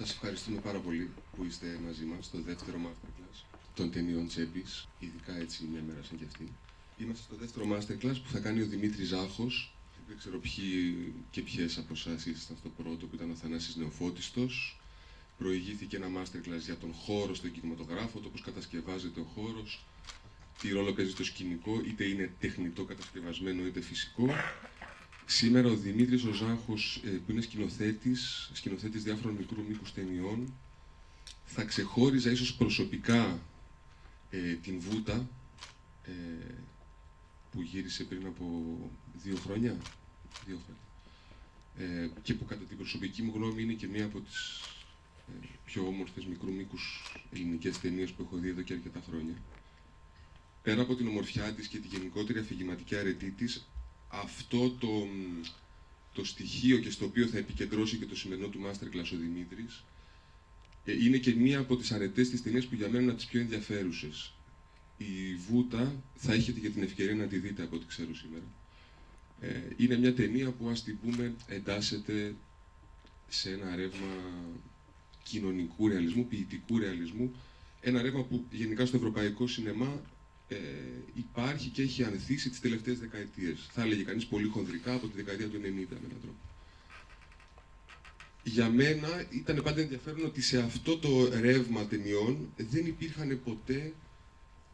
Σας ευχαριστούμε πάρα πολύ που είστε μαζί μας στο δεύτερο masterclass των ταινιών Τσέμπης, ειδικά έτσι μια μέρα σαν κι αυτή. Είμαστε στο δεύτερο masterclass που θα κάνει ο Δημήτρης Ζάχος. Δεν ξέρω ποιοι και ποιες από εσάς ήσασταν στο πρώτο που ήταν ο Θανάσης Νεοφώτιστος. Προηγήθηκε ένα masterclass για τον χώρο στον κινηματογράφο, το πώς κατασκευάζεται ο χώρος, τι ρόλο παίζει το σκηνικό, είτε είναι τεχνητό κατασκευασμένο είτε φυσικό. Σήμερα ο Δημήτρης ο Ζάχος, ε, που είναι σκηνοθέτης, σκηνοθέτης διάφορων μικρού μήκους ταινιών, θα ξεχώριζα ίσως προσωπικά ε, την Βούτα, ε, που γύρισε πριν από δύο χρόνια, δύο χρόνια. Ε, και που κατά την προσωπική μου γνώμη είναι και μία από τις ε, πιο όμορφες μικρού μήκους ελληνικές ταινίες που έχω δει εδώ και αρκετά χρόνια. Πέρα από την ομορφιά της και τη γενικότερη αφηγηματική αρετή της, αυτό το, το στοιχείο και στο οποίο θα επικεντρώσει και το σημερινό του Masterclass ο Δημήτρης, ε, είναι και μία από τις αρετές της ταινίας που για μένα είναι από τις πιο ενδιαφέρουσες. Η Βούτα, θα έχετε και την ευκαιρία να τη δείτε από ό,τι ξέρω σήμερα, ε, είναι μια ταινία που ας την πούμε εντάσσεται σε ένα ρεύμα κοινωνικού ρεαλισμού, ποιητικού ρεαλισμού, ένα ρεύμα που γενικά στο ευρωπαϊκό σινεμά ε, υπάρχει και έχει ανθίσει τις τελευταίες δεκαετίες. Θα έλεγε κανείς πολύ χονδρικά από τη δεκαετία του 90 με έναν τρόπο. Για μένα ήταν πάντα ενδιαφέρον ότι σε αυτό το ρεύμα ταινιών δεν υπήρχαν ποτέ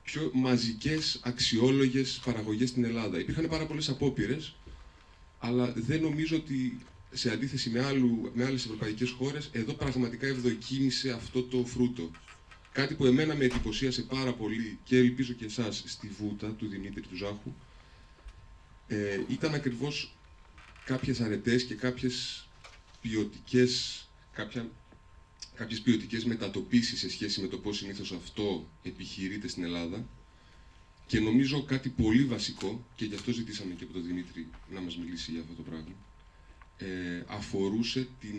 πιο μαζικές, αξιόλογες παραγωγές στην Ελλάδα. Υπήρχαν πάρα πολλές απόπειρες, αλλά δεν νομίζω ότι σε αντίθεση με, άλλου, με άλλες ευρωπαϊκές χώρες, εδώ πραγματικά ευδοκίμησε αυτό το φρούτο. Κάτι που εμένα με εντυπωσίασε πάρα πολύ και ελπίζω και εσάς στη βούτα του Δημήτρη του Ζάχου, ε, ήταν ακριβώς κάποιες αρετές και κάποιες ποιοτικές, κάποια, κάποιες ποιοτικές μετατοπίσεις σε σχέση με το πώς συνήθως αυτό επιχειρείται στην Ελλάδα. Και νομίζω κάτι πολύ βασικό, και γι' αυτό ζητήσαμε και από τον Δημήτρη να μας μιλήσει για αυτό το πράγμα, ε, αφορούσε την,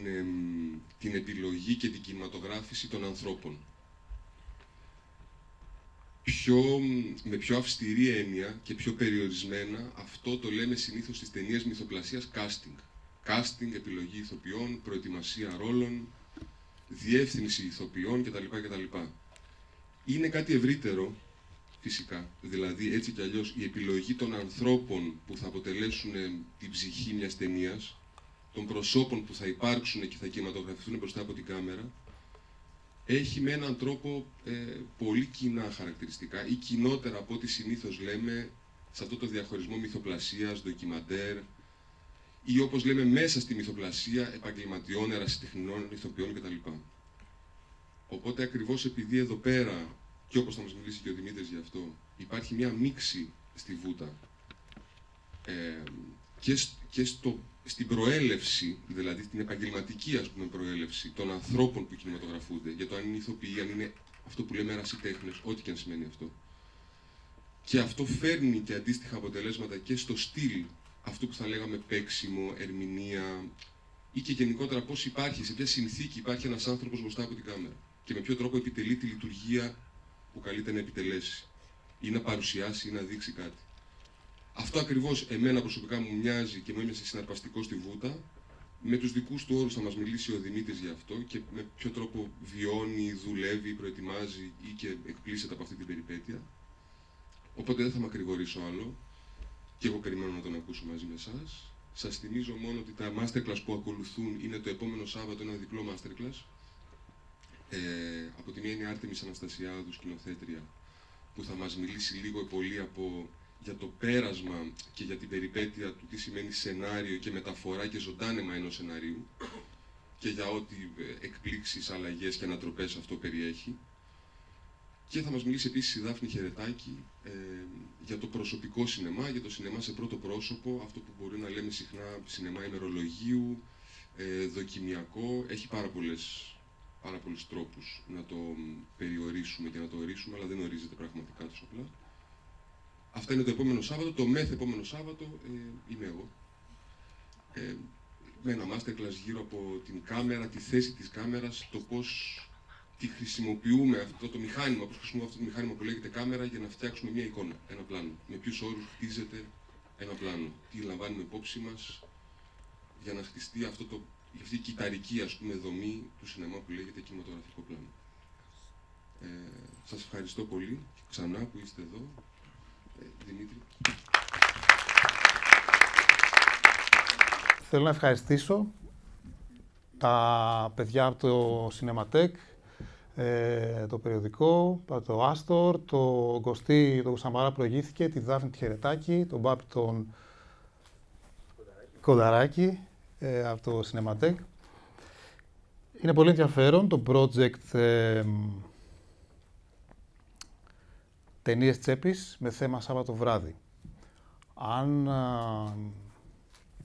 την επιλογή και την κινηματογράφηση των ανθρώπων πιο, με πιο αυστηρή έννοια και πιο περιορισμένα, αυτό το λέμε συνήθως στις ταινίες μυθοπλασίας casting. Casting, επιλογή ηθοποιών, προετοιμασία ρόλων, διεύθυνση ηθοποιών κτλ. κτλ. Είναι κάτι ευρύτερο, φυσικά. Δηλαδή, έτσι κι αλλιώς, η επιλογή των ανθρώπων που θα αποτελέσουν την ψυχή μιας ταινίας, των προσώπων που θα υπάρξουν και θα κινηματογραφηθούν μπροστά από την κάμερα, έχει με έναν τρόπο ε, πολύ κοινά χαρακτηριστικά ή κοινότερα από ό,τι συνήθως λέμε σε αυτό το διαχωρισμό μυθοπλασίας, ντοκιμαντέρ ή όπως λέμε μέσα στη μυθοπλασία επαγγελματιών, ερασιτεχνών, ηθοποιών κτλ. Οπότε ακριβώς επειδή εδώ πέρα, και όπως θα μας μιλήσει και ο Δημήτρης γι' αυτό, υπάρχει μια μίξη στη Βούτα ε, και, και στο στην προέλευση, δηλαδή στην επαγγελματική ας πούμε, προέλευση των ανθρώπων που κινηματογραφούνται, για το αν είναι ηθοποιοί, αν είναι αυτό που λέμε ερασιτέχνε, ό,τι και αν σημαίνει αυτό. Και αυτό φέρνει και αντίστοιχα αποτελέσματα και στο στυλ αυτού που θα λέγαμε παίξιμο, ερμηνεία ή και γενικότερα πώς υπάρχει, σε ποια συνθήκη υπάρχει ένας άνθρωπος μπροστά από την κάμερα και με ποιο τρόπο επιτελεί τη λειτουργία που καλείται να επιτελέσει ή να παρουσιάσει ή να δείξει κάτι. Αυτό ακριβώς εμένα προσωπικά μου μοιάζει και μου έμοιασε συναρπαστικό στη Βούτα. Με τους δικούς του όρους θα μας μιλήσει ο Δημήτρης για αυτό και με ποιο τρόπο βιώνει, δουλεύει, προετοιμάζει ή και εκπλήσεται από αυτή την περιπέτεια. Οπότε δεν θα με ακρηγορήσω άλλο και εγώ περιμένω να τον ακούσω μαζί με εσάς. Σας θυμίζω μόνο ότι τα masterclass που ακολουθούν είναι το επόμενο Σάββατο ένα διπλό masterclass. Ε, από τη μία είναι η Άρτεμις Αναστασιάδους, σκηνοθέτρια, που θα μας μιλήσει λίγο πολύ από για το πέρασμα και για την περιπέτεια του τι σημαίνει σενάριο και μεταφορά και ζωντάνεμα ενός σενάριου και για ό,τι ε, εκπλήξεις, αλλαγές και ανατροπές αυτό περιέχει. Και θα μας μιλήσει επίσης η Δάφνη Χερετάκη ε, για το προσωπικό σινεμά, για το σινεμά σε πρώτο πρόσωπο, αυτό που μπορεί να λέμε συχνά σινεμά ημερολογίου, ε, δοκιμιακό, έχει πάρα, πολλές, πάρα πολλούς τρόπους να το περιορίσουμε και να το ορίσουμε, αλλά δεν ορίζεται πραγματικά τόσο απλά. Αυτά είναι το επόμενο Σάββατο. Το μεθ επόμενο Σάββατο ε, είμαι εγώ. Ε, με ένα masterclass γύρω από την κάμερα, τη θέση της κάμερας, το πώς τη χρησιμοποιούμε αυτό το μηχάνημα, πώς χρησιμοποιούμε αυτό το μηχάνημα που λέγεται κάμερα για να φτιάξουμε μια εικόνα, ένα πλάνο. Με ποιους όρους χτίζεται ένα πλάνο. Τι λαμβάνουμε υπόψη μας για να χτιστεί αυτό το αυτή η κυταρική ας πούμε δομή του σινεμά που λέγεται κινηματογραφικό πλάνο. Ε, σας ευχαριστώ πολύ ξανά που είστε εδώ. Ε, Δημήτρη. Θέλω να ευχαριστήσω τα παιδιά από το Cinematek, ε, το περιοδικό, το Άστορ, το Κωστή, το Σαμαρά προηγήθηκε, τη Δάφνη τη Χερετάκη, τον Μπάπη τον Κονταράκη ε, από το Cinematek. Είναι πολύ ενδιαφέρον το project ε, ταινίες τσέπης με θέμα Σάββατο βράδυ. Αν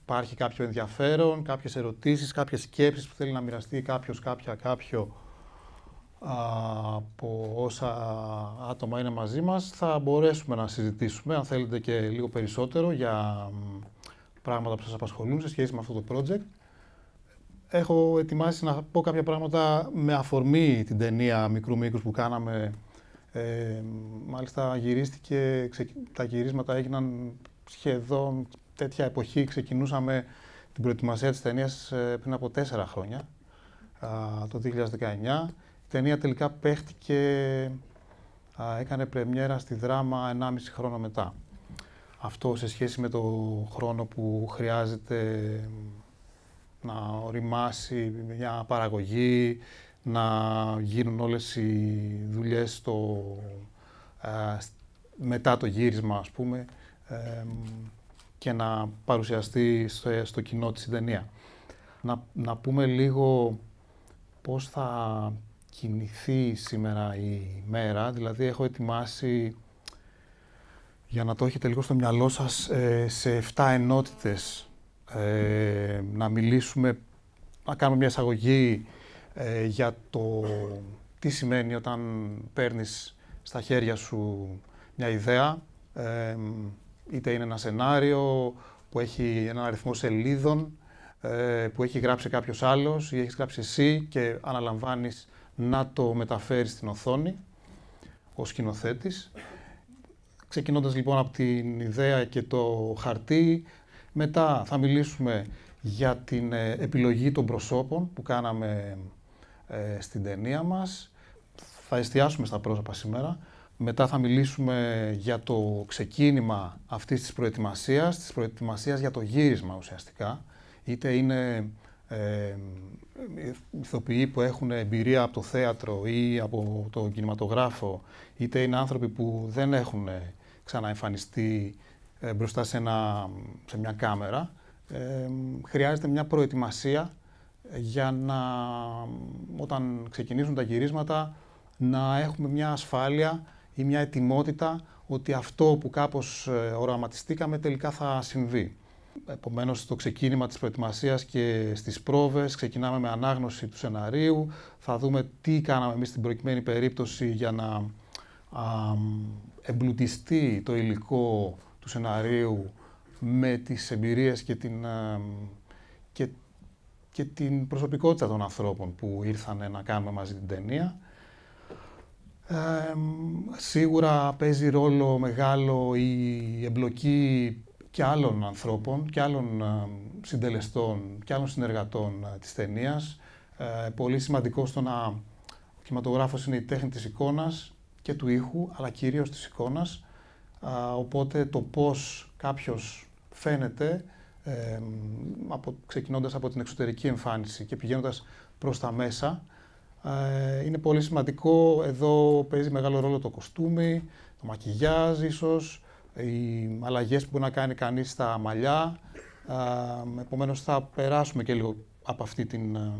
υπάρχει κάποιο ενδιαφέρον, κάποιες ερωτήσεις, κάποιες σκέψεις που θέλει να μοιραστεί κάποιος, κάποια, κάποιο από όσα άτομα είναι μαζί μας, θα μπορέσουμε να συζητήσουμε, αν θέλετε και λίγο περισσότερο, για πράγματα που σας απασχολούν σε σχέση με αυτό το project. Έχω ετοιμάσει να πω κάποια πράγματα με αφορμή την ταινία μικρού μήκους που κάναμε. Ε, μάλιστα γυρίστηκε, τα γυρίσματα έγιναν σχεδόν τέτοια εποχή ξεκινούσαμε την προετοιμασία της ταινίας ε, πριν από τέσσερα χρόνια, το 2019. Η ταινία τελικά παίχτηκε, έκανε πρεμιέρα στη δράμα 1,5 χρόνο μετά. Αυτό σε σχέση με το χρόνο που χρειάζεται να οριμάσει μια παραγωγή, να γίνουν όλες οι δουλειές στο, μετά το γύρισμα, ας πούμε, και να παρουσιαστεί στο, στο κοινό της ταινία. Να, να πούμε λίγο πώς θα κινηθεί σήμερα η μέρα, δηλαδή έχω ετοιμάσει για να το έχετε λίγο στο μυαλό σας ε, σε 7 ενότητες ε, να μιλήσουμε, να κάνουμε μια εισαγωγή ε, για το τι σημαίνει όταν παίρνεις στα χέρια σου μια ιδέα, είτε είναι ένα σενάριο που έχει ένα αριθμό σελίδων ε, που έχει γράψει κάποιος άλλος ή έχεις γράψει εσύ και αναλαμβάνεις να το μεταφέρεις στην οθόνη ως σκηνοθέτης. Ξεκινώντας λοιπόν από την ιδέα και το χαρτί, μετά θα μιλήσουμε για την ε, επιλογή των προσώπων που κάναμε ε, στην ταινία μας. Θα εστιάσουμε στα πρόσωπα σήμερα. Μετά θα μιλήσουμε για το ξεκίνημα αυτής της προετοιμασίας, της προετοιμασίας για το γύρισμα ουσιαστικά. Είτε είναι ε, ηθοποιοί που έχουν εμπειρία από το θέατρο ή από το κινηματογράφο, είτε είναι άνθρωποι που δεν έχουν ξαναεμφανιστεί ε, μπροστά σε, ένα, σε μια κάμερα. Ε, χρειάζεται μια προετοιμασία για να, όταν ξεκινήσουν τα γυρίσματα, να έχουμε μια ασφάλεια ή μια ετοιμότητα ότι αυτό που κάπως ε, οραματιστήκαμε τελικά θα συμβεί. Επομένως, στο ξεκίνημα της προετοιμασίας και στις πρόβες ξεκινάμε με ανάγνωση του σεναρίου, θα δούμε τι κάναμε εμείς στην προκειμένη περίπτωση για να α, εμπλουτιστεί το υλικό του σεναρίου με τις εμπειρίες και την, και, και την προσωπικότητα των ανθρώπων που ήρθαν να κάνουμε μαζί την ταινία σίγουρα παίζει ρόλο μεγάλο η εμπλοκή και άλλων ανθρώπων, και άλλων συντελεστών, και άλλων συνεργατών ε, της ταινίας. Ε, πολύ σημαντικό στο να... Ο κινηματογράφος είναι η τέχνη της εικόνας και του ήχου, αλλά κυρίως της εικόνας. οπότε το πώς κάποιος φαίνεται, ε, από, ξεκινώντας από την εξωτερική εμφάνιση και πηγαίνοντας προς τα μέσα, ε, είναι πολύ σημαντικό, εδώ παίζει μεγάλο ρόλο το κοστούμι, το μακιγιάζ ίσως, οι αλλαγές που μπορεί να κάνει κανείς στα μαλλιά. Ε, επομένως θα περάσουμε και λίγο από αυτή την ε,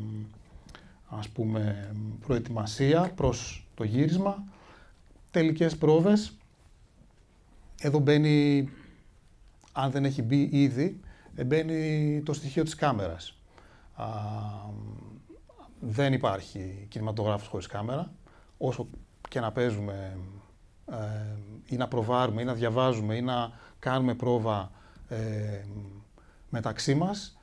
ας πούμε, προετοιμασία προς το γύρισμα. Τελικές πρόβες. Εδώ μπαίνει, αν δεν έχει μπει ήδη, μπαίνει το στοιχείο της κάμερας δεν υπάρχει κινηματογράφος χωρίς κάμερα. Όσο και να παίζουμε ε, ή να προβάρουμε ή να διαβάζουμε ή να κάνουμε πρόβα ε, μεταξύ μας,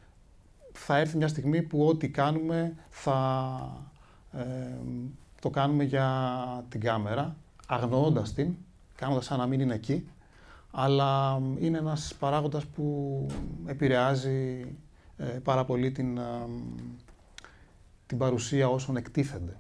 θα έρθει μια στιγμή που ό,τι κάνουμε θα ε, το κάνουμε για την κάμερα, αγνοώντας την, κάνοντας σαν να μην είναι εκεί, αλλά είναι ένας παράγοντας που επηρεάζει ε, πάρα πολύ την, την παρουσία όσων εκτίθενται.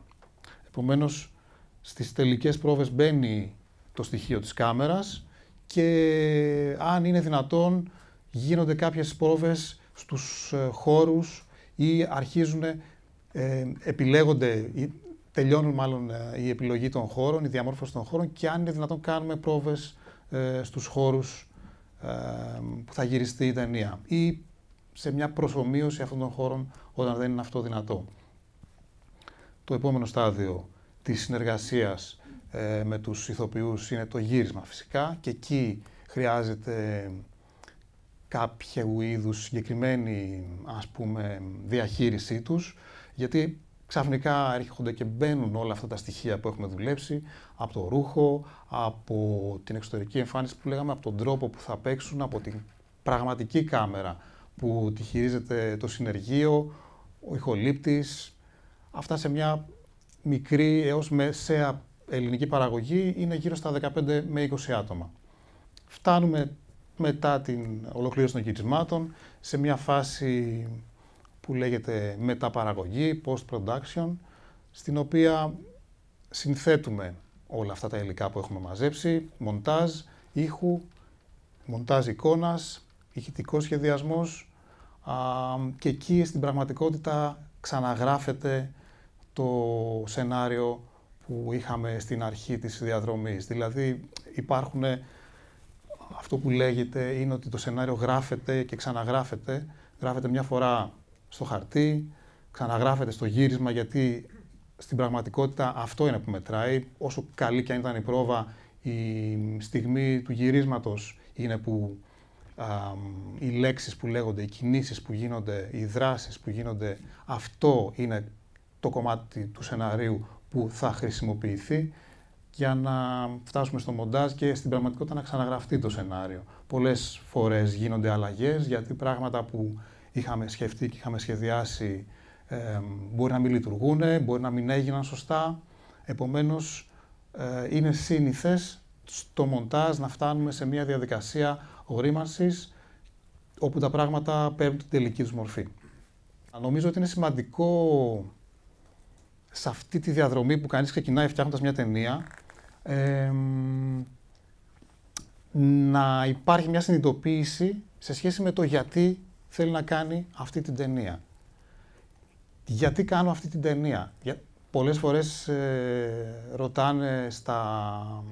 Επομένως, στις τελικές πρόβες μπαίνει το στοιχείο της κάμερας και αν είναι δυνατόν γίνονται κάποιες πρόβες στους ε, χώρους ή αρχίζουν, ε, επιλέγονται, ή τελειώνουν μάλλον ε, η επιλογή των χώρων, η διαμόρφωση των χώρων και αν είναι δυνατόν κάνουμε πρόβες ε, στους χώρους ε, που θα γυριστεί η ταινία ή σε μια προσωμείωση αυτών των χώρων όταν δεν είναι αυτό δυνατό. Το επόμενο στάδιο της συνεργασίας ε, με τους ηθοποιούς είναι το γύρισμα φυσικά και εκεί χρειάζεται κάποιο είδους συγκεκριμένη ας πούμε, διαχείρισή τους γιατί ξαφνικά έρχονται και μπαίνουν όλα αυτά τα στοιχεία που έχουμε δουλέψει από το ρούχο, από την εξωτερική εμφάνιση που λέγαμε, από τον τρόπο που θα παίξουν, από την πραγματική κάμερα που τη χειρίζεται το συνεργείο, ο ηχολήπτης. Αυτά σε μια μικρή έως μεσαία ελληνική παραγωγή είναι γύρω στα 15 με 20 άτομα. Φτάνουμε μετά την ολοκλήρωση των γυρισμάτων σε μια φάση που λέγεται μεταπαραγωγή, post-production, στην οποία συνθέτουμε όλα αυτά τα υλικά που έχουμε μαζέψει, μοντάζ, ήχου, μοντάζ εικόνας, ηχητικός σχεδιασμός και εκεί στην πραγματικότητα ξαναγράφεται το σενάριο που είχαμε στην αρχή της διαδρομής. Δηλαδή υπάρχουν, αυτό που λέγεται είναι ότι το σενάριο γράφεται και ξαναγράφεται. Γράφεται μια φορά στο χαρτί, ξαναγράφεται στο γύρισμα γιατί στην πραγματικότητα αυτό είναι που μετράει. Όσο καλή και αν ήταν η πρόβα, η στιγμή του γυρίσματος είναι που α, οι λέξεις που λέγονται, οι κινήσεις που γίνονται, οι δράσεις που γίνονται, αυτό είναι το κομμάτι του σεναρίου που θα χρησιμοποιηθεί για να φτάσουμε στο μοντάζ και στην πραγματικότητα να ξαναγραφτεί το σενάριο. Πολλές φορές γίνονται αλλαγές γιατί πράγματα που είχαμε σκεφτεί και είχαμε σχεδιάσει ε, μπορεί να μην λειτουργούν, μπορεί να μην έγιναν σωστά. Επομένως, ε, είναι σύνηθες στο μοντάζ να φτάνουμε σε μια διαδικασία ορίμανσης όπου τα πράγματα παίρνουν την τελική τους μορφή. Νομίζω ότι είναι σημαντικό σε αυτή τη διαδρομή που κανείς ξεκινάει φτιάχνοντας μια ταινία ε, να υπάρχει μια συνειδητοποίηση σε σχέση με το γιατί θέλει να κάνει αυτή την ταινία. Γιατί κάνω αυτή την ταινία; Για... Πολλές φορές ε, ρωτάνε στα,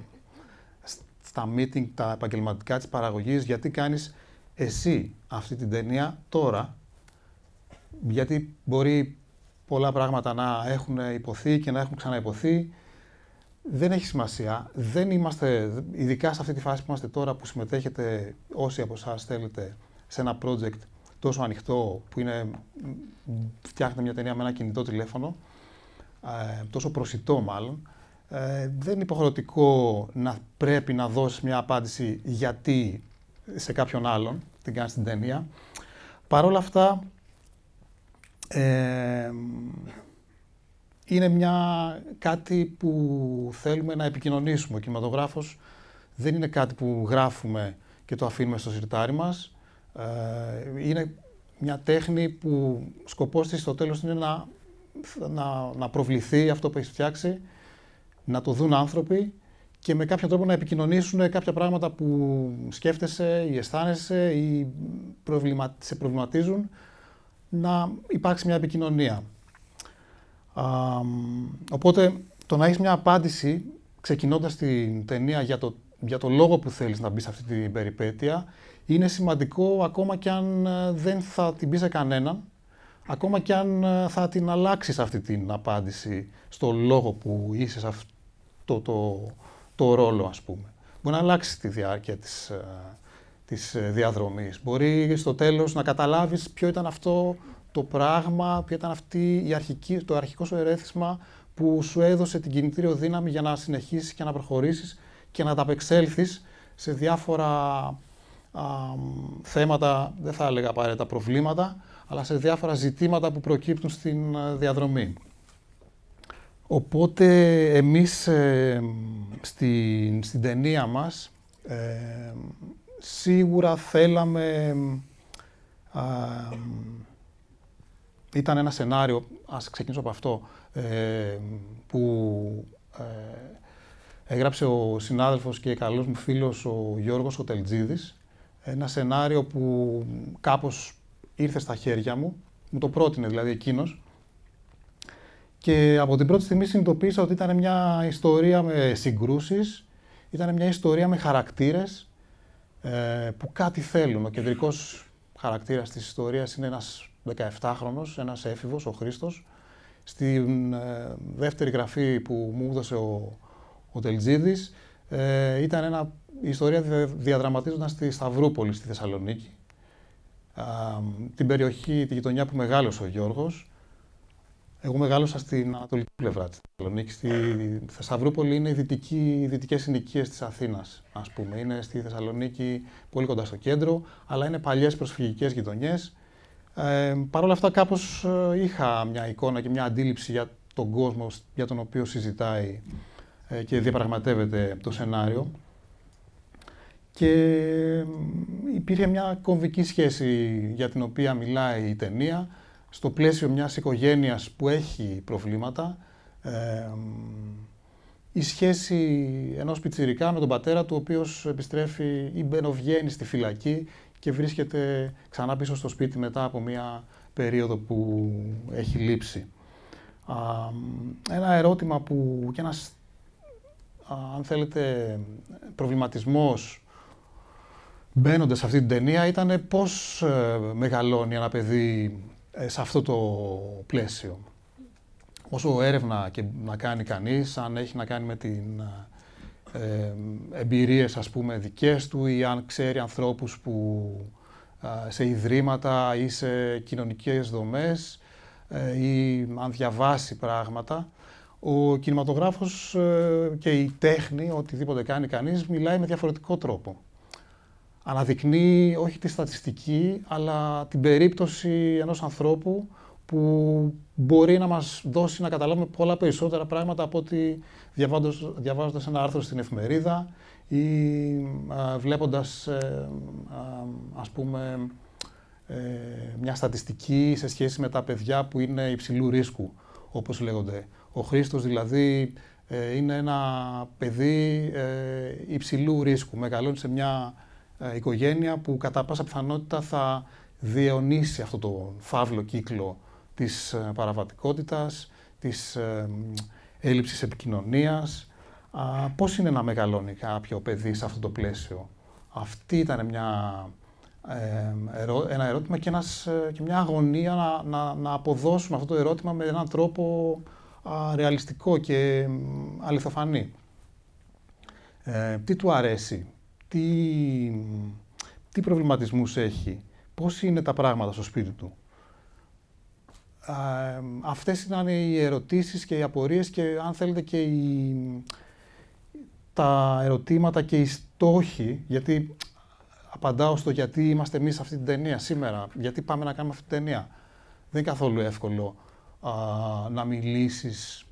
στα meeting, τα επαγγελματικά της παραγωγής, γιατί κάνεις εσύ αυτή την ταινία τώρα; Γιατί μπορεί πολλά πράγματα να έχουν υποθεί και να έχουν ξαναυποθεί. Δεν έχει σημασία. Δεν είμαστε, ειδικά σε αυτή τη φάση που είμαστε τώρα, που συμμετέχετε όσοι από εσάς θέλετε σε ένα project τόσο ανοιχτό που είναι, φτιάχνετε μια ταινία με ένα κινητό τηλέφωνο, ε, τόσο προσιτό μάλλον, ε, δεν είναι υποχρεωτικό να πρέπει να δώσεις μια απάντηση γιατί σε κάποιον άλλον την κάνεις την ταινία. Παρ' όλα αυτά, ε, είναι μια, κάτι που θέλουμε να επικοινωνήσουμε. Ο κινηματογράφος δεν είναι κάτι που γράφουμε και το αφήνουμε στο σιρτάρι μας. Ε, είναι μια τέχνη που σκοπός της στο τέλος είναι να, να, να προβληθεί αυτό που έχεις φτιάξει, να το δουν άνθρωποι και με κάποιο τρόπο να επικοινωνήσουν κάποια πράγματα που σκέφτεσαι ή αισθάνεσαι ή προβλημα, σε προβληματίζουν, να υπάρξει μια επικοινωνία. οπότε το να έχεις μια απάντηση ξεκινώντας την ταινία για το, για το λόγο που θέλεις να μπεις σε αυτή την περιπέτεια είναι σημαντικό ακόμα και αν ε, δεν θα την πει σε κανέναν, ακόμα και αν ε, θα την αλλάξεις αυτή την απάντηση στο λόγο που είσαι σε αυτό το, το ρόλο, ας πούμε. Μπορεί να αλλάξεις τη διάρκεια της, ε, της διαδρομής. Μπορεί στο τέλος να καταλάβεις ποιο ήταν αυτό το πράγμα, ποιο ήταν αυτή η αρχική, το αρχικό σου ερέθισμα που σου έδωσε την κινητήριο δύναμη για να συνεχίσεις και να προχωρήσεις και να τα απεξέλθεις σε διάφορα θέματα, δεν θα έλεγα απαραίτητα προβλήματα, αλλά σε διάφορα ζητήματα που προκύπτουν στην ε, διαδρομή. Οπότε εμείς ε, στην, στην ταινία μας ε, σίγουρα θέλαμε ήταν ένα σενάριο, ας ξεκινήσω από αυτό, ε, που ε, έγραψε ο συνάδελφος και καλός μου φίλος ο Γιώργος Χοτελτζίδης, ένα σενάριο που κάπως ήρθε στα χέρια μου, μου το πρότεινε δηλαδή εκείνος, και από την πρώτη στιγμή συνειδητοποίησα ότι ήταν μια ιστορία με συγκρούσεις, ήταν μια ιστορία με χαρακτήρες ε, που κάτι θέλουν. Ο κεντρικός χαρακτήρας της ιστορίας είναι ένας 17χρονος, ένας έφηβος, ο Χρήστος. Στην ε, δεύτερη γραφή που μου έδωσε ο, ο Τελτζίδης ε, ήταν ένα, η ιστορία διαδραματίζονταν στη Σταυρούπολη, στη Θεσσαλονίκη. την περιοχή, τη γειτονιά που μεγάλωσε ο Γιώργος. Εγώ μεγάλωσα στην ανατολική πλευρά της Θεσσαλονίκης. Στη Θεσσαυρούπολη είναι οι, δυτικοί, οι δυτικές συνοικίες της Αθήνας, ας πούμε. Είναι στη Θεσσαλονίκη πολύ κοντά στο κέντρο, αλλά είναι παλιές προσφυγικές γειτονιές. Ε, Παρ' όλα αυτά, κάπως ε, είχα μια εικόνα και μια αντίληψη για τον κόσμο για τον οποίο συζητάει ε, και διαπραγματεύεται το σενάριο. Και υπήρχε μια κομβική σχέση για την οποία μιλάει η ταινία, στο πλαίσιο μιας οικογένειας που έχει προβλήματα, ε, η σχέση ενός πιτσιρικά με τον πατέρα του, ο οποίος επιστρέφει ή μπαινοβγαίνει στη φυλακή και βρίσκεται ξανά πίσω στο σπίτι μετά από μια περίοδο που έχει λείψει. ένα ερώτημα που και ένας, αν θέλετε, προβληματισμός μπαίνοντας σε αυτή την ταινία ήταν πώς ε, μεγαλώνει ένα παιδί ε, σε αυτό το πλαίσιο. Όσο έρευνα και να κάνει κανείς, αν έχει να κάνει με την ε, εμπειρίες ας πούμε δικές του ή αν ξέρει ανθρώπους που σε ιδρύματα ή σε κοινωνικές δομές ε, ή αν διαβάσει πράγματα. Ο κινηματογράφος ε, και η τέχνη, οτιδήποτε κάνει κανείς, μιλάει με διαφορετικό τρόπο αναδεικνύει όχι τη στατιστική, αλλά την περίπτωση ενός ανθρώπου που μπορεί να μας δώσει να καταλάβουμε πολλά περισσότερα πράγματα από ότι διαβάζοντας, διαβάζοντας ένα άρθρο στην εφημερίδα ή α, βλέποντας, ε, ας πούμε, ε, μια στατιστική σε σχέση με τα παιδιά που είναι υψηλού ρίσκου, όπως λέγονται. Ο Χρήστος δηλαδή ε, είναι ένα παιδί υψηλού ρίσκου, μεγαλώνει σε μια ε, οικογένεια που κατά πάσα πιθανότητα θα διαιωνίσει αυτό το φαύλο κύκλο της ε, παραβατικότητας, της ε, έλλειψης επικοινωνίας. Πώς είναι να μεγαλώνει κάποιο παιδί σε αυτό το πλαίσιο; Αυτή ήταν μια, ένα ερώτημα και, ένας, και μια αγωνία να, να, να αποδώσουμε αυτό το ερώτημα με έναν τρόπο ρεαλιστικό και αληθοφανή. τι του αρέσει; Τι, τι προβληματισμούς έχει, πώς είναι τα πράγματα στο σπίτι του. Α, αυτές είναι οι ερωτήσεις και οι απορίες και αν θέλετε και οι, τα ερωτήματα και οι στόχοι, γιατί απαντάω στο γιατί είμαστε εμείς σε αυτή την ταινία σήμερα, γιατί πάμε να κάνουμε αυτή την ταινία. Δεν είναι καθόλου εύκολο να μιλήσεις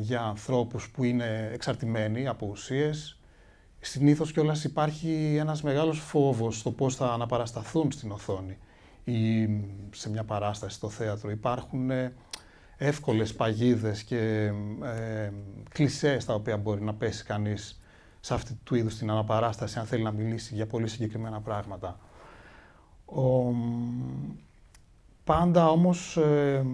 για ανθρώπους που είναι εξαρτημένοι από ουσίες, συνήθως κιόλας υπάρχει ένας μεγάλος φόβος στο πώς θα αναπαρασταθούν στην οθόνη ή σε μια παράσταση στο θέατρο. Υπάρχουν ε, εύκολες παγίδες και ε, κλισές τα οποία μπορεί να πέσει κανείς σε αυτή του είδους την αναπαράσταση αν θέλει να μιλήσει για πολύ συγκεκριμένα πράγματα. Ο, πάντα όμως ε,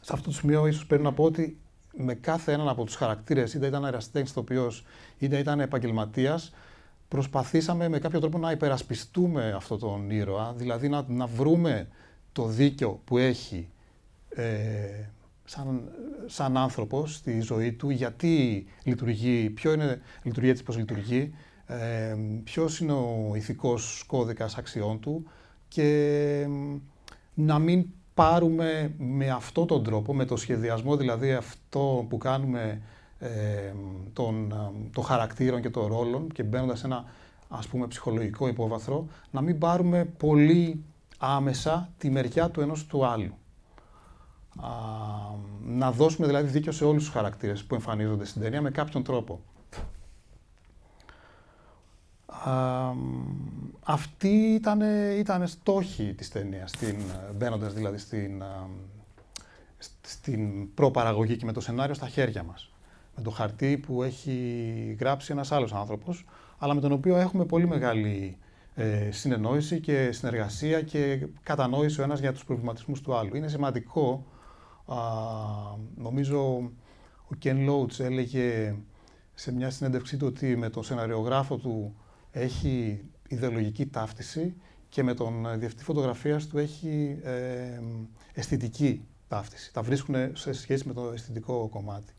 σε αυτό το σημείο ίσως πρέπει να πω ότι με κάθε έναν από τους χαρακτήρες, είτε ήταν αεραστέχνης ηθοποιός, είτε ήταν επαγγελματίας, προσπαθήσαμε με κάποιο τρόπο να υπερασπιστούμε αυτό τον ήρωα, δηλαδή να, να βρούμε το δίκιο που έχει ε, σαν, σαν άνθρωπος στη ζωή του, γιατί λειτουργεί, ποιο είναι η λειτουργία της, πώς λειτουργεί, ε, ποιος είναι ο ηθικός κώδικας αξιών του και να μην πάρουμε με αυτόν τον τρόπο, με το σχεδιασμό δηλαδή αυτό που κάνουμε ε, των, των χαρακτήρων και των ρόλων και μπαίνοντας σε ένα ας πούμε ψυχολογικό υπόβαθρο, να μην πάρουμε πολύ άμεσα τη μεριά του ενός του άλλου. Α, να δώσουμε δηλαδή δίκιο σε όλους τους χαρακτήρες που εμφανίζονται στην ταινία με κάποιον τρόπο. Αυτή ήταν, ήταν στόχη της ταινίας, μπαίνοντας δηλαδή στην, στην προπαραγωγή και με το σενάριο στα χέρια μας. Με το χαρτί που έχει γράψει ένας άλλος άνθρωπος, αλλά με τον οποίο έχουμε πολύ μεγάλη ε, συνεννόηση και συνεργασία και κατανόηση ο ένας για τους προβληματισμούς του άλλου. Είναι σημαντικό, α, νομίζω ο Ken Loach έλεγε σε μια συνέντευξή του ότι με τον σεναριογράφο του έχει ιδεολογική ταύτιση και με τον διευθυντή φωτογραφίας του έχει ε, αισθητική ταύτιση. Τα βρίσκουν σε σχέση με το αισθητικό κομμάτι.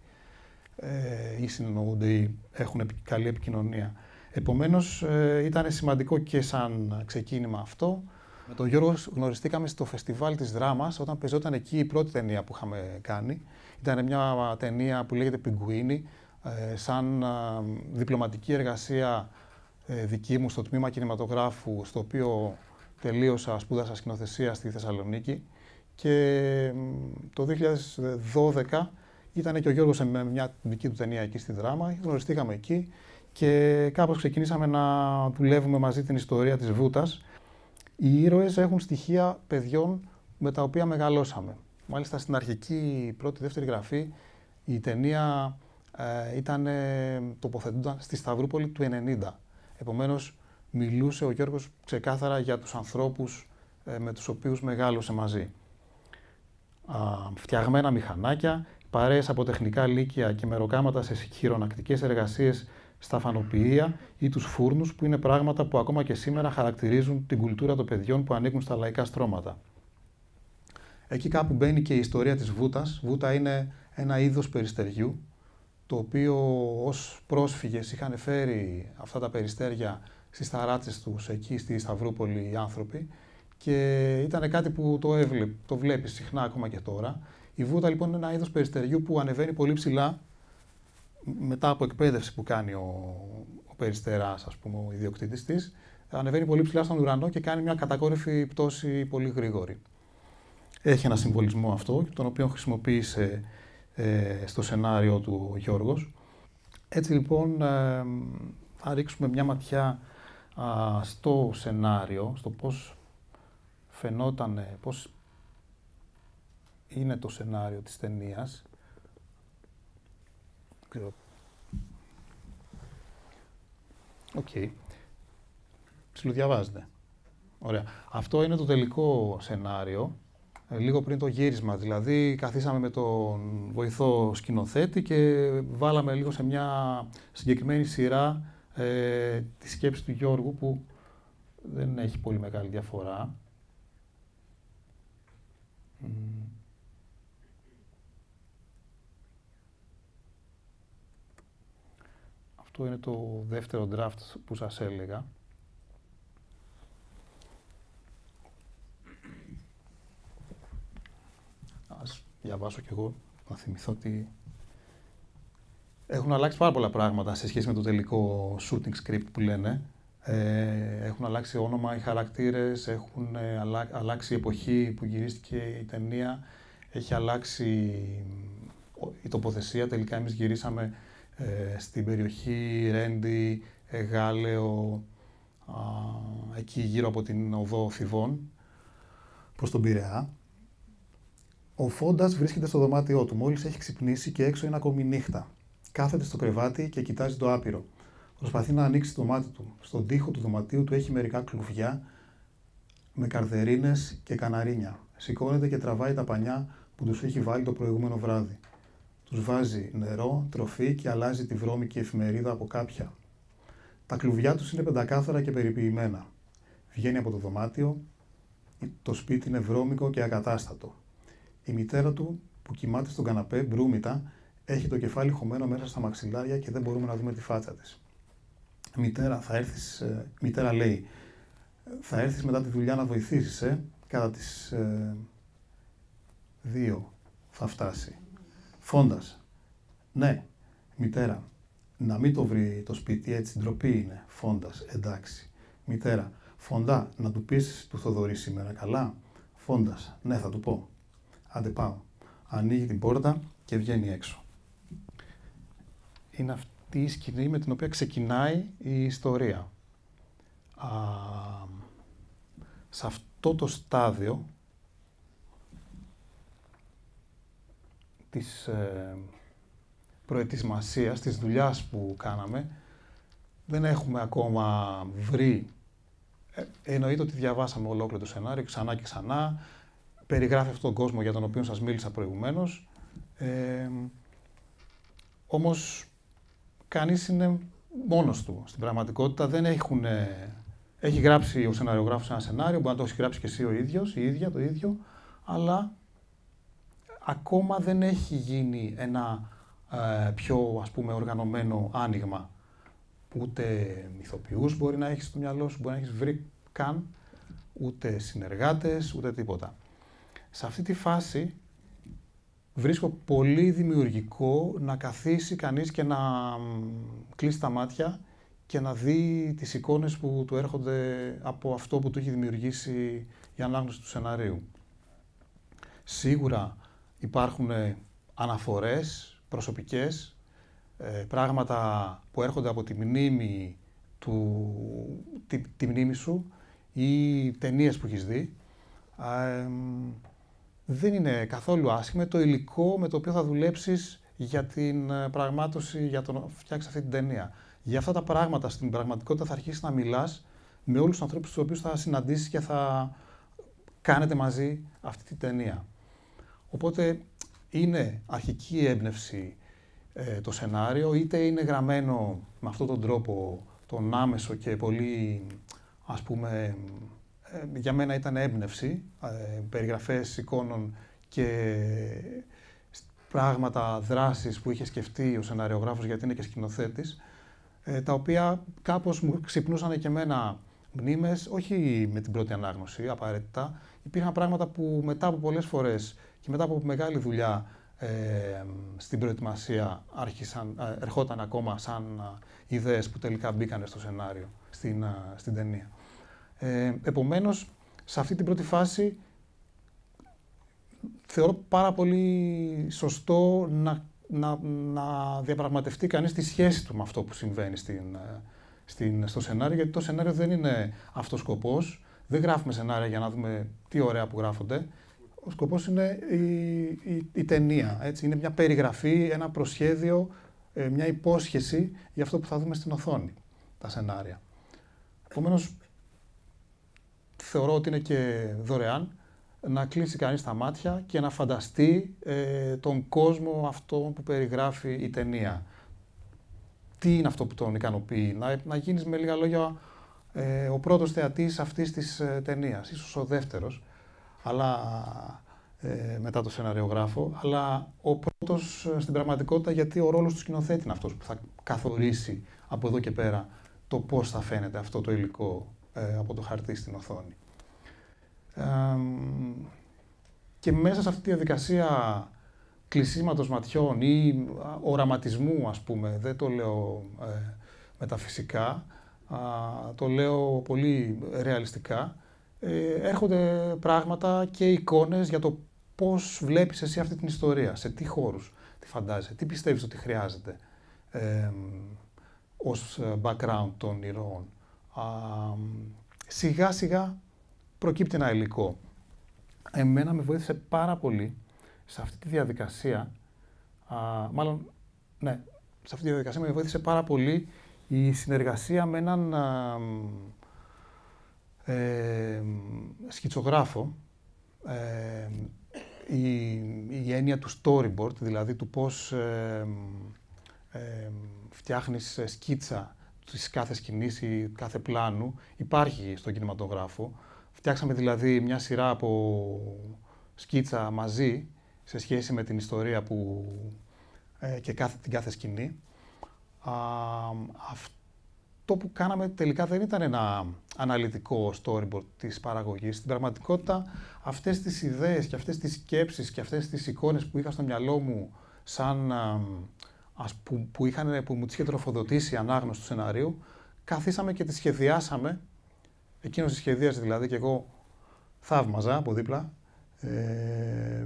Ε, ή συνεννοούνται ή έχουν καλή επικοινωνία. Επομένως, ε, ήταν σημαντικό και σαν ξεκίνημα αυτό. Με τον Γιώργο γνωριστήκαμε στο φεστιβάλ της δράμας, όταν πεζόταν εκεί η πρώτη ταινία που είχαμε κάνει. Ήταν μια ταινία που λέγεται Πιγκουίνι, ε, σαν διπλωματική εργασία ε, δική μου στο τμήμα κινηματογράφου, στο οποίο τελείωσα, σπούδασα σκηνοθεσία στη Θεσσαλονίκη. Και το 2012 ήταν και ο Γιώργος με μια δική του ταινία εκεί στη δράμα, γνωριστήκαμε εκεί και κάπως ξεκινήσαμε να δουλεύουμε μαζί την ιστορία της Βούτας. Οι ήρωες έχουν στοιχεία παιδιών με τα οποία μεγαλώσαμε. Μάλιστα στην αρχική πρώτη-δεύτερη γραφή η ταινία ε, ήταν, τοποθετούνταν στη Σταυρούπολη του 90. Επομένως μιλούσε ο Γιώργος ξεκάθαρα για τους ανθρώπους ε, με τους οποίους μεγάλωσε μαζί. Α, φτιαγμένα μηχανάκια, παρέες από τεχνικά λύκεια και μεροκάματα σε χειρονακτικές εργασίες στα φανοποιεία ή τους φούρνους που είναι πράγματα που ακόμα και σήμερα χαρακτηρίζουν την κουλτούρα των παιδιών που ανήκουν στα λαϊκά στρώματα. Εκεί κάπου μπαίνει και η ιστορία της βούτας. Βούτα είναι ένα είδος περιστεριού, το οποίο ως πρόσφυγες είχαν φέρει αυτά τα περιστέρια στις ταράτσες τους εκεί στη Σταυρούπολη οι άνθρωποι και ήταν κάτι που το, έβλεπ, το βλέπεις συχνά ακόμα και τώρα. Η βούτα λοιπόν είναι ένα είδος περιστεριού που ανεβαίνει πολύ ψηλά μετά από εκπαίδευση που κάνει ο, ο Περιστεράς, ας πούμε, ο ιδιοκτήτης της, ανεβαίνει πολύ ψηλά στον ουρανό και κάνει μια κατακόρυφη πτώση πολύ γρήγορη. Έχει ένα συμβολισμό αυτό, τον οποίο χρησιμοποίησε ε, στο σενάριο του ο Γιώργος. Έτσι λοιπόν ε, θα ρίξουμε μια ματιά στο σενάριο, στο πώς φαινόταν, πώς είναι το σενάριο της ταινίας OK. Okay. Ψιλοδιαβάζετε. Ωραία. Αυτό είναι το τελικό σενάριο, ε, λίγο πριν το γύρισμα. Δηλαδή, καθίσαμε με τον βοηθό σκηνοθέτη και βάλαμε λίγο σε μια συγκεκριμένη σειρά ε, τη σκέψη του Γιώργου, που δεν έχει πολύ μεγάλη διαφορά. Αυτό είναι το δεύτερο draft που σας έλεγα. Ας διαβάσω κι εγώ, να θυμηθώ ότι έχουν αλλάξει πάρα πολλά πράγματα σε σχέση με το τελικό shooting script που λένε. Ε, έχουν αλλάξει όνομα οι χαρακτήρες, έχουν ε, αλλάξει η εποχή που γυρίστηκε η ταινία, έχει αλλάξει η τοποθεσία. Τελικά εμείς γυρίσαμε ε, στην περιοχή Ρέντι, Γάλεο, εκεί γύρω από την οδό Θηβών, προς τον Πειραιά. Ο Φόντας βρίσκεται στο δωμάτιό του, μόλις έχει ξυπνήσει και έξω είναι ακόμη νύχτα. Κάθεται στο κρεβάτι και κοιτάζει το άπειρο. Προσπαθεί να ανοίξει το μάτι του. Στον τοίχο του δωματίου του έχει μερικά κλουβιά με καρδερίνες και καναρίνια. Σηκώνεται και τραβάει τα πανιά που τους έχει βάλει το προηγούμενο βράδυ. Τους βάζει νερό, τροφή και αλλάζει τη βρώμικη εφημερίδα από κάποια. Τα κλουβιά τους είναι πεντακάθαρα και περιποιημένα. Βγαίνει από το δωμάτιο, το σπίτι είναι βρώμικο και ακατάστατο. Η μητέρα του, που κοιμάται στον καναπέ, μπρούμητα, έχει το κεφάλι χωμένο μέσα στα μαξιλάρια και δεν μπορούμε να δούμε τη φάτσα της. Μητέρα, θα έρθεις, ε, μητέρα λέει, θα έρθεις μετά τη δουλειά να βοηθήσεις, ε, κατά τις ε, δύο θα φτάσει. Φόντας. Ναι, μητέρα. Να μην το βρει το σπίτι, έτσι ντροπή είναι. Φόντας, εντάξει. Μητέρα. Φοντά, να του πεις του Θοδωρή σήμερα, καλά. Φόντας. Ναι, θα του πω. Άντε πάω. Ανοίγει την πόρτα και βγαίνει έξω. Είναι αυτή η σκηνή με την οποία ξεκινάει η ιστορία. σε αυτό το στάδιο της ε, προετοιμασίας, της δουλειάς που κάναμε, δεν έχουμε ακόμα βρει. Ε, εννοείται ότι διαβάσαμε ολόκληρο το σενάριο ξανά και ξανά. Περιγράφει αυτόν τον κόσμο για τον οποίο σας μίλησα προηγουμένως. Ε, όμως, κανείς είναι μόνος του. Στην πραγματικότητα δεν έχουν... Έχει γράψει ο σεναριογράφος ένα σενάριο, μπορεί να το έχεις γράψει και εσύ ο ίδιος, η ίδια, το ίδιο, αλλά ακόμα δεν έχει γίνει ένα ε, πιο ας πούμε οργανωμένο άνοιγμα. Ούτε ηθοποιούς μπορεί να έχεις στο μυαλό σου, μπορεί να έχεις βρει καν, ούτε συνεργάτες, ούτε τίποτα. Σε αυτή τη φάση βρίσκω πολύ δημιουργικό να καθίσει κανείς και να κλείσει τα μάτια και να δει τις εικόνες που του έρχονται από αυτό που του έχει δημιουργήσει η ανάγνωση του σεναρίου. Σίγουρα υπάρχουν αναφορές προσωπικές, ε, πράγματα που έρχονται από τη μνήμη, του, τη, τη μνήμη σου ή ταινίες που έχεις δει. Δεν είναι καθόλου άσχημο το υλικό με το οποίο θα δουλέψεις για την ε, πραγμάτωση, για το να φτιάξεις αυτή την ταινία. Για αυτά τα πράγματα στην πραγματικότητα θα αρχίσεις να μιλάς με όλους τους ανθρώπους τους οποίους θα συναντήσεις και θα κάνετε μαζί αυτή την ταινία. Οπότε είναι αρχική έμπνευση ε, το σενάριο, είτε είναι γραμμένο με αυτόν τον τρόπο, τον άμεσο και πολύ, ας πούμε, ε, για μένα ήταν έμπνευση, ε, περιγραφές εικόνων και πράγματα, δράσεις που είχε σκεφτεί ο σεναριογράφος γιατί είναι και σκηνοθέτης, ε, τα οποία κάπως μου ξυπνούσαν και εμένα μνήμες, όχι με την πρώτη ανάγνωση απαραίτητα. Υπήρχαν πράγματα που μετά από πολλές φορές και μετά από μεγάλη δουλειά ε, στην προετοιμασία άρχισαν, ε, ερχόταν ακόμα σαν ε, ιδέες που τελικά μπήκαν στο σενάριο, στην, ε, στην ταινία. Ε, επομένως, σε αυτή την πρώτη φάση θεωρώ πάρα πολύ σωστό να, να, να διαπραγματευτεί κανείς τη σχέση του με αυτό που συμβαίνει στην, στην, στο σενάριο, γιατί το σενάριο δεν είναι αυτός σκοπός. Δεν γράφουμε σενάρια για να δούμε τι ωραία που γράφονται ο σκοπός είναι η, η, η ταινία. Έτσι. Είναι μια περιγραφή, ένα προσχέδιο, ε, μια υπόσχεση για αυτό που θα δούμε στην οθόνη, τα σενάρια. Επομένως, θεωρώ ότι είναι και δωρεάν να κλείσει κανείς τα μάτια και να φανταστεί ε, τον κόσμο αυτό που περιγράφει η ταινία. Τι είναι αυτό που τον ικανοποιεί, να, να γίνεις με λίγα λόγια ε, ο πρώτος θεατής αυτής της ε, ταινίας, ίσως ο δεύτερος, αλλά ε, μετά το σεναριογράφο, αλλά ο πρώτος ε, στην πραγματικότητα γιατί ο ρόλος του σκηνοθέτη είναι αυτός που θα καθορίσει από εδώ και πέρα το πώς θα φαίνεται αυτό το υλικό ε, από το χαρτί στην οθόνη. Και μέσα σε αυτή τη διαδικασία κλεισίματος ματιών ή οραματισμού, ας πούμε, δεν το λέω μεταφυσικά, το λέω πολύ ρεαλιστικά, ε, έρχονται πράγματα και εικόνες για το πώς βλέπεις εσύ αυτή την ιστορία, σε τι χώρους τη φαντάζεσαι, τι πιστεύεις ότι χρειάζεται ε, ως background των ηρώων. σιγά σιγά προκύπτει ένα υλικό. Εμένα με βοήθησε πάρα πολύ σε αυτή τη διαδικασία, α, μάλλον, ναι, σε αυτή τη διαδικασία με βοήθησε πάρα πολύ η συνεργασία με έναν ε, σκητσογράφο, ε, η, η έννοια του storyboard, δηλαδή του πώς ε, ε, φτιάχνεις σκίτσα της κάθε σκηνής ή κάθε πλάνου, υπάρχει στον κινηματογράφο. Φτιάξαμε δηλαδή μια σειρά από σκίτσα μαζί σε σχέση με την ιστορία που, ε, και κάθε, την κάθε σκηνή. Α, αυτό που κάναμε τελικά δεν ήταν ένα αναλυτικό storyboard της παραγωγής. Στην πραγματικότητα αυτές τις ιδέες και αυτές τις σκέψεις και αυτές τις εικόνες που είχα στο μυαλό μου σαν ας, που, που, είχαν, που μου τις είχε τροφοδοτήσει η ανάγνωση του σενάριου, καθίσαμε και τις σχεδιάσαμε. Εκείνος τις σχεδίασε δηλαδή και εγώ θαύμαζα από δίπλα. Ε,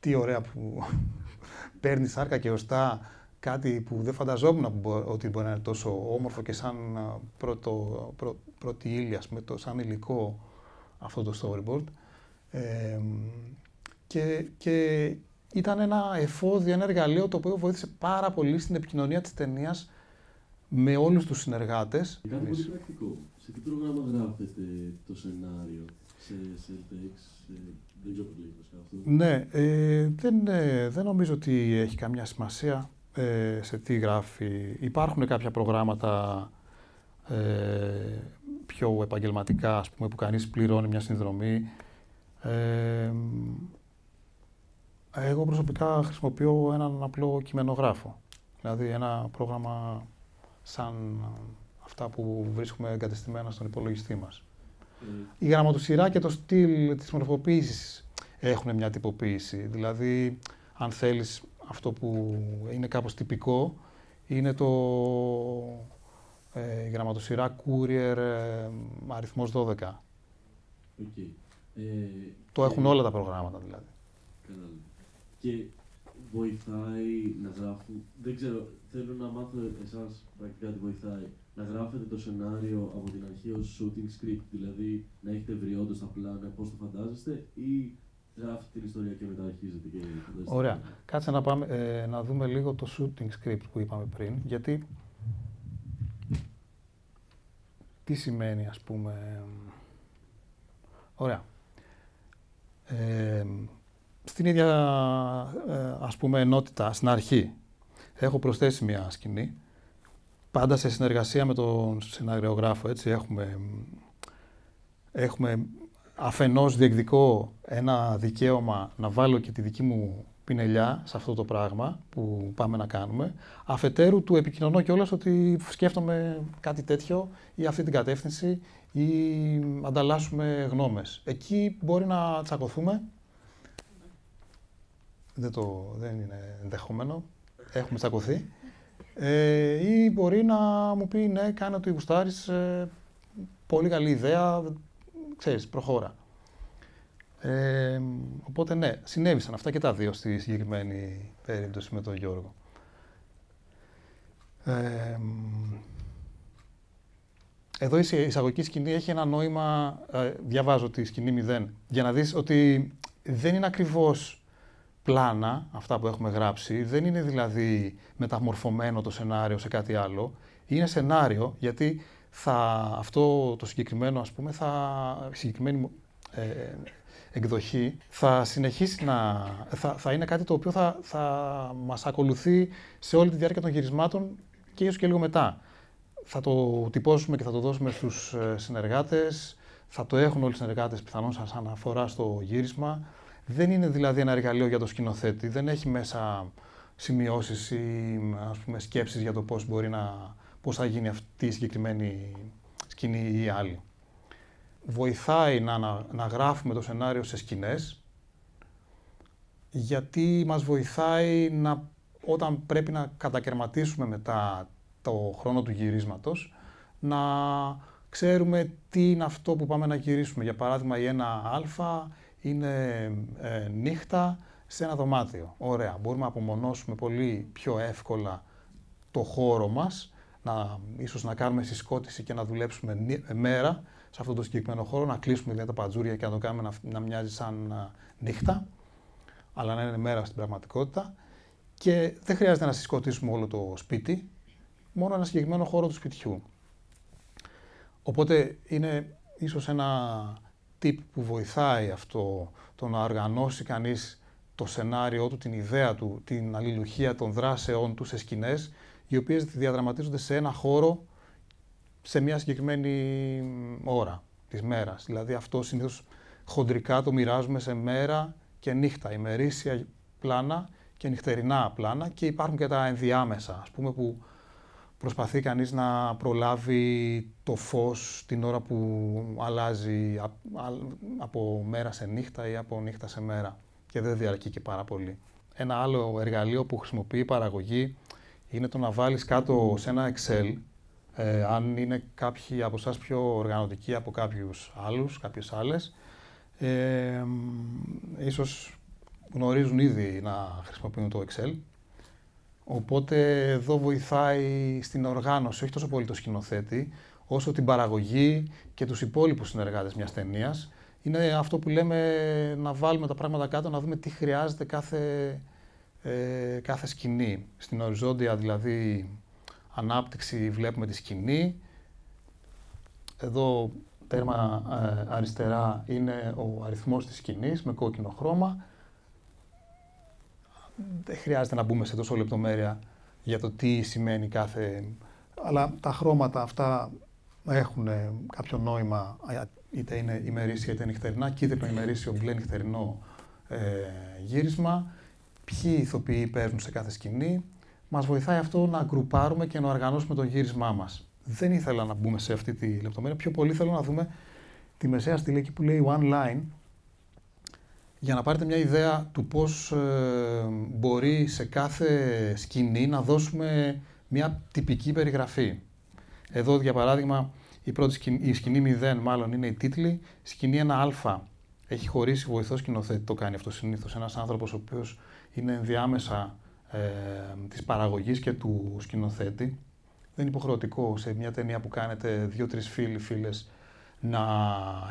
τι ωραία που παίρνεις σάρκα και οστά κάτι που δεν φανταζόμουν ότι μπορεί να είναι τόσο όμορφο και σαν πρώτο, πρω, πρώτη ύλη, πούμε, το, σαν υλικό αυτό το storyboard. Ε, και, και ήταν ένα εφόδιο, ένα εργαλείο το οποίο βοήθησε πάρα πολύ στην επικοινωνία της ταινίας με όλους τους συνεργάτες. Κάτι πολύ πρακτικό. Σε τι πρόγραμμα γράφετε το σενάριο, σε CLTX, δεν ξέρω αυτό. Ναι, ε, δεν, ε, δεν νομίζω ότι έχει καμιά σημασία ε, σε τι γράφει. Υπάρχουν κάποια προγράμματα ε, πιο επαγγελματικά, ας πούμε, που κανείς πληρώνει μια συνδρομή. Ε, εγώ προσωπικά χρησιμοποιώ έναν απλό κειμενογράφο. Δηλαδή ένα πρόγραμμα σαν αυτά που βρίσκουμε εγκατεστημένα στον υπολογιστή μας. Mm. Η γραμματοσυρά και το στυλ της μορφοποίησης έχουν μια τυποποίηση. Δηλαδή, αν θέλεις αυτό που είναι κάπως τυπικό, είναι το ε, η γραμματοσυρά Courier ε, αριθμός 12. Okay. Ε, το έχουν όλα τα προγράμματα δηλαδή. Και βοηθάει να γράφουν, δεν ξέρω, θέλω να μάθω εσάς πρακτικά τι βοηθάει, να γράφετε το σενάριο από την αρχή ως shooting script, δηλαδή να έχετε βρει όντως τα πλάνα, πώς το φαντάζεστε, ή γράφετε την ιστορία και μετά αρχίζετε και φαντάζεστε. Ωραία. Κάτσε να, πάμε, ε, να δούμε λίγο το shooting script που είπαμε πριν, γιατί τι σημαίνει ας πούμε... Ωραία. Ε, στην ίδια ε, ας πούμε ενότητα, στην αρχή, έχω προσθέσει μια σκηνή, πάντα σε συνεργασία με τον σεναριογράφο, έτσι, έχουμε, έχουμε αφενός διεκδικό ένα δικαίωμα να βάλω και τη δική μου πινελιά σε αυτό το πράγμα που πάμε να κάνουμε. Αφετέρου του επικοινωνώ κιόλας ότι σκέφτομαι κάτι τέτοιο ή αυτή την κατεύθυνση ή ανταλλάσσουμε γνώμες. Εκεί μπορεί να τσακωθούμε δεν, το, δεν είναι ενδεχόμενο, έχουμε τσακωθεί. Ε, ή μπορεί να μου πει ναι, κάνε το γουστάρεις, ε, πολύ καλή ιδέα, ξέρεις, προχώρα. Ε, οπότε ναι, συνέβησαν αυτά και τα δύο στη συγκεκριμένη περίπτωση με τον Γιώργο. Ε, εδώ η εισαγωγική σκηνή έχει ένα νόημα, ε, διαβάζω τη σκηνή 0, για να δεις ότι δεν είναι ακριβώς πλάνα, αυτά που έχουμε γράψει, δεν είναι δηλαδή μεταμορφωμένο το σενάριο σε κάτι άλλο. Είναι σενάριο γιατί θα, αυτό το συγκεκριμένο, ας πούμε, θα, συγκεκριμένη ε, εκδοχή θα συνεχίσει να... Θα, θα είναι κάτι το οποίο θα, θα μας ακολουθεί σε όλη τη διάρκεια των γυρισμάτων και ίσως και λίγο μετά. Θα το τυπώσουμε και θα το δώσουμε στους ε, συνεργάτες, θα το έχουν όλοι οι συνεργάτες πιθανόν σαν αναφορά στο γύρισμα. Δεν είναι δηλαδή ένα εργαλείο για το σκηνοθέτη, δεν έχει μέσα σημειώσεις ή ας πούμε, σκέψεις για το πώς μπορεί να, πώς θα γίνει αυτή η συγκεκριμένη σκηνή ή άλλη. Βοηθάει να, να, να γράφουμε το σενάριο σε σκηνές, γιατί μας βοηθάει να, όταν πρέπει να κατακαιρματίσουμε μετά το χρόνο του γυρίσματος, να ξέρουμε τι είναι αυτό που πάμε να γυρίσουμε. Για παράδειγμα, η ένα α είναι ε, νύχτα σε ένα δωμάτιο. Ωραία. Μπορούμε να απομονώσουμε πολύ πιο εύκολα το χώρο μας, να, ίσως να κάνουμε συσκότηση και να δουλέψουμε μέρα σε αυτό το συγκεκριμένο χώρο, να κλείσουμε δηλαδή τα πατζούρια και να το κάνουμε να, να μοιάζει σαν νύχτα, αλλά να είναι μέρα στην πραγματικότητα. Και δεν χρειάζεται να συσκοτήσουμε όλο το σπίτι, μόνο ένα συγκεκριμένο χώρο του σπιτιού. Οπότε είναι ίσως ένα tip που βοηθάει αυτό το να οργανώσει κανείς το σενάριό του, την ιδέα του, την αλληλουχία των δράσεών του σε σκηνές, οι οποίες διαδραματίζονται σε ένα χώρο σε μια συγκεκριμένη ώρα της μέρας. Δηλαδή αυτό συνήθως χοντρικά το μοιράζουμε σε μέρα και νύχτα, ημερήσια πλάνα και νυχτερινά πλάνα και υπάρχουν και τα ενδιάμεσα, ας πούμε, που προσπαθεί κανείς να προλάβει το φως την ώρα που αλλάζει από μέρα σε νύχτα ή από νύχτα σε μέρα και δεν διαρκεί και πάρα πολύ. Ένα άλλο εργαλείο που χρησιμοποιεί η παραγωγή είναι το να βάλεις κάτω σε ένα Excel ε, αν είναι κάποιοι από εσάς πιο οργανωτικοί από κάποιους άλλους, κάποιες άλλες, ε, ίσως γνωρίζουν ήδη να χρησιμοποιούν το Excel Οπότε εδώ βοηθάει στην οργάνωση, όχι τόσο πολύ το σκηνοθέτη, όσο την παραγωγή και τους υπόλοιπους συνεργάτες μιας ταινίας. Είναι αυτό που λέμε να βάλουμε τα πράγματα κάτω, να δούμε τι χρειάζεται κάθε, ε, κάθε σκηνή. Στην οριζόντια δηλαδή ανάπτυξη βλέπουμε τη σκηνή. Εδώ τέρμα ε, αριστερά είναι ο αριθμός της σκηνής με κόκκινο χρώμα. Δεν χρειάζεται να μπούμε σε τόσο λεπτομέρεια για το τι σημαίνει κάθε... Αλλά τα χρώματα αυτά έχουν κάποιο νόημα, είτε είναι ημερήσια είτε νυχτερινά, κίτρινο ημερήσιο, μπλε νυχτερινό ε, γύρισμα, ποιοι ηθοποιοί παίζουν σε κάθε σκηνή. Μας βοηθάει αυτό να γκρουπάρουμε και να οργανώσουμε το γύρισμά μας. Δεν ήθελα να μπούμε σε αυτή τη λεπτομέρεια, πιο πολύ θέλω να δούμε τη μεσαία στήλη εκεί που λέει one line, για να πάρετε μια ιδέα του πώς ε, μπορεί σε κάθε σκηνή να δώσουμε μια τυπική περιγραφή. Εδώ, για παράδειγμα, η, πρώτη σκηνή, η σκηνή 0 μάλλον είναι η τίτλη, σκηνή 1α έχει χωρίσει βοηθός σκηνοθέτη, το κάνει αυτό συνήθως. Ένας άνθρωπος ο οποίος είναι ενδιάμεσα ε, της παραγωγής και του σκηνοθέτη. Δεν είναι υποχρεωτικό σε μια ταινία που κάνετε δύο-τρεις φίλοι, φίλες να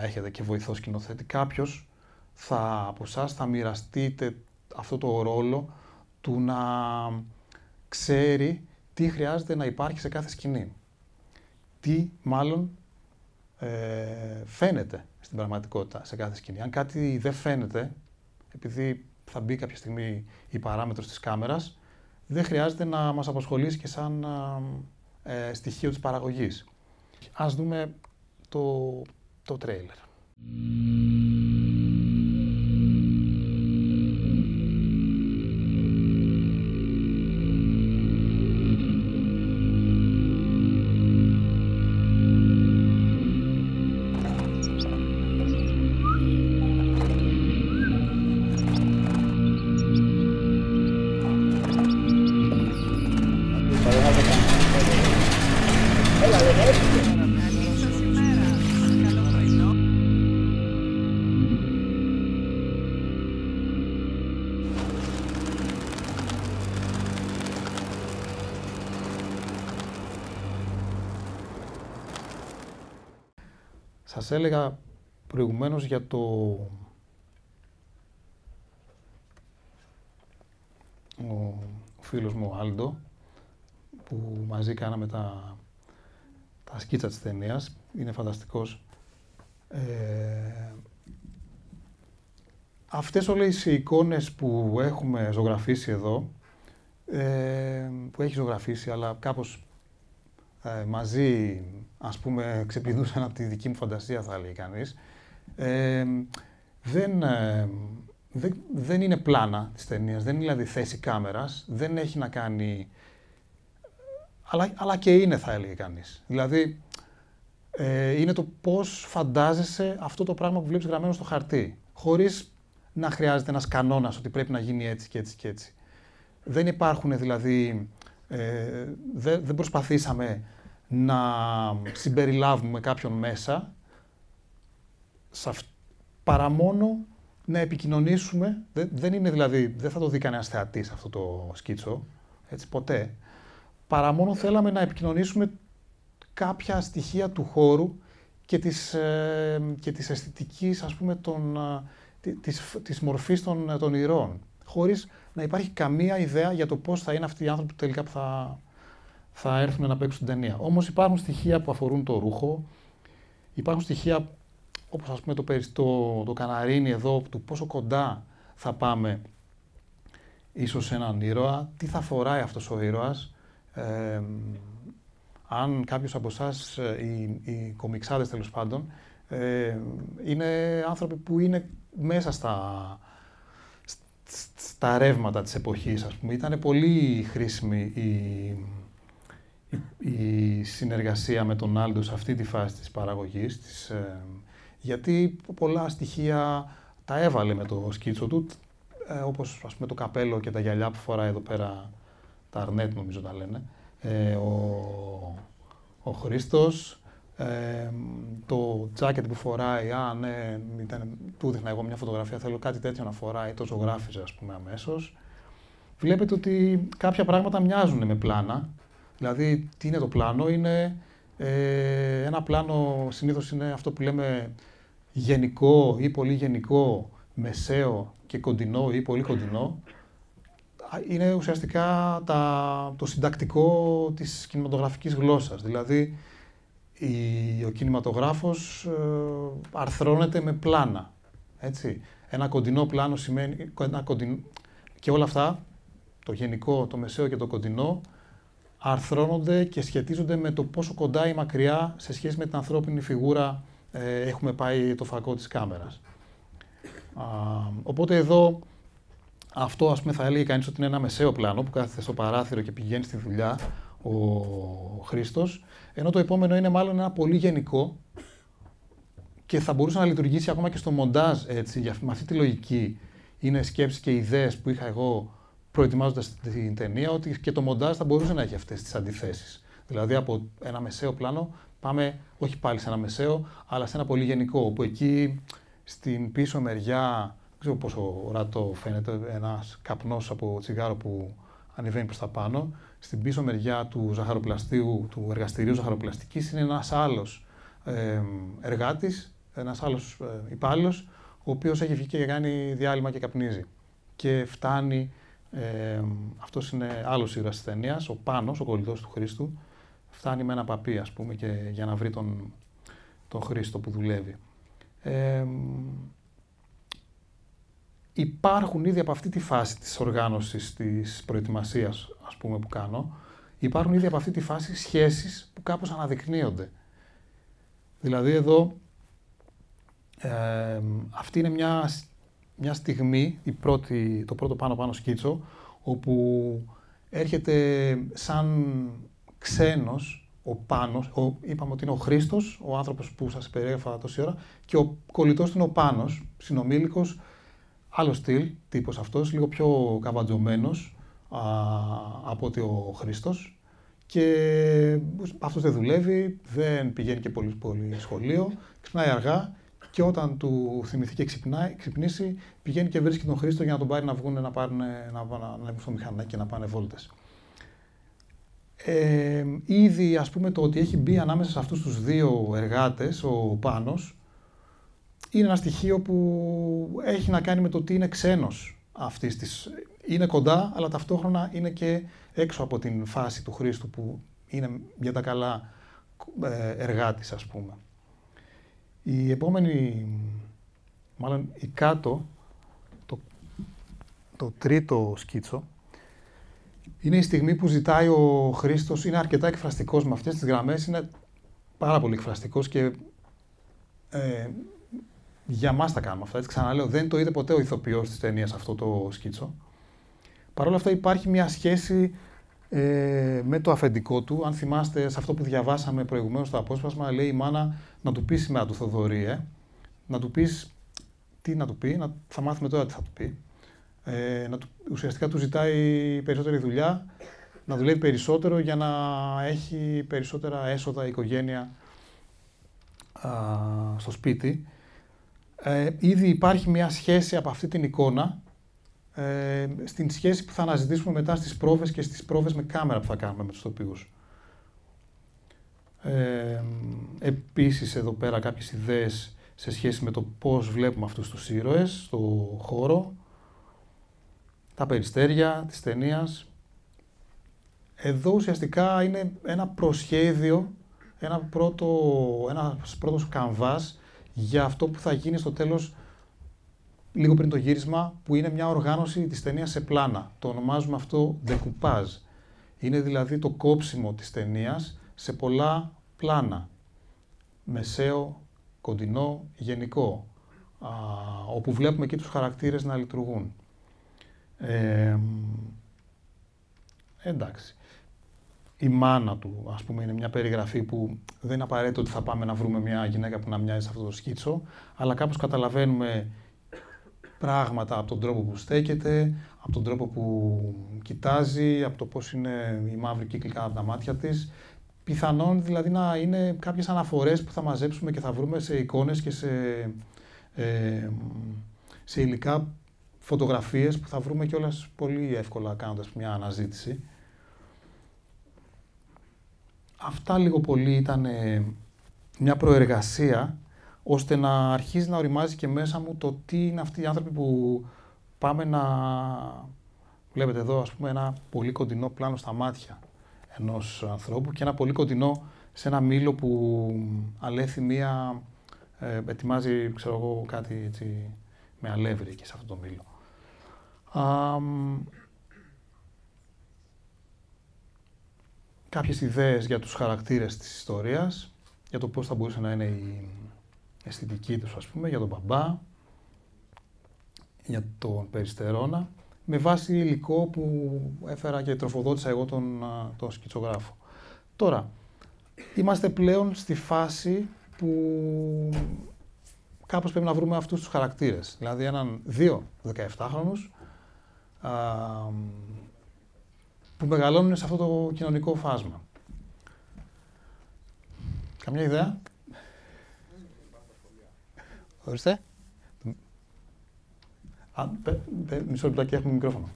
έχετε και βοηθό σκηνοθέτη. Κάποιος θα, από εσάς θα μοιραστείτε αυτό το ρόλο του να ξέρει τι χρειάζεται να υπάρχει σε κάθε σκηνή. Τι μάλλον ε, φαίνεται στην πραγματικότητα σε κάθε σκηνή. Αν κάτι δεν φαίνεται, επειδή θα μπει κάποια στιγμή η παράμετρος της κάμερας, δεν χρειάζεται να μας απασχολήσει και σαν ε, στοιχείο της παραγωγής. Ας δούμε το, το τρέιλερ. Σας έλεγα προηγουμένως για το ο φίλος μου ο Άλντο που μαζί κάναμε τα, τα σκίτσα της ταινίας. Είναι φανταστικός. Ε, αυτές όλες οι εικόνες που έχουμε ζωγραφίσει εδώ, ε, που έχει ζωγραφίσει, αλλά κάπως ε, μαζί, ας πούμε, ξεπηδούσαν από τη δική μου φαντασία, θα λέει κανείς, ε, δεν, ε, δεν, δεν είναι πλάνα της ταινίας, δεν είναι δηλαδή θέση κάμερας, δεν έχει να κάνει... Αλλά, αλλά και είναι, θα έλεγε κανείς. Δηλαδή, ε, είναι το πώς φαντάζεσαι αυτό το πράγμα που βλέπεις γραμμένο στο χαρτί, χωρίς να χρειάζεται ένας κανόνας ότι πρέπει να γίνει έτσι και έτσι και έτσι. Δεν υπάρχουν δηλαδή, ε, δεν, δεν προσπαθήσαμε να συμπεριλάβουμε κάποιον μέσα, παρά μόνο να επικοινωνήσουμε. Δεν, είναι δηλαδή, δεν θα το δει κανένας θεατής αυτό το σκίτσο, έτσι ποτέ. Παρά μόνο θέλαμε να επικοινωνήσουμε κάποια στοιχεία του χώρου και της, ε, και της αισθητικής, ας πούμε, των, ε, της, της μορφής των, των ηρών. Χωρίς να υπάρχει καμία ιδέα για το πώς θα είναι αυτοί οι άνθρωποι τελικά που θα, θα έρθουν να παίξουν την ταινία. Όμως υπάρχουν στοιχεία που αφορούν το ρούχο, υπάρχουν στοιχεία όπως ας πούμε το, το, το καναρίνι εδώ, του πόσο κοντά θα πάμε ίσως σε έναν ήρωα, τι θα φοράει αυτός ο ήρωας, ε, αν κάποιος από εσάς, ε, οι, οι κομιξάδες τέλος πάντων, ε, είναι άνθρωποι που είναι μέσα στα, στα ρεύματα της εποχής, ας πούμε. Ήταν πολύ χρήσιμη η, η συνεργασία με τον Άλντο σε αυτή τη φάση της παραγωγής, της, ε, γιατί πολλά στοιχεία τα έβαλε με το σκίτσο του, ε, όπως ας πούμε το καπέλο και τα γυαλιά που φοράει εδώ πέρα, τα αρνέτ νομίζω τα λένε, ε, ο, ο Χρήστος, ε, το τζάκετ που φοράει, α ναι, ήταν, του δείχνα εγώ μια φωτογραφία, θέλω κάτι τέτοιο να φοράει, το ζωγράφιζε ας πούμε αμέσως. βλέπετε ότι κάποια πράγματα μοιάζουν με πλάνα. Δηλαδή, τι είναι το πλάνο, είναι ε, ένα πλάνο συνήθως είναι αυτό που λέμε γενικό ή πολύ γενικό, μεσαίο και κοντινό ή πολύ κοντινό. Είναι ουσιαστικά τα, το συντακτικό της κινηματογραφικής γλώσσας. Δηλαδή, η, ο κινηματογράφος ε, αρθρώνεται με πλάνα. Έτσι. Ένα κοντινό πλάνο σημαίνει... Ένα κοντινό, και όλα αυτά, το γενικό, το μεσαίο και το κοντινό, αρθρώνονται και σχετίζονται με το πόσο κοντά ή μακριά σε σχέση με την ανθρώπινη φιγούρα ε, έχουμε πάει το φακό της κάμερας. Α, οπότε εδώ αυτό ας πούμε θα έλεγε κανείς ότι είναι ένα μεσαίο πλάνο που κάθεται στο παράθυρο και πηγαίνει στη δουλειά ο Χρήστος, ενώ το επόμενο είναι μάλλον ένα πολύ γενικό και θα μπορούσε να λειτουργήσει ακόμα και στο μοντάζ έτσι, με αυτή τη λογική. Είναι σκέψεις και ιδέες που είχα εγώ προετοιμάζοντας την ταινία, ότι και το μοντάζ θα μπορούσε να έχει αυτές τις αντιθέσεις. Δηλαδή από ένα μεσαίο πλάνο πάμε όχι πάλι σε ένα μεσαίο, αλλά σε ένα πολύ γενικό, όπου εκεί στην πίσω μεριά, δεν ξέρω πόσο ορατό φαίνεται, ένας καπνός από τσιγάρο που ανεβαίνει προς τα πάνω, στην πίσω μεριά του ζαχαροπλαστείου, του εργαστηρίου ζαχαροπλαστικής είναι ένας άλλος ε, εργάτης, ένας άλλος ε, υπάλληλος, ο οποίος έχει βγει και κάνει διάλειμμα και καπνίζει. Και φτάνει ε, Αυτός είναι άλλος ήρωας της ταινίας. Ο Πάνος, ο κολλητός του Χρήστου, φτάνει με ένα παπί, ας πούμε, και, για να βρει τον, τον Χρήστο που δουλεύει. Ε, υπάρχουν ήδη από αυτή τη φάση της οργάνωσης, της προετοιμασίας, ας πούμε, που κάνω, υπάρχουν ήδη από αυτή τη φάση σχέσεις που κάπως αναδεικνύονται. Δηλαδή εδώ, ε, αυτή είναι μια μια στιγμή, η πρώτη, το πρώτο πάνω-πάνω σκίτσο, όπου έρχεται σαν ξένος ο Πάνος, ο, είπαμε ότι είναι ο Χρήστος, ο άνθρωπος που σας περιέφερα τόση ώρα, και ο κολλητός του είναι ο Πάνος, συνομήλικος, άλλο στυλ, τύπος αυτός, λίγο πιο καβατζωμένος α, από ότι ο Χρήστος. Και αυτός δεν δουλεύει, δεν πηγαίνει και πολύ, πολύ σχολείο, ξυπνάει αργά και όταν του θυμηθεί και ξυπνάει, ξυπνήσει, πηγαίνει και βρίσκει τον Χρήστο για να τον πάρει να βγουν να, πάρουν, να, να ανέβουν στο μηχανάκι και να πάνε βόλτες. Ε, ήδη ας πούμε το ότι έχει μπει ανάμεσα σε αυτούς τους δύο εργάτες, ο Πάνος, είναι ένα στοιχείο που έχει να κάνει με το ότι είναι ξένος αυτής της. Είναι κοντά, αλλά ταυτόχρονα είναι και έξω από την φάση του Χρήστου που είναι για τα καλά ε, εργάτης ας πούμε. Η επόμενη, μάλλον η κάτω, το, το τρίτο σκίτσο, είναι η στιγμή που ζητάει ο Χρήστος, είναι αρκετά εκφραστικός με αυτές τις γραμμές, είναι πάρα πολύ εκφραστικός και ε, για μας τα κάνουμε αυτά. Έτσι ξαναλέω, δεν το είδε ποτέ ο ηθοποιός της ταινίας αυτό το σκίτσο. Παρ' όλα αυτά υπάρχει μια σχέση ε, με το αφεντικό του. Αν θυμάστε, σε αυτό που διαβάσαμε προηγουμένως στο απόσπασμα, λέει η μάνα να του πεις σήμερα του Θοδωρή, ε, να του πεις τι να του πει, να, θα μάθουμε τώρα τι θα του πει. Ε, να του, ουσιαστικά του ζητάει περισσότερη δουλειά, να δουλεύει περισσότερο για να έχει περισσότερα έσοδα η οικογένεια α, στο σπίτι. Ε, ήδη υπάρχει μια σχέση από αυτή την εικόνα ε, στην σχέση που θα αναζητήσουμε μετά στις πρόβες και στις πρόβες με κάμερα που θα κάνουμε με τους τοπίους. Ε, επίσης εδώ πέρα κάποιες ιδέες σε σχέση με το πώς βλέπουμε αυτούς τους ήρωες στο χώρο, τα περιστέρια της ταινίας. Εδώ ουσιαστικά είναι ένα προσχέδιο, ένα πρώτο, ένας πρώτος καμβάς για αυτό που θα γίνει στο τέλος λίγο πριν το γύρισμα, που είναι μια οργάνωση της ταινίας σε πλάνα. Το ονομάζουμε αυτό decoupage. Είναι δηλαδή το κόψιμο της ταινίας σε πολλά πλάνα. Μεσαίο, κοντινό, γενικό. Α, όπου βλέπουμε και τους χαρακτήρες να λειτουργούν. Ε, εντάξει. Η μάνα του, ας πούμε, είναι μια περιγραφή που δεν είναι απαραίτητο ότι θα πάμε να βρούμε μια γυναίκα που να μοιάζει σε αυτό το σκίτσο, αλλά κάπως καταλαβαίνουμε πράγματα από τον τρόπο που στέκεται, από τον τρόπο που κοιτάζει, από το πώς είναι η μαύρη κύκλη κάτω από τα μάτια της. Πιθανόν δηλαδή να είναι κάποιες αναφορές που θα μαζέψουμε και θα βρούμε σε εικόνες και σε, ε, σε υλικά φωτογραφίες που θα βρούμε κιόλας πολύ εύκολα κάνοντας μια αναζήτηση. Αυτά λίγο πολύ ήταν ε, μια προεργασία ώστε να αρχίζει να οριμάζει και μέσα μου το τι είναι αυτοί οι άνθρωποι που πάμε να... Βλέπετε εδώ, ας πούμε, ένα πολύ κοντινό πλάνο στα μάτια ενός ανθρώπου και ένα πολύ κοντινό σε ένα μήλο που αλέθει μία, ε, ετοιμάζει, ξέρω εγώ, κάτι έτσι, με αλεύρι εκεί σε αυτό το μήλο. Α, κάποιες ιδέες για τους χαρακτήρες της ιστορίας, για το πώς θα μπορούσε να είναι η αισθητική τους, ας πούμε, για τον μπαμπά, για τον Περιστερώνα, με βάση υλικό που έφερα και τροφοδότησα εγώ τον, τον σκητσογράφο. Τώρα, είμαστε πλέον στη φάση που κάπως πρέπει να βρούμε αυτούς τους χαρακτήρες. Δηλαδή έναν δύο 17χρονους που μεγαλώνουν σε αυτό το κοινωνικό φάσμα. Καμιά ιδέα; Ορίστε. Α, πε, πε, μισό λεπτάκι έχουμε μικρόφωνο.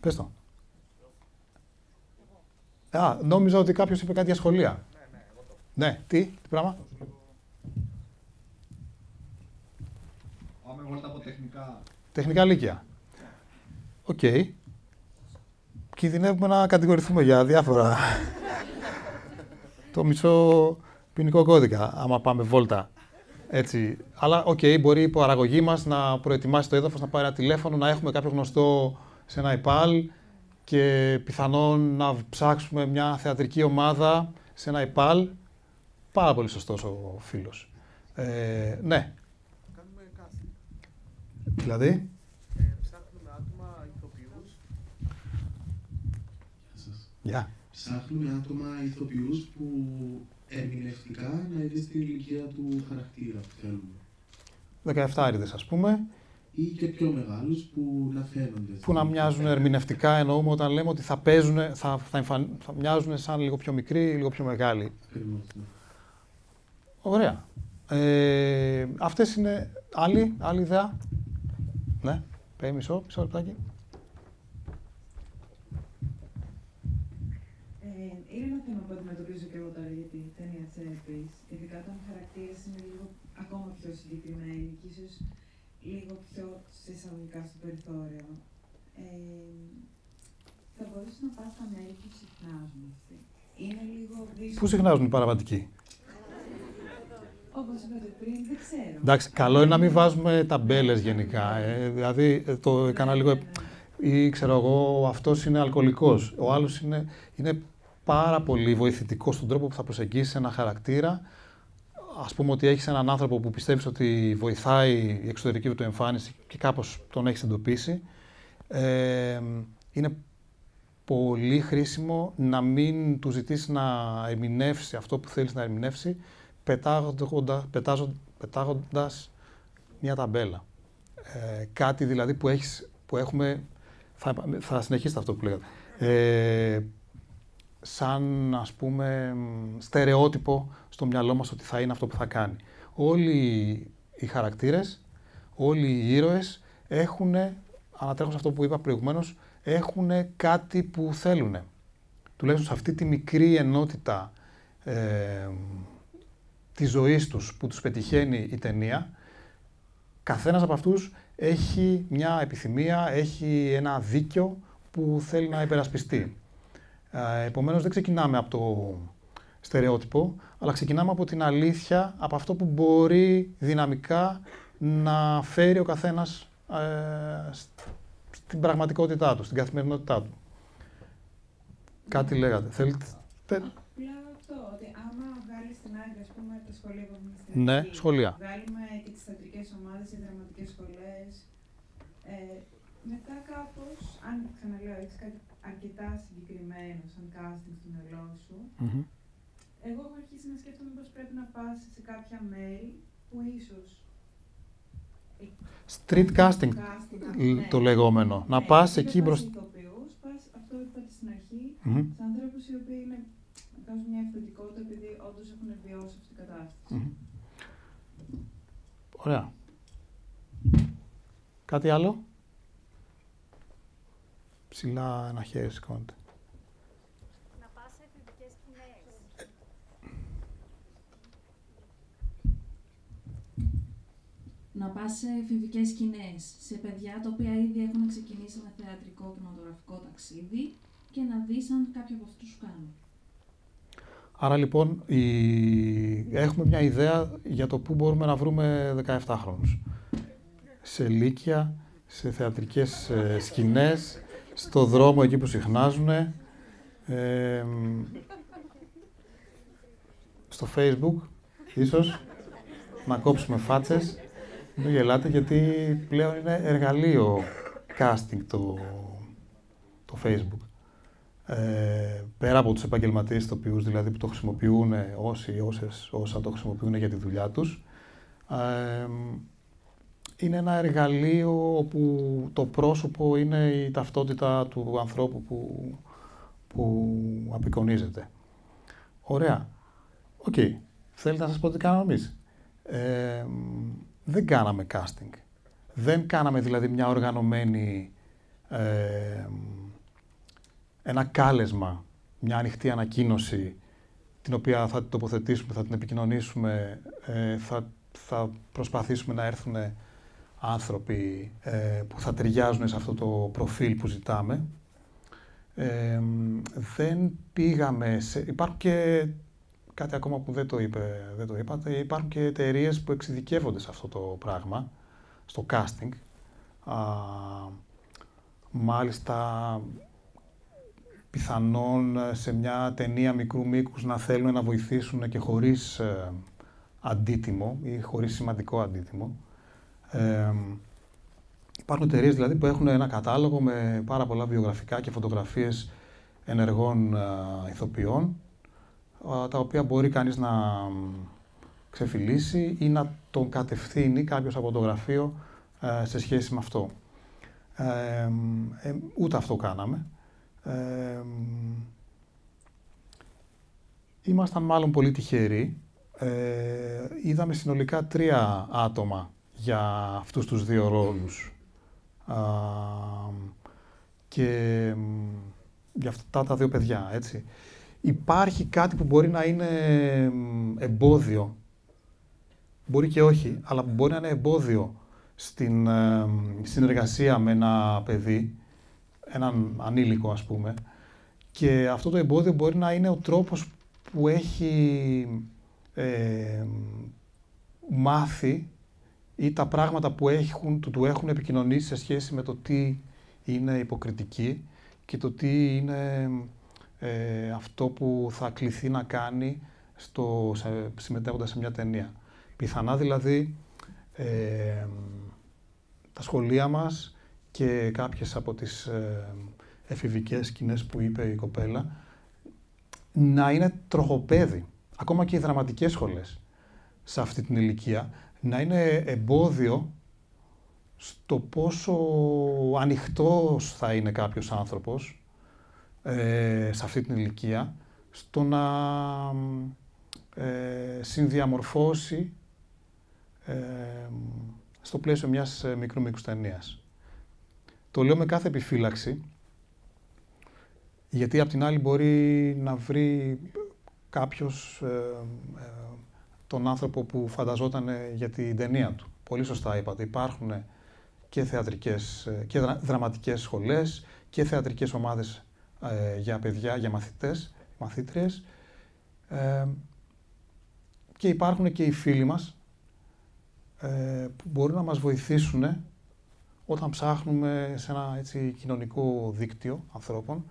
Πες το. Α, νόμιζα ότι κάποιος είπε κάτι για σχολεία. Ναι, ναι, τι, τι πράγμα; Πάμε όλα από τεχνικά. Τεχνικά λύκεια. OK. Okay. Κινδυνεύουμε να κατηγορηθούμε για διάφορα. το μισό ποινικό κώδικα, άμα πάμε βόλτα. Έτσι. Αλλά, OK, okay, μπορεί η παραγωγή μας να προετοιμάσει το έδαφος, να πάρει ένα τηλέφωνο, να έχουμε κάποιο γνωστό σε ένα ΕΠΑΛ και πιθανόν να ψάξουμε μια θεατρική ομάδα σε ένα ΕΠΑΛ. Πάρα πολύ σωστός ο φίλος. Ε, ναι. Κάνουμε casting. Δηλαδή; Ε, ψάχνουμε άτομα, ηθοποιούς. Γεια. Ψάχνουμε άτομα, ηθοποιούς που ερμηνευτικά να είναι στην ηλικία του χαρακτήρα που θέλουμε. 17 άριδες ας πούμε, Ή και πιο μεγάλους που να φαίνονται. που να μοιάζουν ερμηνευτικά εννοούμε όταν λέμε ότι θα παίζουν, θα, θα, εμφαν, θα μοιάζουν σαν λίγο πιο μικροί, λίγο πιο μεγάλοι. Ακριβώς, ναι. Ωραία. Ε, αυτές είναι άλλη, άλλη ιδέα. Ναι, παίρνει μισό, μισό λεπτάκι. Ε, είναι ένα θέμα που αντιμετωπίζω και εγώ τώρα για την ταινία τη ΕΕΠΗ. Ειδικά όταν οι χαρακτήρε είναι λίγο ακόμα πιο συγκεκριμένοι και ίσως λίγο πιο σε εισαγωγικά στο περιθώριο. Ε, θα μπορούσε να πας στα μέρη που συχνάζουν αυτοί. Είναι λίγο δύσκολο. Πού συχνάζουν οι παραβατικοί; Όπως είπατε πριν, δεν ξέρω. Εντάξει, καλό είναι να μην βάζουμε ταμπέλες γενικά. Ε, δηλαδή, ε, το έκανα λίγο... Ή ξέρω εγώ, αυτός είναι αλκοολικός. Ο άλλος είναι, είναι πάρα πολύ βοηθητικό στον τρόπο που θα προσεγγίσεις ένα χαρακτήρα. Ας πούμε ότι έχεις έναν άνθρωπο που πιστεύεις ότι βοηθάει η εξωτερική του εμφάνιση και κάπως τον έχεις εντοπίσει. Ε, είναι πολύ χρήσιμο να μην του ζητήσεις να ερμηνεύσει αυτό που θέλεις να ερμηνεύσει πετάγοντας, πετάζον- πετάγοντας μια ταμπέλα. Ε, κάτι δηλαδή που, έχεις, που έχουμε, θα, θα συνεχίσετε αυτό που λέγατε, ε, σαν ας πούμε μ, στερεότυπο στο μυαλό μας ότι θα είναι αυτό που θα κάνει. Όλοι οι χαρακτήρες, όλοι οι ήρωες έχουν, ανατρέχω σε αυτό που είπα προηγουμένως, έχουν κάτι που θέλουν. Τουλάχιστον σε αυτή τη μικρή ενότητα ε, της ζωής τους που τους πετυχαίνει η ταινία, καθένας από αυτούς έχει μια επιθυμία, έχει ένα δίκιο που θέλει να υπερασπιστεί. Ε, επομένως δεν ξεκινάμε από το στερεότυπο, αλλά ξεκινάμε από την αλήθεια, από αυτό που μπορεί δυναμικά να φέρει ο καθένας ε, σ- στην πραγματικότητά του, στην καθημερινότητά του. Κάτι λέγατε. Θέλετε... τε- Απλά αυτό, ότι άμα βγάλεις στην άκρη, ας πούμε, τα σχολεία που έχουμε στην Ναι, αρχή, σχολεία. Βγάλουμε και τις θεατρικές ομάδες, οι δραματικές σχολές. Ε, μετά κάπως, αν ξαναλέω, έχεις κάτι αρκετά συγκεκριμένος σαν casting στο μυαλό σου, Μμμ. εγώ έχω αρχίσει να σκέφτομαι πως πρέπει να πας σε κάποια μέρη που ίσως... Street casting, casting, λ- το λεγόμενο. Να Ναι, πας δεν εκεί πας μπροστά. σε ηθοποιούς, πας, αυτό που είπατε στην αρχή, Μμμ. σε ανθρώπους οι οποίοι είναι, βγάζουν μια ευθετικότητα επειδή όντως έχουν βιώσει αυτή την κατάσταση. Μμμ. Ωραία. Κάτι άλλο; Ψηλά ένα χέρι σηκώνεται. Να πας σε εφηβικές σκηνές. να πας σε εφηβικές σκηνές, σε παιδιά τα οποία ήδη έχουν ξεκινήσει με θεατρικό κινηματογραφικό ταξίδι και να δεις αν κάποιοι από αυτούς σου κάνουν. Άρα λοιπόν η... έχουμε μια ιδέα για το πού μπορούμε να βρούμε 17 χρόνους. Σε λύκεια, σε θεατρικές ε, σκηνές, στο δρόμο εκεί που συχνάζουν, ε, στο facebook ίσως, να κόψουμε φάτσες. Μην γελάτε γιατί πλέον είναι εργαλείο casting το, το facebook. Ε, πέρα από τους επαγγελματίες ηθοποιούς, δηλαδή που το χρησιμοποιούν όσοι, όσες, όσα το χρησιμοποιούν για τη δουλειά τους, ε, είναι ένα εργαλείο όπου το πρόσωπο είναι η ταυτότητα του ανθρώπου που, που απεικονίζεται. Ωραία. Οκ. Θέλετε να σας πω τι κάναμε εμείς; Ε, δεν κάναμε casting. Δεν κάναμε δηλαδή μια οργανωμένη, ε, ένα κάλεσμα, μια ανοιχτή ανακοίνωση, την οποία θα την τοποθετήσουμε, θα την επικοινωνήσουμε, ε, θα, θα προσπαθήσουμε να έρθουν άνθρωποι ε, που θα ταιριάζουν σε αυτό το προφίλ που ζητάμε. Ε, δεν πήγαμε σε... Υπάρχουν και κάτι ακόμα που δεν το, είπε, δεν το είπατε, υπάρχουν και εταιρείες που εξειδικεύονται σε αυτό το πράγμα, στο casting. Α, μάλιστα, πιθανόν σε μια ταινία μικρού μήκους να θέλουν να βοηθήσουν και χωρίς ε, αντίτιμο ή χωρίς σημαντικό αντίτιμο. Ε, υπάρχουν εταιρείες δηλαδή που έχουν ένα κατάλογο με πάρα πολλά βιογραφικά και φωτογραφίες ενεργών ε, ηθοποιών τα οποία μπορεί κανείς να ξεφυλίσει ή να τον κατευθύνει κάποιος από το γραφείο ε, σε σχέση με αυτό. Ε, ε, ούτε αυτό κάναμε. Ε, ήμασταν μάλλον πολύ τυχεροί. είδαμε συνολικά τρία άτομα για αυτούς τους δύο ρόλους. και για αυτά τα δύο παιδιά, έτσι. Υπάρχει κάτι που μπορεί να είναι εμπόδιο, μπορεί και όχι, αλλά που μπορεί να είναι εμπόδιο στην συνεργασία με ένα παιδί, έναν ανήλικο ας πούμε, και αυτό το εμπόδιο μπορεί να είναι ο τρόπος που έχει ε, μάθει ή τα πράγματα που έχουν, του, του έχουν επικοινωνήσει σε σχέση με το τι είναι υποκριτική και το τι είναι ε, αυτό που θα κληθεί να κάνει στο, σε, συμμετέχοντας σε μια ταινία. Πιθανά δηλαδή ε, τα σχολεία μας και κάποιες από τις ε, εφηβικές σκηνές που είπε η κοπέλα να είναι τροχοπέδι. Ακόμα και οι δραματικές σχολές σε αυτή την ηλικία να είναι εμπόδιο στο πόσο ανοιχτός θα είναι κάποιος άνθρωπος ε, σε αυτή την ηλικία στο να ε, συνδιαμορφώσει ε, στο πλαίσιο μιας ε, μικρού μήκους ταινίας. Το λέω με κάθε επιφύλαξη, γιατί απ' την άλλη μπορεί να βρει κάποιος τον άνθρωπο που φανταζόταν για την ταινία του. Πολύ σωστά είπατε, υπάρχουν και θεατρικές και δραματικές σχολές και θεατρικές ομάδες ε, για παιδιά, για μαθητές, μαθήτριες. Ε, και υπάρχουν και οι φίλοι μας ε, που μπορούν να μας βοηθήσουν όταν ψάχνουμε σε ένα έτσι, κοινωνικό δίκτυο ανθρώπων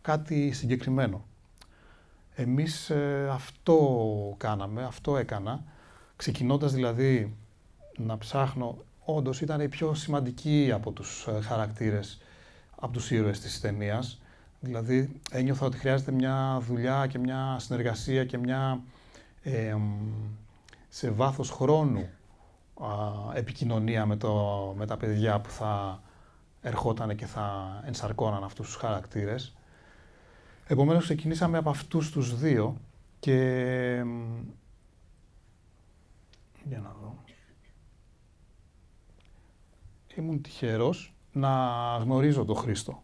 κάτι συγκεκριμένο. Εμείς αυτό κάναμε, αυτό έκανα, ξεκινώντας δηλαδή να ψάχνω, όντως ήταν η πιο σημαντική από τους χαρακτήρες, από τους ήρωες της ταινίας, Δηλαδή ένιωθα ότι χρειάζεται μια δουλειά και μια συνεργασία και μια σε βάθος χρόνου επικοινωνία με, το, με τα παιδιά που θα ερχόταν και θα ενσαρκώναν αυτούς τους χαρακτήρες. Επομένως ξεκινήσαμε από αυτούς τους δύο και... Για να δω. ήμουν τυχερός να γνωρίζω τον Χρήστο.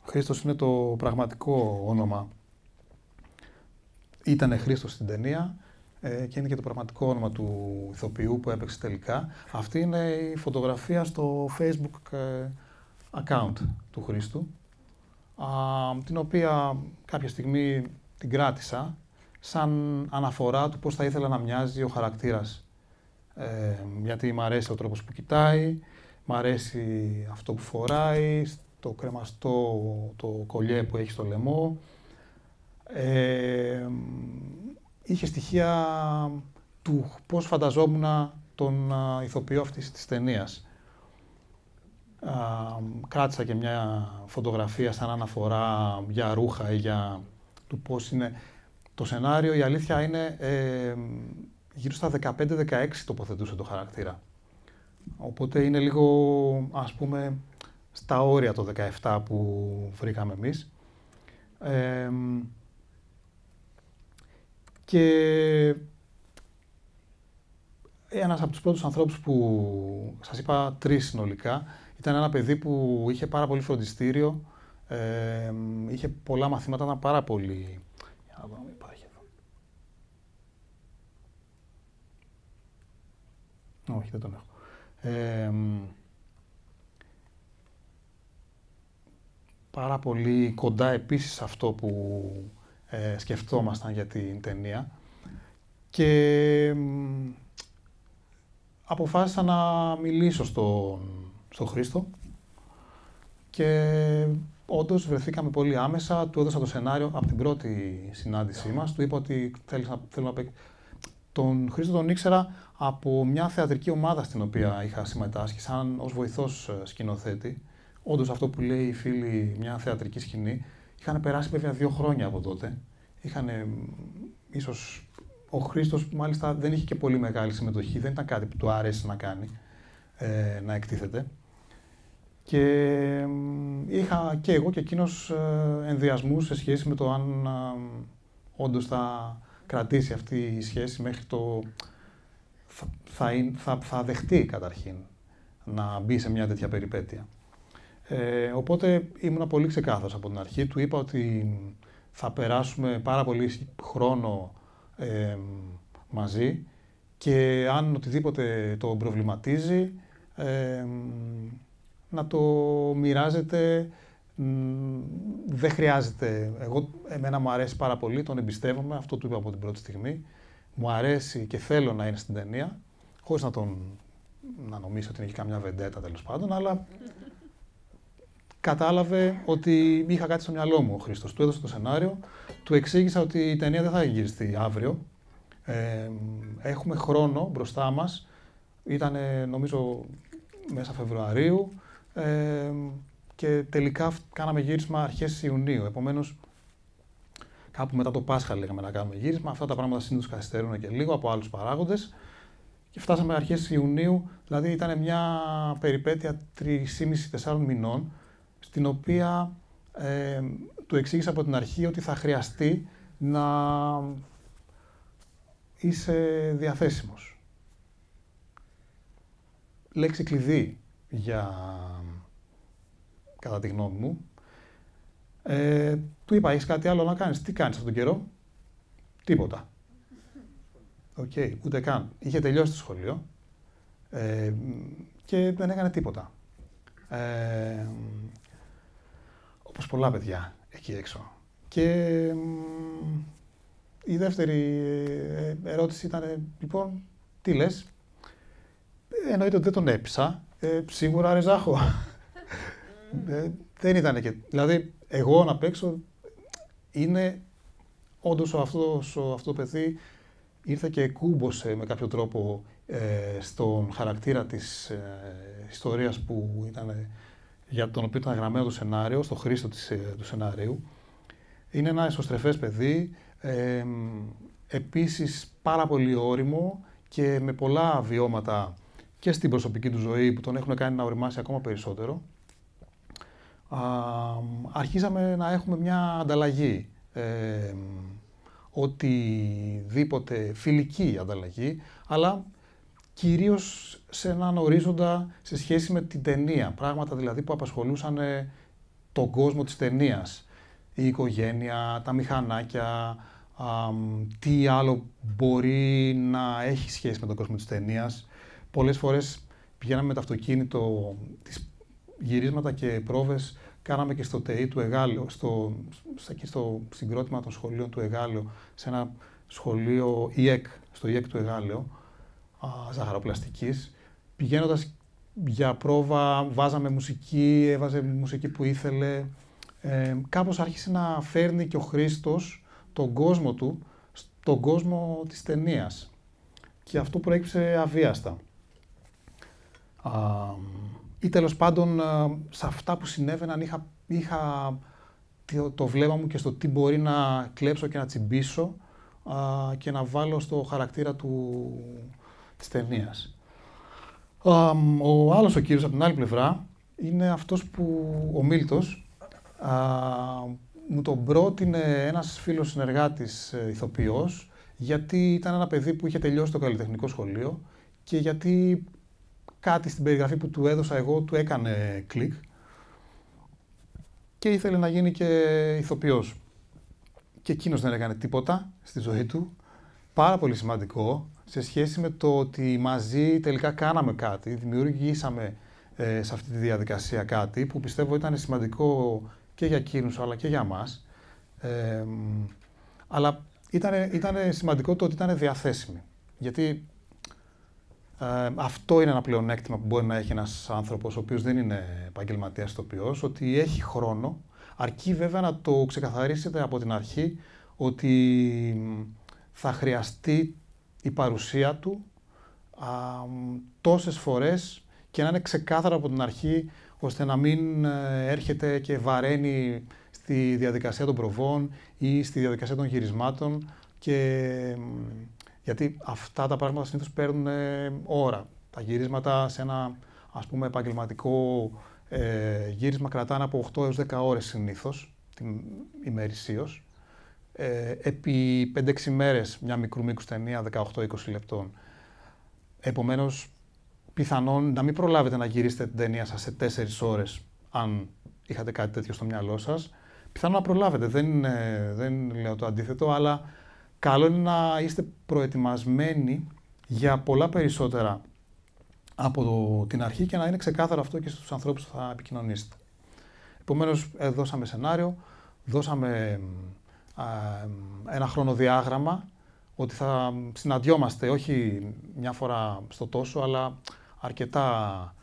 Ο Χρήστος είναι το πραγματικό όνομα. Ήτανε Χρήστος στην ταινία ε, και είναι και το πραγματικό όνομα του ηθοποιού που έπαιξε τελικά. Αυτή είναι η φωτογραφία στο facebook ε, account του Χρήστου, α, την οποία κάποια στιγμή την κράτησα σαν αναφορά του πώς θα ήθελα να μοιάζει ο χαρακτήρας. Ε, γιατί μου αρέσει ο τρόπος που κοιτάει, μου αρέσει αυτό που φοράει, το κρεμαστό το κολλιέ που έχει στο λαιμό. Ε, είχε στοιχεία του πώς φανταζόμουν τον ηθοποιό αυτής της ταινίας. Κράτησα και μια φωτογραφία σαν αναφορά για ρούχα ή για του πώς είναι. Το σενάριο, η αλήθεια είναι, ε, γύρω στα 15-16 τοποθετούσε το χαρακτήρα. Οπότε είναι λίγο, ας πούμε, στα όρια το 17 που βρήκαμε εμείς. και ένας από τους πρώτους ανθρώπους που, σας είπα τρεις συνολικά, ήταν ένα παιδί που είχε πάρα πολύ φροντιστήριο, είχε πολλά μαθήματα, ήταν πάρα πολύ... Για να δω αν υπάρχει εδώ. Όχι, δεν τον έχω. πάρα πολύ κοντά επίσης αυτό που ε, σκεφτόμασταν για την ταινία. Και αποφάσισα να μιλήσω στον, στον Χρήστο και όντως βρεθήκαμε πολύ άμεσα. Του έδωσα το σενάριο από την πρώτη συνάντησή μας. Του είπα ότι θέλεις να, θέλω να παίξει. Τον Χρήστο τον ήξερα από μια θεατρική ομάδα στην οποία είχα συμμετάσχει, σαν ως βοηθός ε, σκηνοθέτη. Όντως αυτό που λέει η φίλη μια θεατρική σκηνή. Είχαν περάσει βέβαια δύο χρόνια από τότε. Είχαν ίσως. Ο Χρήστος μάλιστα δεν είχε και πολύ μεγάλη συμμετοχή, δεν ήταν κάτι που του άρεσε να κάνει, ε, να εκτίθεται. Και είχα και εγώ και εκείνος ε, ενδιασμούς σε σχέση με το αν ε, όντως θα κρατήσει αυτή η σχέση μέχρι το. Θα, θα, θα, δεχτεί καταρχήν να μπει σε μια τέτοια περιπέτεια. Ε, οπότε ήμουν πολύ ξεκάθαρος από την αρχή. Του είπα ότι θα περάσουμε πάρα πολύ χρόνο ε, μαζί και αν οτιδήποτε το προβληματίζει, ε, να το μοιράζεται. Δεν χρειάζεται. Εγώ, εμένα μου αρέσει πάρα πολύ, τον εμπιστεύομαι, αυτό του είπα από την πρώτη στιγμή. Μου αρέσει και θέλω να είναι στην ταινία, χωρίς να τον να νομίζω ότι έχει καμιά βεντέτα τέλος πάντων, αλλά κατάλαβε ότι είχα κάτι στο μυαλό μου ο Χρήστος. Του έδωσε το σενάριο, του εξήγησα ότι η ταινία δεν θα γυριστεί αύριο. Ε, έχουμε χρόνο μπροστά μας. Ήταν νομίζω μέσα Φεβρουαρίου ε, και τελικά κάναμε γύρισμα αρχές Ιουνίου. Επομένως, κάπου μετά το Πάσχα λέγαμε να κάνουμε γύρισμα. Αυτά τα πράγματα συνήθως καθυστερούν και λίγο από άλλους παράγοντες. Και φτάσαμε αρχές Ιουνίου, δηλαδή ήταν μια περιπέτεια 3,5-4 μηνών, στην οποία ε, του εξήγησα από την αρχή ότι θα χρειαστεί να είσαι διαθέσιμος. Λέξη κλειδί για, κατά τη γνώμη μου. Ε, του είπα, έχεις κάτι άλλο να κάνεις; Τι κάνεις αυτόν τον καιρό; Τίποτα. OK, okay, ούτε καν. Είχε τελειώσει το σχολείο ε, και δεν έκανε τίποτα. Ε, όπως πολλά παιδιά εκεί έξω. Και η δεύτερη ε, ερώτηση ήταν, λοιπόν, τι λες; Εννοείται ότι δεν τον έπεισα. Ε, σίγουρα ρε Ζάχο. Ε, δεν ήταν και... Δηλαδή, εγώ να παίξω είναι όντως αυτός, αυτό το παιδί ήρθε και κούμποσε με κάποιο τρόπο ε, στον χαρακτήρα της ε, ιστορίας που ήταν για τον οποίο ήταν γραμμένο το σενάριο, στο χρήστο της, ε, του σενάριου. Είναι ένα εσωστρεφές παιδί, ε, επίσης πάρα πολύ όριμο και με πολλά βιώματα και στην προσωπική του ζωή που τον έχουν κάνει να οριμάσει ακόμα περισσότερο. Α, αρχίζαμε να έχουμε μια ανταλλαγή, ε, οτιδήποτε φιλική ανταλλαγή, αλλά κυρίως σε έναν ορίζοντα σε σχέση με την ταινία. Πράγματα δηλαδή που απασχολούσαν ε, τον κόσμο της ταινίας. Η οικογένεια, τα μηχανάκια, τι άλλο μπορεί να έχει σχέση με τον κόσμο της ταινίας. Πολλές φορές πηγαίναμε με το αυτοκίνητο, τις γυρίσματα και πρόβες κάναμε και στο ΤΕΙ του Εγάλιο, στο, στο συγκρότημα των σχολείων του Εγάλιο, σε ένα σχολείο ΙΕΚ, στο ΙΕΚ του Εγάλιο, ζαχαροπλαστικής. Πηγαίνοντας για πρόβα, βάζαμε μουσική, έβαζε μουσική που ήθελε. Ε, κάπως άρχισε να φέρνει και ο Χρήστος τον κόσμο του στον κόσμο της ταινίας. Και αυτό προέκυψε αβίαστα. Α, ή τέλος πάντων σε αυτά που συνέβαιναν είχα, είχα το, το βλέμμα μου και στο τι μπορεί να κλέψω και να τσιμπήσω και να βάλω στο χαρακτήρα του, της ταινίας. Ο άλλος ο κύριος από την άλλη πλευρά είναι αυτός που, ο Μίλτος, μου τον πρότεινε ένας φίλος συνεργάτης ε, ηθοποιός, γιατί ήταν ένα παιδί που είχε τελειώσει το καλλιτεχνικό σχολείο και γιατί κάτι στην περιγραφή που του έδωσα εγώ του έκανε κλικ και ήθελε να γίνει και ηθοποιός. Και εκείνος δεν έκανε τίποτα στη ζωή του. Πάρα πολύ σημαντικό σε σχέση με το ότι μαζί τελικά κάναμε κάτι, δημιουργήσαμε ε, σε αυτή τη διαδικασία κάτι που πιστεύω ήταν σημαντικό και για εκείνους αλλά και για μας. Ε, αλλά ήταν, σημαντικό το ότι ήταν διαθέσιμη. Γιατί ε, αυτό είναι ένα πλεονέκτημα που μπορεί να έχει ένας άνθρωπος ο οποίος δεν είναι επαγγελματίας ηθοποιό, ότι έχει χρόνο, αρκεί βέβαια να το ξεκαθαρίσετε από την αρχή ότι θα χρειαστεί η παρουσία του α, τόσες φορές και να είναι ξεκάθαρο από την αρχή ώστε να μην ε, έρχεται και βαραίνει στη διαδικασία των προβών ή στη διαδικασία των γυρισμάτων και γιατί αυτά τα πράγματα συνήθως παίρνουν ε, ώρα. Τα γυρίσματα σε ένα ας πούμε επαγγελματικό ε, γύρισμα κρατάνε από 8 έως 10 ώρες συνήθως, την ημερησίως ε, επί 5-6 μέρες μια μικρού μήκους ταινία 18-20 λεπτών. Επομένως, πιθανόν να μην προλάβετε να γυρίσετε την ταινία σας σε 4 ώρες, αν είχατε κάτι τέτοιο στο μυαλό σας. Πιθανόν να προλάβετε, δεν, δεν λέω το αντίθετο, αλλά καλό είναι να είστε προετοιμασμένοι για πολλά περισσότερα από το, την αρχή και να είναι ξεκάθαρο αυτό και στους ανθρώπους που θα επικοινωνήσετε. Επομένως, ε, δώσαμε σενάριο, δώσαμε ένα χρονοδιάγραμμα ότι θα συναντιόμαστε όχι μια φορά στο τόσο, αλλά αρκετά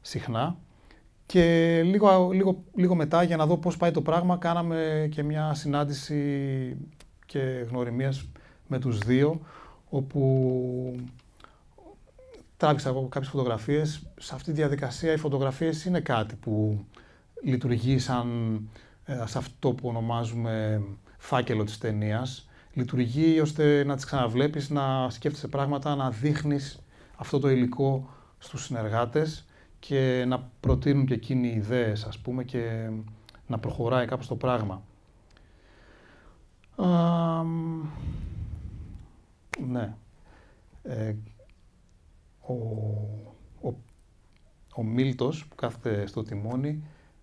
συχνά. Και λίγο, λίγο, λίγο μετά, για να δω πώς πάει το πράγμα, κάναμε και μια συνάντηση και γνωριμίας με τους δύο, όπου τράβηξα εγώ κάποιες φωτογραφίες. Σε αυτή τη διαδικασία οι φωτογραφίες είναι κάτι που λειτουργεί σαν ε, σε αυτό που ονομάζουμε φάκελο της ταινίας, λειτουργεί ώστε να τις ξαναβλέπεις, να σκέφτεσαι πράγματα, να δείχνεις αυτό το υλικό στους συνεργάτες και να προτείνουν και εκείνοι ιδέες, ας πούμε, και να προχωράει κάπως το πράγμα. Ναι. Ε, ο, ο, ο Μίλτος που κάθεται στο τιμόνι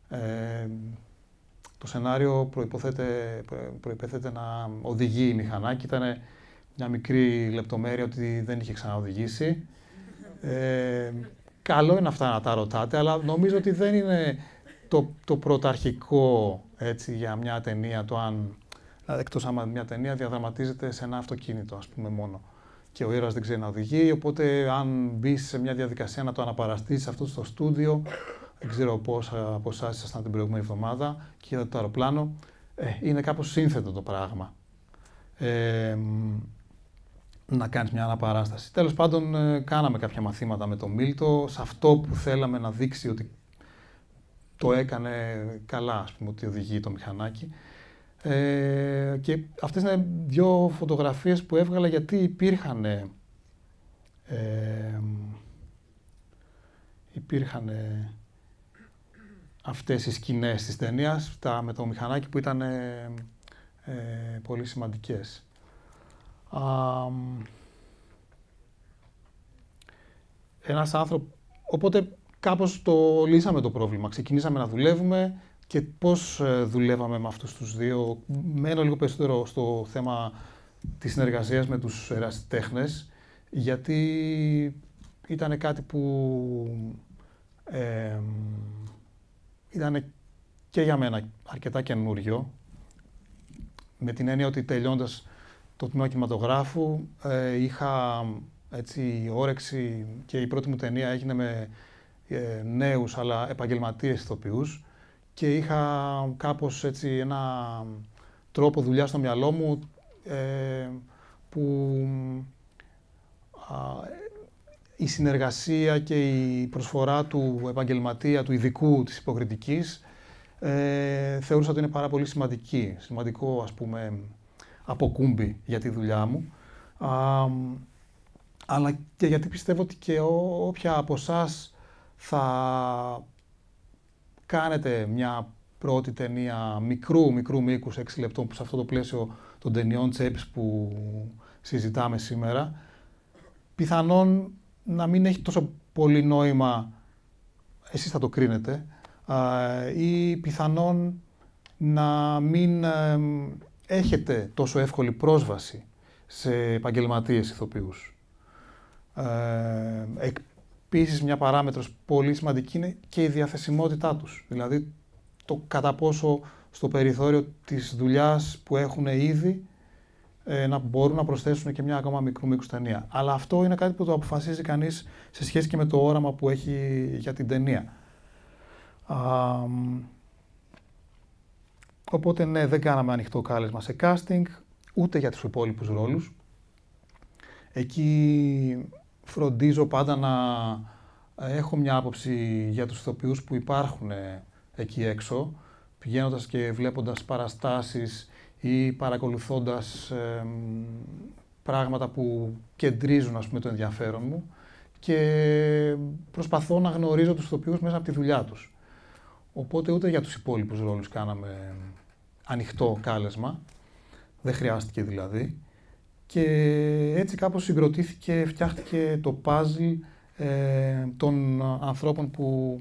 ε, το σενάριο προϋποθέται, να οδηγεί η μηχανάκι. Ήταν μια μικρή λεπτομέρεια ότι δεν είχε ξαναοδηγήσει. Ε, καλό είναι αυτά να τα ρωτάτε, αλλά νομίζω ότι δεν είναι το, το πρωταρχικό έτσι, για μια ταινία, το αν, εκτός άμα μια ταινία διαδραματίζεται σε ένα αυτοκίνητο, ας πούμε, μόνο. Και ο ήρωας δεν ξέρει να οδηγεί, οπότε αν μπει σε μια διαδικασία να το αναπαραστήσεις αυτό στο στούντιο, δεν ξέρω πόσα από εσάς ήσασταν την προηγούμενη εβδομάδα και είδατε το αεροπλάνο. Ε, είναι κάπως σύνθετο το πράγμα. Ε, να κάνεις μια αναπαράσταση. Τέλος πάντων, ε, κάναμε κάποια μαθήματα με τον Μίλτο, σε αυτό που θέλαμε να δείξει ότι το έκανε καλά, ας πούμε, ότι οδηγεί το μηχανάκι. Ε, και αυτές είναι δύο φωτογραφίες που έβγαλα γιατί υπήρχαν ε, υπήρχαν αυτές οι σκηνές της ταινίας, τα με το μηχανάκι που ήταν ε, ε, πολύ σημαντικές. ένας άνθρωπος, οπότε κάπως το λύσαμε το πρόβλημα. Ξεκινήσαμε να δουλεύουμε και πώς ε, δουλεύαμε με αυτούς τους δύο; Μένω λίγο περισσότερο στο θέμα της συνεργασίας με τους ερασιτέχνες, γιατί ήταν κάτι που ε, ήταν και για μένα αρκετά καινούριο, με την έννοια ότι τελειώντας το τμήμα κινηματογράφου ε, είχα έτσι όρεξη και η πρώτη μου ταινία έγινε με ε, νέους αλλά επαγγελματίες ηθοποιούς και είχα κάπως έτσι ένα τρόπο δουλειά στο μυαλό μου ε, που η συνεργασία και η προσφορά του επαγγελματία, του ειδικού της υποκριτικής ε, θεωρούσα ότι είναι πάρα πολύ σημαντική, σημαντικό ας πούμε αποκούμπι για τη δουλειά μου. αλλά και γιατί πιστεύω ότι και όποια από εσάς θα κάνετε μια πρώτη ταινία μικρού, μικρού μήκους, 6 λεπτών, που σε αυτό το πλαίσιο των ταινιών τσέπης που συζητάμε σήμερα, πιθανόν να μην έχει τόσο πολύ νόημα, εσείς θα το κρίνετε, ή πιθανόν να μην έχετε τόσο εύκολη πρόσβαση σε επαγγελματίες ηθοποιούς. Ε, επίσης, μια παράμετρος πολύ σημαντική είναι και η διαθεσιμότητά τους. Δηλαδή, το κατά πόσο στο περιθώριο της δουλειάς που έχουν ήδη ε, να μπορούν να προσθέσουν και μια ακόμα μικρού μήκους ταινία. Αλλά αυτό είναι κάτι που το αποφασίζει κανείς σε σχέση και με το όραμα που έχει για την ταινία. οπότε ναι, δεν κάναμε ανοιχτό κάλεσμα σε casting, ούτε για τους υπόλοιπους ρόλους. Εκεί φροντίζω πάντα να έχω μια άποψη για τους ηθοποιούς που υπάρχουν εκεί έξω, πηγαίνοντας και βλέποντας παραστάσεις ή παρακολουθώντας πράγματα που κεντρίζουν ας πούμε, το ενδιαφέρον μου και προσπαθώ να γνωρίζω τους ηθοποιούς μέσα από τη δουλειά τους. Οπότε ούτε για τους υπόλοιπους ρόλους κάναμε ανοιχτό κάλεσμα, δεν χρειάστηκε δηλαδή. Και έτσι κάπως συγκροτήθηκε, φτιάχτηκε το παζλ ε, των ανθρώπων που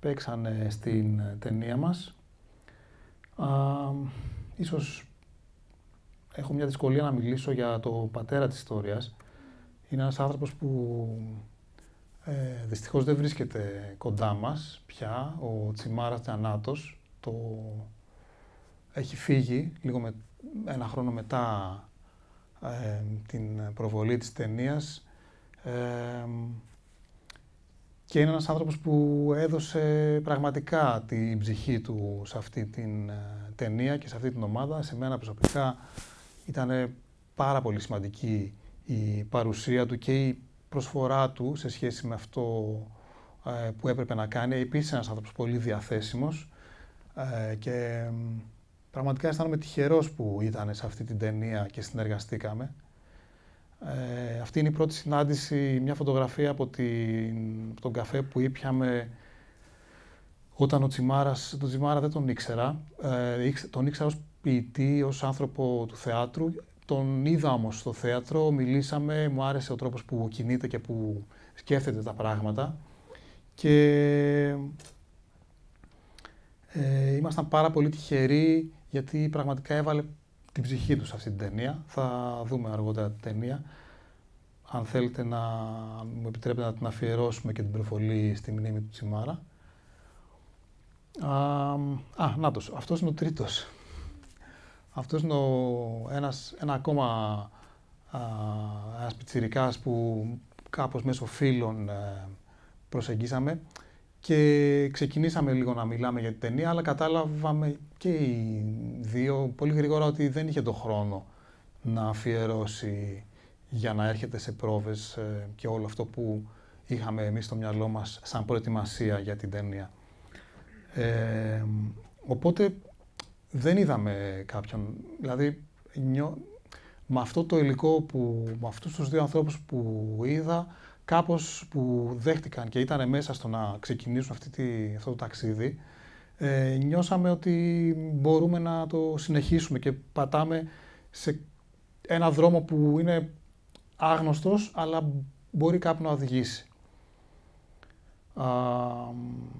παίξανε στην ταινία μας. Α, ίσως έχω μια δυσκολία να μιλήσω για το πατέρα της ιστορίας. Είναι ένας άνθρωπος που ε, δυστυχώς δεν βρίσκεται κοντά μας πια. Ο Τσιμάρας Τζανάτος το... έχει φύγει λίγο με... ένα χρόνο μετά ε, την προβολή της ταινίας. Ε, και είναι ένας άνθρωπος που έδωσε πραγματικά την ψυχή του σε αυτή την ε, ταινία και σε αυτή την ομάδα. Σε μένα προσωπικά ήταν πάρα πολύ σημαντική η παρουσία του και η προσφορά του σε σχέση με αυτό ε, που έπρεπε να κάνει. Επίσης ένας άνθρωπος πολύ διαθέσιμος ε, και πραγματικά αισθάνομαι τυχερός που ήταν σε αυτή την ταινία και συνεργαστήκαμε. Ε, αυτή είναι η πρώτη συνάντηση, μια φωτογραφία από, την, τον καφέ που ήπιαμε όταν ο Τσιμάρας, τον Τσιμάρα δεν τον ήξερα, ε, τον ήξερα ως ποιητή, ως άνθρωπο του θεάτρου. Τον είδα όμως στο θέατρο, μιλήσαμε, μου άρεσε ο τρόπος που κινείται και που σκέφτεται τα πράγματα. Και ε, ήμασταν πάρα πολύ τυχεροί γιατί πραγματικά έβαλε την ψυχή του σε αυτή την ταινία. Θα δούμε αργότερα την ταινία. Αν θέλετε να μου επιτρέπετε να την αφιερώσουμε και την προβολή στη μνήμη του Τσιμάρα. Α, α νάτος, αυτός είναι ο τρίτος. Αυτός είναι ο, ένας, ένα ακόμα α, ένας πιτσιρικάς που κάπως μέσω φίλων ε, προσεγγίσαμε και ξεκινήσαμε λίγο να μιλάμε για την ταινία, αλλά κατάλαβαμε και οι δύο πολύ γρήγορα ότι δεν είχε το χρόνο να αφιερώσει για να έρχεται σε πρόβες ε, και όλο αυτό που είχαμε εμείς στο μυαλό μας σαν προετοιμασία για την ταινία. Ε, οπότε δεν είδαμε κάποιον, δηλαδή νιώ, με αυτό το υλικό που, με αυτούς τους δύο ανθρώπους που είδα, κάπως που δέχτηκαν και ήταν μέσα στο να ξεκινήσουν αυτή τη, αυτό το ταξίδι, ε, νιώσαμε ότι μπορούμε να το συνεχίσουμε και πατάμε σε ένα δρόμο που είναι άγνωστος, αλλά μπορεί κάπου να οδηγήσει. Α,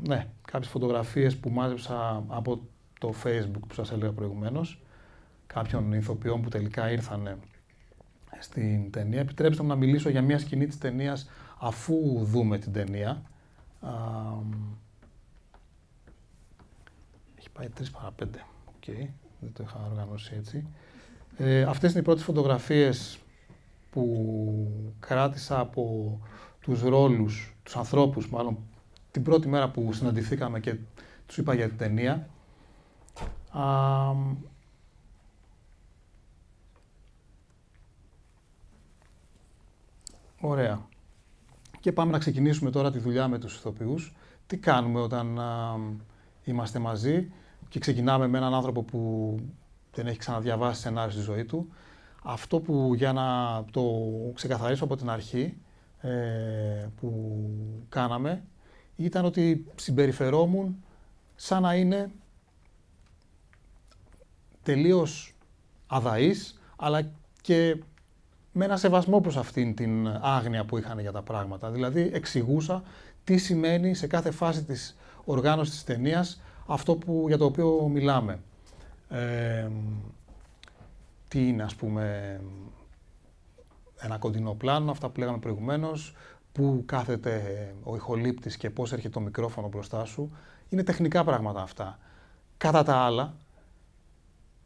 ναι, κάποιες φωτογραφίες που μάζεψα από το facebook που σας έλεγα προηγουμένως, κάποιων ηθοποιών που τελικά ήρθαν στην ταινία. Επιτρέψτε μου να μιλήσω για μια σκηνή της ταινίας αφού δούμε την ταινία. Α, έχει πάει τρεις παρά πέντε. Okay. Δεν το είχα οργανώσει έτσι. Ε, αυτές είναι οι πρώτες φωτογραφίες που κράτησα από τους ρόλους, τους ανθρώπους μάλλον, την πρώτη μέρα που συναντηθήκαμε και τους είπα για την ταινία. Α, ωραία. Και πάμε να ξεκινήσουμε τώρα τη δουλειά με τους ηθοποιούς. Τι κάνουμε όταν είμαστε μαζί και ξεκινάμε με έναν άνθρωπο που δεν έχει ξαναδιαβάσει σενάριο στη ζωή του. Αυτό που για να το ξεκαθαρίσω από την αρχή ε, που κάναμε ήταν ότι συμπεριφερόμουν σαν να είναι τελείως αδαής, αλλά και με ένα σεβασμό προς αυτήν την άγνοια που είχαν για τα πράγματα. Δηλαδή εξηγούσα τι σημαίνει σε κάθε φάση της οργάνωσης της ταινίας αυτό που, για το οποίο μιλάμε. Ε, τι είναι, ας πούμε, ένα κοντινό πλάνο, αυτά που λέγαμε προηγουμένως, πού κάθεται ο ηχολήπτης και πώς έρχεται το μικρόφωνο μπροστά σου. Είναι τεχνικά πράγματα αυτά. Κατά τα άλλα,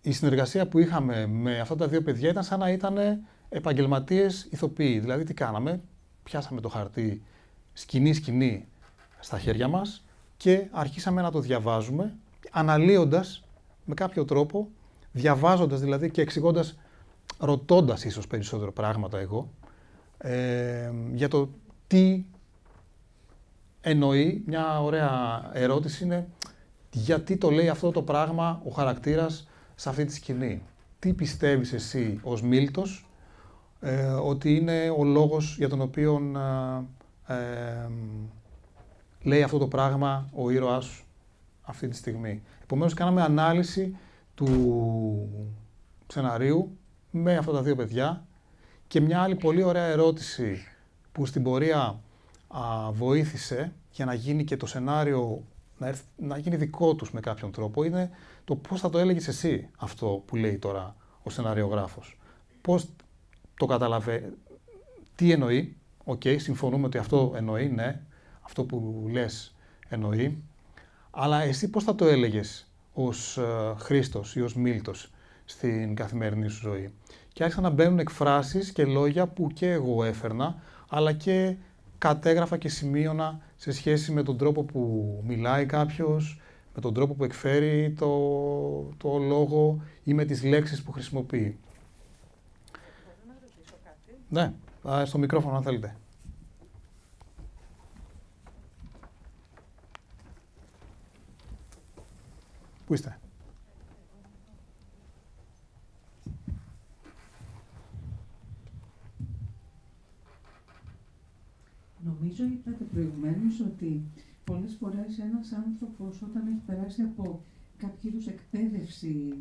η συνεργασία που είχαμε με αυτά τα δύο παιδιά ήταν σαν να ήταν επαγγελματίες ηθοποιοί. Δηλαδή τι κάναμε, πιάσαμε το χαρτί σκηνή-σκηνή στα χέρια μας και αρχίσαμε να το διαβάζουμε, αναλύοντας με κάποιο τρόπο, διαβάζοντας δηλαδή και εξηγώντας, ρωτώντας ίσως περισσότερο πράγματα εγώ, ε, για το τι εννοεί. Μια ωραία ερώτηση είναι γιατί το λέει αυτό το πράγμα ο χαρακτήρας σε αυτή τη σκηνή; Τι πιστεύεις εσύ ως Μίλτος; Ε, ότι είναι ο λόγος για τον οποίο ε, ε, λέει αυτό το πράγμα ο ήρωάς σου αυτή τη στιγμή. Επομένως, κάναμε ανάλυση του σεναρίου με αυτά τα δύο παιδιά και μια άλλη πολύ ωραία ερώτηση που στην πορεία α, βοήθησε για να γίνει και το σενάριο να, να γίνει δικό τους με κάποιον τρόπο είναι το πώς θα το έλεγες εσύ αυτό που λέει τώρα ο σεναριογράφος. Πώς το καταλαβαίνει, τι εννοεί, OK, okay, συμφωνούμε ότι αυτό εννοεί, ναι, αυτό που λες εννοεί, αλλά εσύ πώς θα το έλεγες ως ε, Χρήστος ή ως Μίλτος στην καθημερινή σου ζωή; Και άρχισαν να μπαίνουν εκφράσεις και λόγια που και εγώ έφερνα, αλλά και κατέγραφα και σημείωνα σε σχέση με τον τρόπο που μιλάει κάποιος, με τον τρόπο που εκφέρει το, το λόγο ή με τις λέξεις που χρησιμοποιεί. Ναι, στο μικρόφωνο αν θέλετε. Πού είστε; Νομίζω είπατε προηγουμένως ότι πολλές φορές ένας άνθρωπος όταν έχει περάσει από κάποιο είδους εκπαίδευση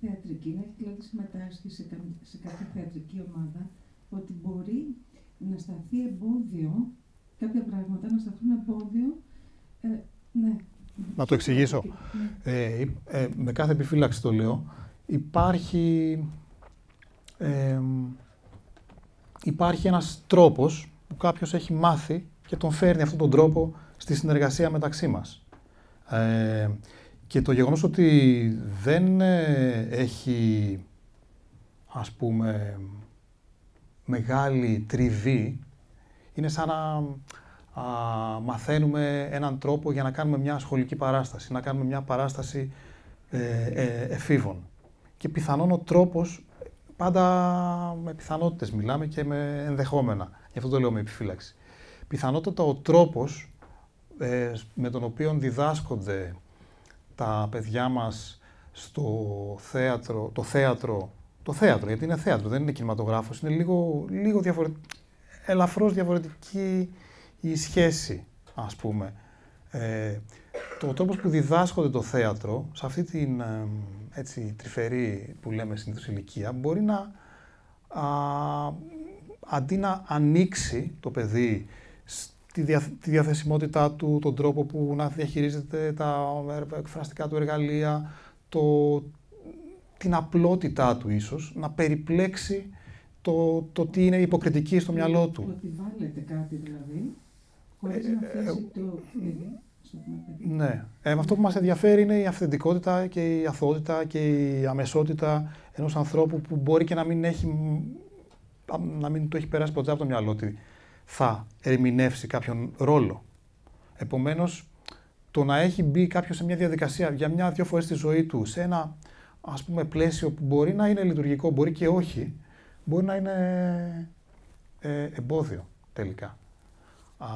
θεατρική, να έχει δηλαδή συμμετάσχει σε, σε κάποια θεατρική ομάδα, ότι μπορεί να σταθεί εμπόδιο, κάποια πράγματα να σταθούν εμπόδιο, ε, ναι. Να το εξηγήσω. Ναι. Ε, ε, με κάθε επιφύλαξη το λέω. Υπάρχει, ε, υπάρχει ένας τρόπος που κάποιος έχει μάθει και τον φέρνει αυτόν τον τρόπο στη συνεργασία μεταξύ μας. Ε, και το γεγονός ότι δεν ε, έχει, ας πούμε, μεγάλη τριβή, είναι σαν να μαθαίνουμε έναν τρόπο για να κάνουμε μια σχολική παράσταση, να κάνουμε μια παράσταση ε, ε, εφήβων. Και πιθανόν ο τρόπος, πάντα με πιθανότητες μιλάμε και με ενδεχόμενα, γι' αυτό το λέω με επιφύλαξη. Πιθανότατα ο τρόπος ε, με τον οποίο διδάσκονται τα παιδιά μας στο θέατρο, το θέατρο, το θέατρο, γιατί είναι θέατρο, δεν είναι κινηματογράφος, είναι λίγο, λίγο διαφορετικό, ελαφρώς διαφορετική η σχέση, ας πούμε. Ε, το τρόπος που διδάσκονται το θέατρο, σε αυτή την ε, έτσι, τρυφερή που λέμε συνήθως ηλικία, μπορεί να, α, αντί να ανοίξει το παιδί τη, τη διαθεσιμότητά του, τον τρόπο που να διαχειρίζεται τα εκφραστικά του εργαλεία, το, την απλότητά του ίσως, να περιπλέξει το, το τι είναι υποκριτική στο μυαλό του. Ότι βάλετε κάτι δηλαδή, χωρίς να Ε, ε, θέσει το παιδί στο παιδί. Ναι. Ε, αυτό που μας ενδιαφέρει είναι η αυθεντικότητα και η αθωότητα και η αμεσότητα ενός ανθρώπου που μπορεί και να μην, έχει, να μην το έχει περάσει ποτέ από το μυαλό ότι θα ερμηνεύσει κάποιον ρόλο. Επομένως, το να έχει μπει κάποιος σε μια διαδικασία για μια-δυο φορές στη ζωή του, σε ένα ας πούμε πλαίσιο που μπορεί να είναι λειτουργικό, μπορεί και όχι, μπορεί να είναι ε, εμπόδιο τελικά. Α,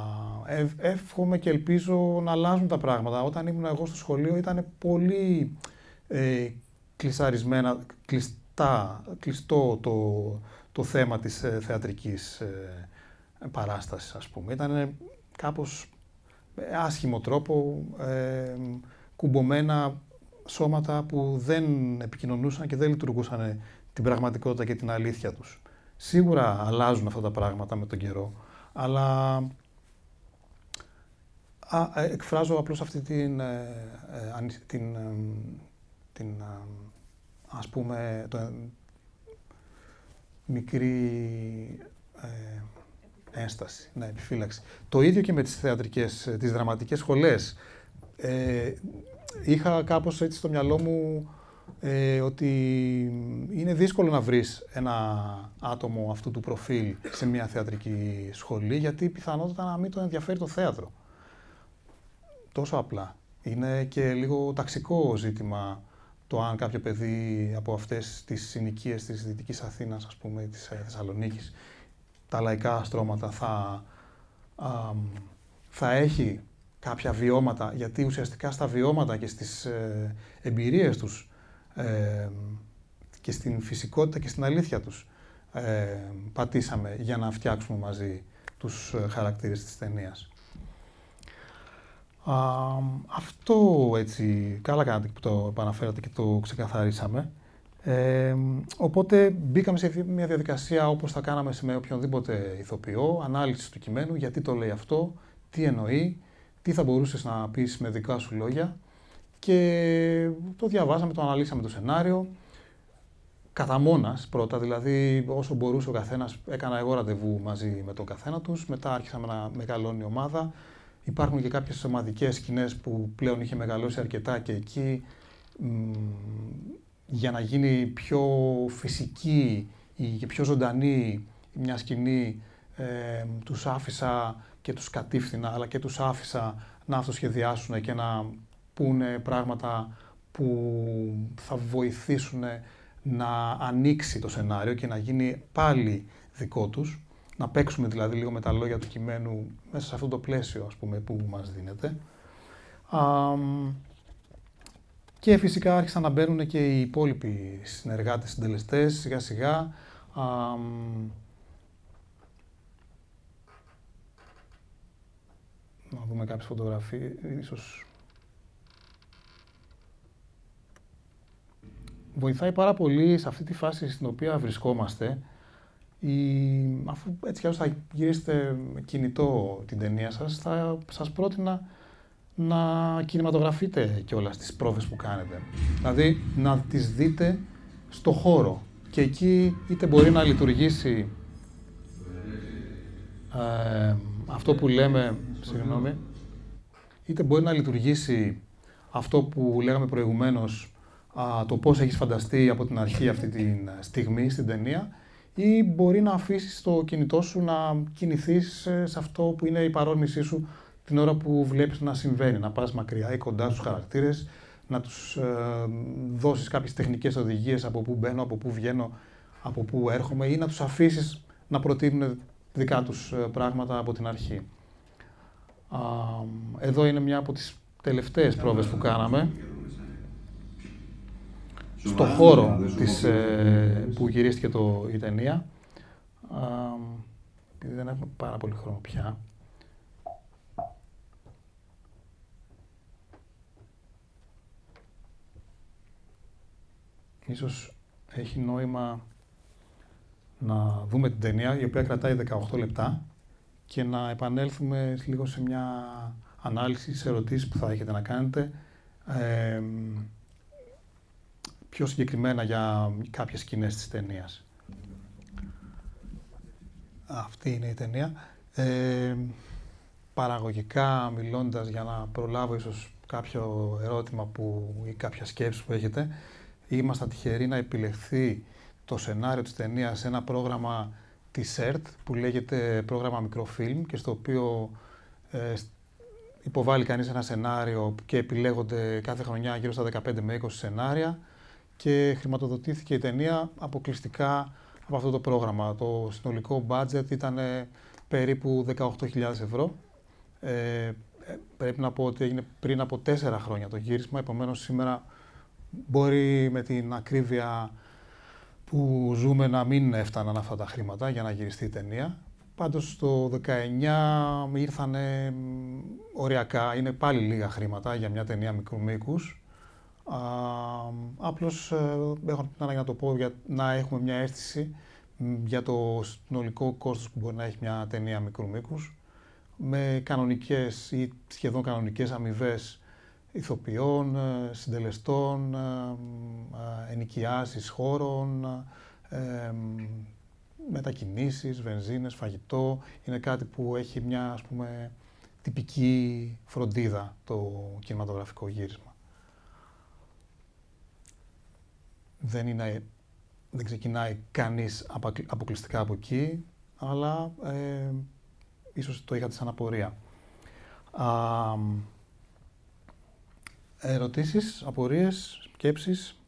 ευ, εύχομαι και ελπίζω να αλλάζουν τα πράγματα. Όταν ήμουν εγώ στο σχολείο ήταν πολύ ε, κλεισαρισμένα, κλειστά, κλειστό το, το θέμα της ε, θεατρικής ε, παράστασης, ας πούμε. Ήταν κάπως με άσχημο τρόπο, ε, κουμπωμένα σώματα που δεν επικοινωνούσαν και δεν λειτουργούσαν την πραγματικότητα και την αλήθεια τους. Σίγουρα αλλάζουν αυτά τα πράγματα με τον καιρό, αλλά α, ε, εκφράζω απλώς αυτή την, ε, ε, ανησ- την, ε, την ε, ας πούμε, το, μικρή ε, ένσταση, ναι, επιφύλαξη. Το ίδιο και με τις θεατρικές, ε, τις δραματικές σχολές. Ε, είχα κάπως έτσι στο μυαλό μου ε, ότι είναι δύσκολο να βρεις ένα άτομο αυτού του προφίλ σε μια θεατρική σχολή, γιατί πιθανότατα να μην τον ενδιαφέρει το θέατρο. Τόσο απλά. Είναι και λίγο ταξικό ζήτημα το αν κάποιο παιδί από αυτές τις συνοικίες της Δυτικής Αθήνας, ας πούμε, της ε, Θεσσαλονίκης, τα λαϊκά στρώματα θα, α, θα έχει κάποια βιώματα, γιατί ουσιαστικά στα βιώματα και στις ε, εμπειρίες τους ε, και στην φυσικότητα και στην αλήθεια τους ε, πατήσαμε για να φτιάξουμε μαζί τους ε, χαρακτήρες της ταινίας. Α, αυτό έτσι, καλά κάνατε που το επαναφέρατε και το ξεκαθαρίσαμε. Ε, οπότε μπήκαμε σε μια διαδικασία όπως θα κάναμε σε με οποιονδήποτε ηθοποιό, ανάλυση του κειμένου, γιατί το λέει αυτό, τι εννοεί, τι θα μπορούσες να πεις με δικά σου λόγια. Και το διαβάσαμε, το αναλύσαμε το σενάριο, κατά μόνας πρώτα, δηλαδή όσο μπορούσε ο καθένας, έκανα εγώ ραντεβού μαζί με τον καθένα τους, μετά άρχισαμε να μεγαλώνει η ομάδα, Υπάρχουν και κάποιες ομαδικές σκηνές που πλέον είχε μεγαλώσει αρκετά και εκεί. Μ, για να γίνει πιο φυσική ή και πιο ζωντανή μια σκηνή ε, τους άφησα και τους κατήφθηνα αλλά και τους άφησα να αυτοσχεδιάσουν και να πούνε πράγματα που θα βοηθήσουν να ανοίξει το σενάριο και να γίνει πάλι δικό τους να παίξουμε δηλαδή λίγο με τα λόγια του κειμένου μέσα σε αυτό το πλαίσιο ας πούμε, που μας δίνεται. Α, και φυσικά άρχισαν να μπαίνουν και οι υπόλοιποι συνεργάτες, συντελεστές, σιγά σιγά. Να δούμε κάποιες φωτογραφίες, ίσως... Βοηθάει πάρα πολύ σε αυτή τη φάση στην οποία βρισκόμαστε η, αφού έτσι κι αλλιώς θα γυρίσετε με κινητό την ταινία σας, θα σας πρότεινα να κινηματογραφείτε και όλα τις πρόβες που κάνετε. Δηλαδή, να τις δείτε στο χώρο. Και εκεί είτε μπορεί να λειτουργήσει ε, αυτό που λέμε, συγγνώμη, είτε μπορεί να λειτουργήσει αυτό που λέγαμε προηγουμένως, α, το πώς έχεις φανταστεί από την αρχή αυτή τη στιγμή στην ταινία, ή μπορεί να αφήσεις το κινητό σου να κινηθείς ε, σε αυτό που είναι η παρόρμησή σου την ώρα που βλέπεις να συμβαίνει, να πας μακριά ή κοντά στους χαρακτήρες, να τους ε, δώσεις κάποιες τεχνικές οδηγίες από πού μπαίνω, από πού βγαίνω, από πού έρχομαι ή να τους αφήσεις να προτείνουν δικά τους ε, πράγματα από την αρχή. Α, εδώ είναι μια από τις τελευταίες πρόβες που κάναμε στο χώρο της, ε, που γυρίστηκε το, η ταινία. Α, επειδή δεν έχουμε πάρα πολύ χρόνο πια. Ίσως έχει νόημα να δούμε την ταινία, η οποία κρατάει 18 λεπτά και να επανέλθουμε λίγο σε μια ανάλυση, σε ερωτήσεις που θα έχετε να κάνετε ε, πιο συγκεκριμένα για κάποιες σκηνές της ταινίας. Αυτή είναι η ταινία. Ε, παραγωγικά μιλώντας για να προλάβω ίσως κάποιο ερώτημα που, ή κάποια σκέψη που έχετε, ήμασταν τυχεροί να επιλεχθεί το σενάριο της ταινίας σε ένα πρόγραμμα της ΕΡΤ που λέγεται πρόγραμμα μικροφίλμ και στο οποίο ε, υποβάλλει κανείς ένα σενάριο και επιλέγονται κάθε χρονιά γύρω στα 15 με 20 σενάρια και χρηματοδοτήθηκε η ταινία αποκλειστικά από αυτό το πρόγραμμα. Το συνολικό budget ήταν περίπου 18.000 ευρώ. Ε, ε, πρέπει να πω ότι έγινε πριν από τέσσερα χρόνια το γύρισμα, επομένως σήμερα μπορεί με την ακρίβεια που ζούμε να μην έφταναν αυτά τα χρήματα για να γυριστεί η ταινία. Πάντως το 19 ήρθαν οριακά, είναι πάλι λίγα χρήματα για μια ταινία μικρού μήκους. Α, απλώς ε, έχω την ανάγκη να το πω για να έχουμε μια αίσθηση για το συνολικό κόστος που μπορεί να έχει μια ταινία μικρού μήκους με κανονικές ή σχεδόν κανονικές αμοιβές ηθοποιών, ε, συντελεστών, ε, ενοικιάσεις χώρων, μετακινήσεις, βενζίνες, φαγητό. Είναι κάτι που έχει μια, ας πούμε, τυπική φροντίδα το κινηματογραφικό γύρισμα. Δεν, είναι, δεν ξεκινάει κανείς αποκλειστικά από εκεί, αλλά ε, ίσως το είχατε σαν απορία. Α, ερωτήσεις, απορίες, σκέψεις;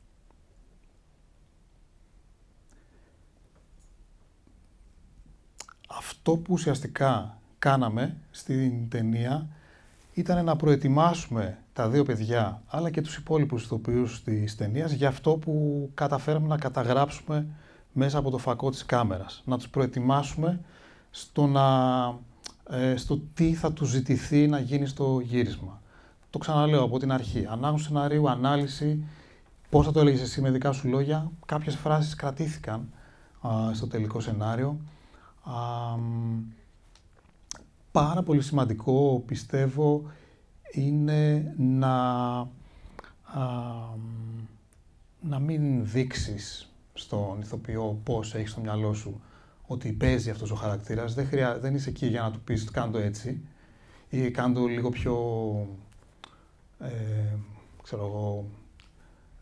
αυτό που ουσιαστικά κάναμε στην ταινία ήταν να προετοιμάσουμε τα δύο παιδιά, αλλά και τους υπόλοιπους ηθοποιούς της ταινίας για αυτό που καταφέραμε να καταγράψουμε μέσα από το φακό της κάμερας. Να τους προετοιμάσουμε στο, να, ε, στο τι θα τους ζητηθεί να γίνει στο γύρισμα. Το ξαναλέω από την αρχή. Ανάγνωση σενάριου, ανάλυση, πώς θα το έλεγες εσύ με δικά σου λόγια. Κάποιες φράσεις κρατήθηκαν στο τελικό σενάριο πάρα πολύ σημαντικό, πιστεύω, είναι να, να μην δείξεις στον ηθοποιό πώς έχεις στο μυαλό σου ότι παίζει αυτός ο χαρακτήρας. Δεν, χρειά, δεν είσαι εκεί για να του πεις κάνω το έτσι ή κάνω λίγο πιο, ε, ξέρω εγώ,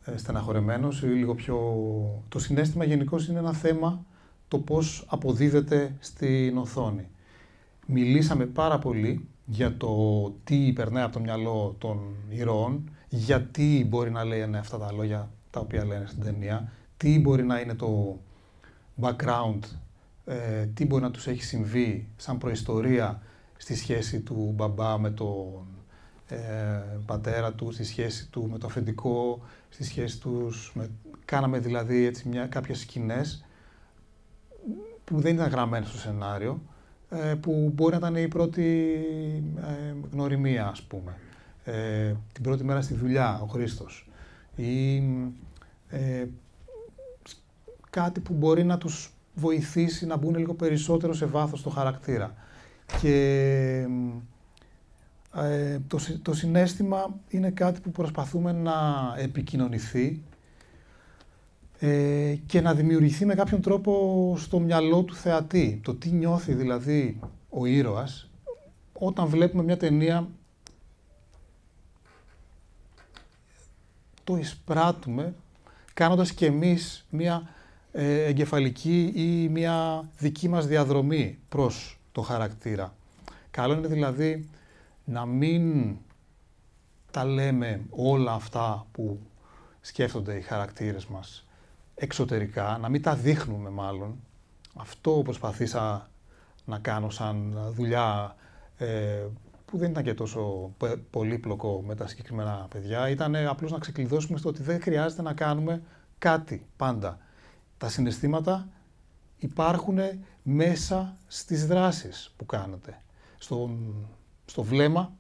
ε, στεναχωρεμένος ή λίγο πιο... Το συνέστημα γενικώς είναι ένα θέμα το πώς αποδίδεται στην οθόνη. Μιλήσαμε πάρα πολύ για το τι περνάει από το μυαλό των ηρώων, γιατί μπορεί να λένε αυτά τα λόγια τα οποία λένε στην ταινία, τι μπορεί να είναι το background, ε, τι μπορεί να τους έχει συμβεί σαν προϊστορία στη σχέση του μπαμπά με τον ε, πατέρα του, στη σχέση του με το αφεντικό, στη σχέση τους... Με... Κάναμε δηλαδή έτσι μια, κάποιες σκηνές που δεν ήταν γραμμένα στο σενάριο, ε, που μπορεί να ήταν η πρώτη ε, γνωριμία, ας πούμε. Ε, την πρώτη μέρα στη δουλειά, ο Χρήστος. Ή κάτι που μπορεί να τους βοηθήσει να μπουν λίγο περισσότερο σε βάθος στο χαρακτήρα. Και το, το συνέστημα είναι κάτι που προσπαθούμε να επικοινωνηθεί ε, και να δημιουργηθεί με κάποιον τρόπο στο μυαλό του θεατή. Το τι νιώθει δηλαδή ο ήρωας όταν βλέπουμε μια ταινία το εισπράττουμε κάνοντας και εμείς μια ε, εγκεφαλική ή μια δική μας διαδρομή προς το χαρακτήρα. Καλό είναι δηλαδή να μην τα λέμε όλα αυτά που σκέφτονται οι χαρακτήρες μας εξωτερικά, να μην τα δείχνουμε μάλλον. Αυτό προσπαθήσα να κάνω σαν δουλειά ε, που δεν ήταν και τόσο πολύπλοκο με τα συγκεκριμένα παιδιά. Ήταν απλώς να ξεκλειδώσουμε στο ότι δεν χρειάζεται να κάνουμε κάτι πάντα. Τα συναισθήματα υπάρχουν μέσα στις δράσεις που κάνετε. Στο, στο βλέμμα,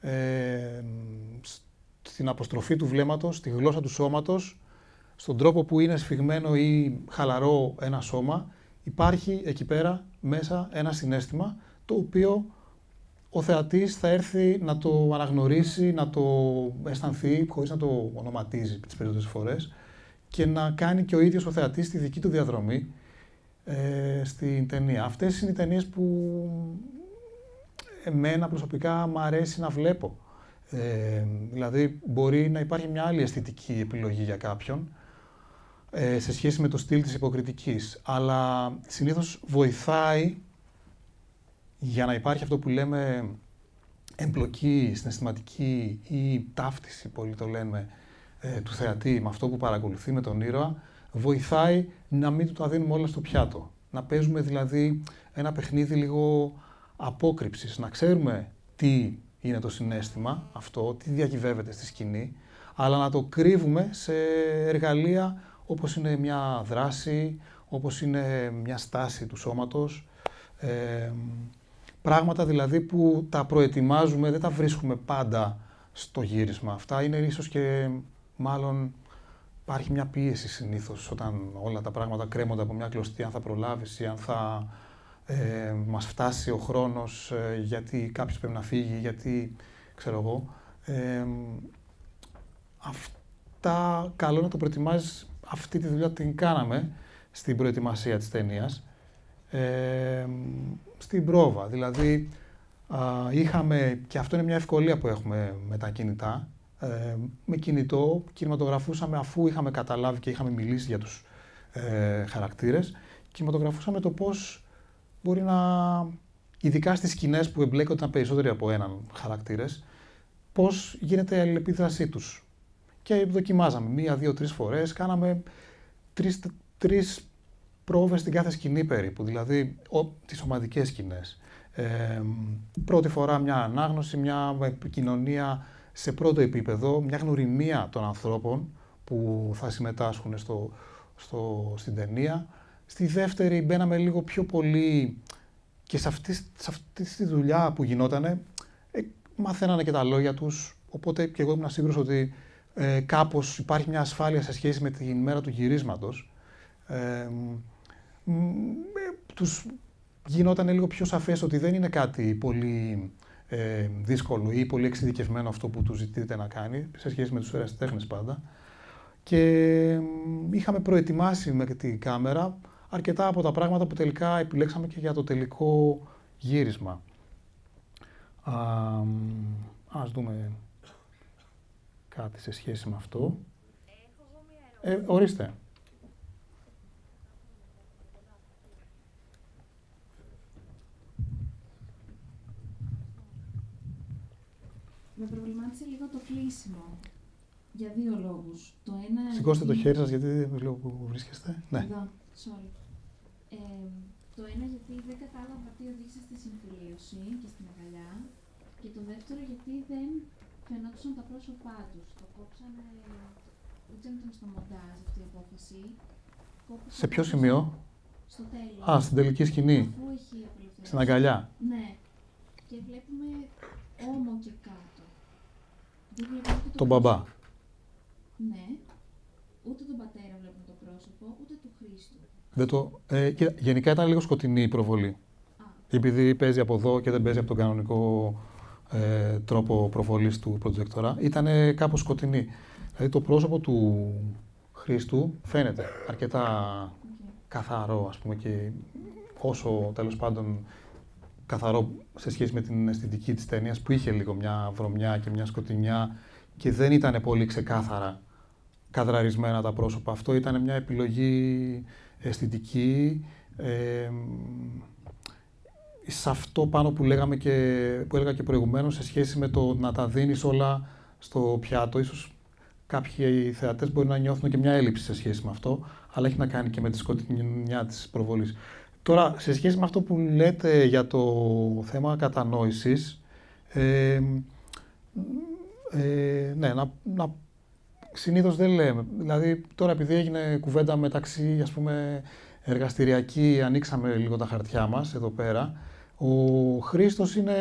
ε, στην αποστροφή του βλέμματος, στη γλώσσα του σώματος, στον τρόπο που είναι σφιγμένο ή χαλαρό ένα σώμα, υπάρχει εκεί πέρα μέσα ένα συνέστημα το οποίο ο θεατής θα έρθει να το αναγνωρίσει, να το αισθανθεί, χωρίς να το ονοματίζει τις περισσότερες φορές και να κάνει και ο ίδιος ο θεατής τη δική του διαδρομή ε, στην ταινία. Αυτές είναι οι ταινίες που εμένα προσωπικά μου αρέσει να βλέπω. Ε, δηλαδή μπορεί να υπάρχει μια άλλη αισθητική επιλογή για κάποιον ε, σε σχέση με το στυλ της υποκριτικής. Αλλά συνήθως βοηθάει για να υπάρχει αυτό που λέμε εμπλοκή, συναισθηματική ή ταύτιση, πολύ το λένε, ε, του θεατή με αυτό που παρακολουθεί με τον ήρωα, βοηθάει να μην του τα δίνουμε όλα στο πιάτο. Να παίζουμε δηλαδή ένα παιχνίδι λίγο απόκρυψης, να ξέρουμε τι είναι το συνέστημα αυτό, τι διακυβεύεται στη σκηνή, αλλά να το κρύβουμε σε εργαλεία όπως είναι μια δράση, όπως είναι μια στάση του σώματος, ε, πράγματα δηλαδή που τα προετοιμάζουμε, δεν τα βρίσκουμε πάντα στο γύρισμα. Αυτά είναι ίσως και μάλλον υπάρχει μια πίεση συνήθως όταν όλα τα πράγματα κρέμονται από μια κλωστή, αν θα προλάβεις ή αν θα ε, μας φτάσει ο χρόνος ε, γιατί κάποιος πρέπει να φύγει, γιατί ξέρω εγώ. Ε, αυτά καλό να το προετοιμάζεις, αυτή τη δουλειά την κάναμε στην προετοιμασία της ταινίας. Ε, στην πρόβα, δηλαδή είχαμε, και αυτό είναι μια ευκολία που έχουμε με τα κινητά, ε, με κινητό κινηματογραφούσαμε αφού είχαμε καταλάβει και είχαμε μιλήσει για τους ε, χαρακτήρες, κινηματογραφούσαμε το πώς μπορεί να, ειδικά στις σκηνές που εμπλέκονταν περισσότεροι από έναν χαρακτήρες, πώς γίνεται η αλληλεπίδρασή τους. Και δοκιμάζαμε μία, δύο, τρεις φορές, κάναμε τρεις, τρεις πρόβες στην κάθε σκηνή περίπου, δηλαδή ο, τις ομαδικές σκηνές. Ε, πρώτη φορά μια ανάγνωση, μια επικοινωνία σε πρώτο επίπεδο, μια γνωριμία των ανθρώπων που θα συμμετάσχουν στο, στο, στην ταινία. Στη δεύτερη μπαίναμε λίγο πιο πολύ και σε αυτή, σε αυτή τη δουλειά που γινότανε, ε, μαθαίνανε και τα λόγια τους, οπότε και εγώ ήμουν σίγουρος ότι ε, κάπως υπάρχει μια ασφάλεια σε σχέση με την μέρα του γυρίσματος. Ε, τους γινόταν λίγο πιο σαφές ότι δεν είναι κάτι πολύ ε, δύσκολο ή πολύ εξειδικευμένο αυτό που τους ζητείτε να κάνει, σε σχέση με τους ερασιτέχνες πάντα. Και είχαμε προετοιμάσει με τη κάμερα αρκετά από τα πράγματα που τελικά επιλέξαμε και για το τελικό γύρισμα. Α, ας δούμε κάτι σε σχέση με αυτό. Ε, ορίστε. Με προβλημάτισε λίγο το κλείσιμο. Για δύο λόγους. Το ένα. Σηκώστε το χέρι σας, γιατί δεν βλέπω που βρίσκεστε. Ναι. Εδώ, sorry. Ε, το ένα γιατί δεν κατάλαβα τι οδήγησε στη συμφιλίωση και στην αγκαλιά. Και το δεύτερο γιατί δεν φαινόντουσαν τα πρόσωπά τους. Το κόψανε. Δεν ξέρω ήταν στο μοντάζ αυτή η απόφαση. Σε ποιο σημείο; Στο τέλος. Α, στην τελική σκηνή. Αφού έχει Στην αγκαλιά. Ναι. Και βλέπουμε ώμο και κάτω. Τον μπαμπά. Ναι. Ούτε τον πατέρα βλέπουμε το πρόσωπο, ούτε του Χρήστου. Δεν το, ε, γενικά ήταν λίγο σκοτεινή η προβολή. Α. Επειδή παίζει από εδώ και δεν παίζει από τον κανονικό ε, τρόπο προβολής του προτζέκτορα, ήταν κάπως σκοτεινή. Δηλαδή το πρόσωπο του Χρήστου φαίνεται αρκετά καθαρό, ας πούμε, και όσο τέλος πάντων καθαρό σε σχέση με την αισθητική της ταινίας που είχε λίγο μια βρωμιά και μια σκοτεινιά και δεν ήταν πολύ ξεκάθαρα καδραρισμένα τα πρόσωπα. Αυτό ήταν μια επιλογή αισθητική ε, σε αυτό πάνω που, λέγαμε και, που έλεγα και προηγουμένως σε σχέση με το να τα δίνεις όλα στο πιάτο. Ίσως κάποιοι θεατές μπορεί να νιώθουν και μια έλλειψη σε σχέση με αυτό, αλλά έχει να κάνει και με τη σκοτεινιά της προβολής. Τώρα, σε σχέση με αυτό που λέτε για το θέμα κατανόησης, ε, ε, ναι, να, να, συνήθως δεν λέμε. Δηλαδή, τώρα επειδή έγινε κουβέντα μεταξύ, ας πούμε, εργαστηριακή, ανοίξαμε λίγο τα χαρτιά μας εδώ πέρα, ο Χρήστος είναι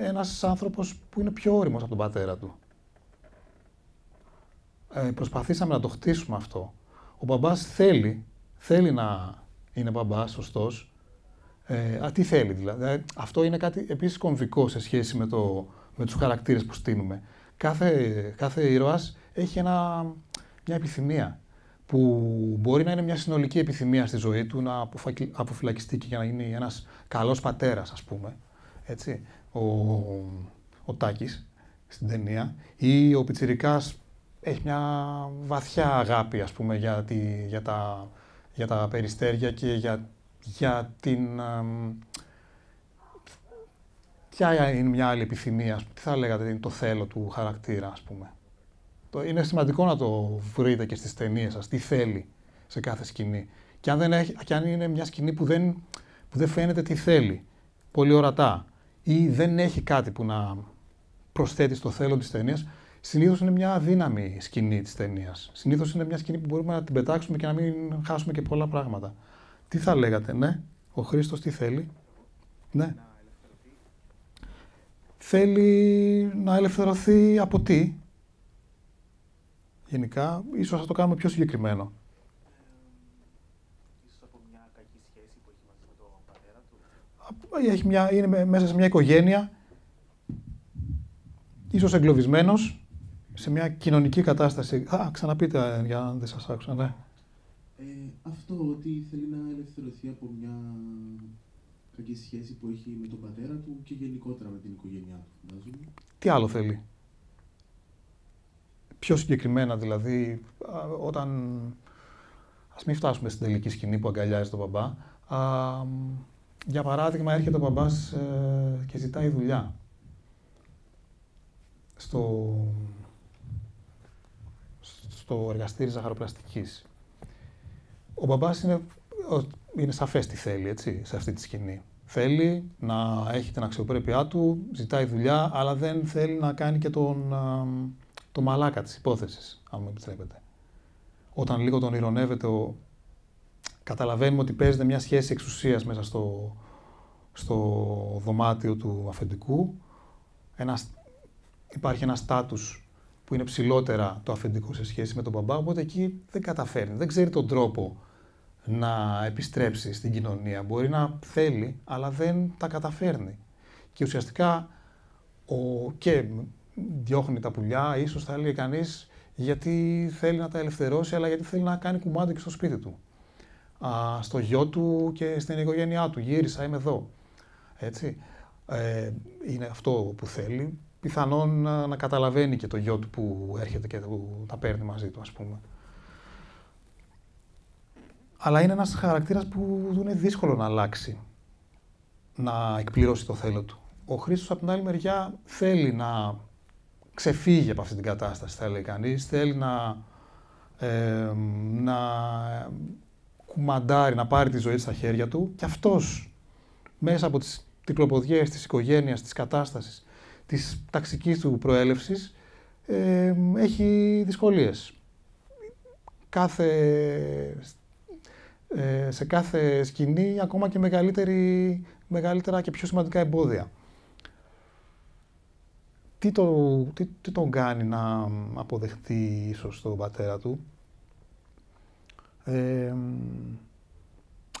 ένας άνθρωπος που είναι πιο όριμος από τον πατέρα του. Ε, προσπαθήσαμε να το χτίσουμε αυτό. Ο μπαμπάς θέλει, θέλει να είναι μπαμπάς, σωστός, Ε, α, τι θέλει δηλαδή. Ε, αυτό είναι κάτι επίσης κομβικό σε σχέση με, το, με τους χαρακτήρες που στείλουμε. Κάθε, κάθε ήρωας έχει ένα, μια επιθυμία που μπορεί να είναι μια συνολική επιθυμία στη ζωή του να αποφυλακιστεί και για να γίνει ένας καλός πατέρας, ας πούμε. Έτσι. Ο, ο Τάκης στην ταινία ή ο Πιτσιρικάς έχει μια βαθιά αγάπη, ας πούμε, για, τη, για, τα, για τα περιστέρια και για, για την... Ποια είναι μια άλλη επιθυμία, τι θα λέγατε, είναι το θέλω του χαρακτήρα, ας πούμε; Είναι σημαντικό να το βρείτε και στις ταινίες σας, τι θέλει σε κάθε σκηνή. Και αν, δεν έχει, και αν είναι μια σκηνή που δεν, που δεν φαίνεται τι θέλει, πολύ ορατά, ή δεν έχει κάτι που να προσθέτει στο θέλω της ταινίας, συνήθως είναι μια αδύναμη σκηνή της ταινίας. Συνήθως είναι μια σκηνή που μπορούμε να την πετάξουμε και να μην χάσουμε και πολλά πράγματα. Τι θα λέγατε, ναι, ο Χρήστος τι θέλει, ναι. Θέλει να ελευθερωθεί από τι, γενικά, ίσως θα το κάνουμε πιο συγκεκριμένο. Έχει μια, είναι μέσα σε μια οικογένεια, ίσως εγκλωβισμένος, σε μια κοινωνική κατάσταση. Α, ξαναπείτε για να δεν σας άκουσα, ναι. Ε, αυτό ότι θέλει να ελευθερωθεί από μια κακή σχέση που έχει με τον πατέρα του και γενικότερα με την οικογένειά του, Τι άλλο θέλει; Πιο συγκεκριμένα δηλαδή, όταν... Ας μην φτάσουμε στην τελική σκηνή που αγκαλιάζει τον μπαμπά. Α, για παράδειγμα, έρχεται ο μπαμπάς ε, και ζητάει δουλειά. Στο, στο εργαστήρι ζαχαροπλαστικής. Ο μπαμπάς είναι, είναι σαφές τι θέλει, έτσι, σε αυτή τη σκηνή. Θέλει να έχει την αξιοπρέπειά του, ζητάει δουλειά, αλλά δεν θέλει να κάνει και τον, το μαλάκα της υπόθεσης, αν μου επιτρέπετε. Όταν λίγο τον ηρωνεύεται, ο... καταλαβαίνουμε ότι παίζεται μια σχέση εξουσίας μέσα στο, στο δωμάτιο του αφεντικού. Ένας, υπάρχει ένα στάτους που είναι ψηλότερα το αφεντικό σε σχέση με τον μπαμπά, οπότε εκεί δεν καταφέρνει, δεν ξέρει τον τρόπο να επιστρέψει στην κοινωνία. Μπορεί να θέλει, αλλά δεν τα καταφέρνει. Και ουσιαστικά ο, και διώχνει τα πουλιά, ίσως θα έλεγε κανείς γιατί θέλει να τα ελευθερώσει, αλλά γιατί θέλει να κάνει κουμάντι και στο σπίτι του. Α, στο γιο του και στην οικογένειά του. Γύρισα, είμαι εδώ. Έτσι. Ε, είναι αυτό που θέλει. Πιθανόν να, να, καταλαβαίνει και το γιο του που έρχεται και που τα παίρνει μαζί του, ας πούμε. Αλλά είναι ένας χαρακτήρας που είναι δύσκολο να αλλάξει, να εκπληρώσει το θέλω του. Ο Χρήστος, από την άλλη μεριά, θέλει να ξεφύγει από αυτή την κατάσταση, θα λέει κανείς. Θέλει να, ε, να κουμαντάρει, να πάρει τη ζωή στα χέρια του και αυτός μέσα από τις τυκλοποδιές της οικογένειας, της κατάστασης, της ταξικής του προέλευσης, ε, έχει δυσκολίες. Κάθε, ε, σε κάθε σκηνή ακόμα και μεγαλύτερη, μεγαλύτερα και πιο σημαντικά εμπόδια τι, το, τι, τι τον κάνει να αποδεχτεί ίσως τον πατέρα του; Ε,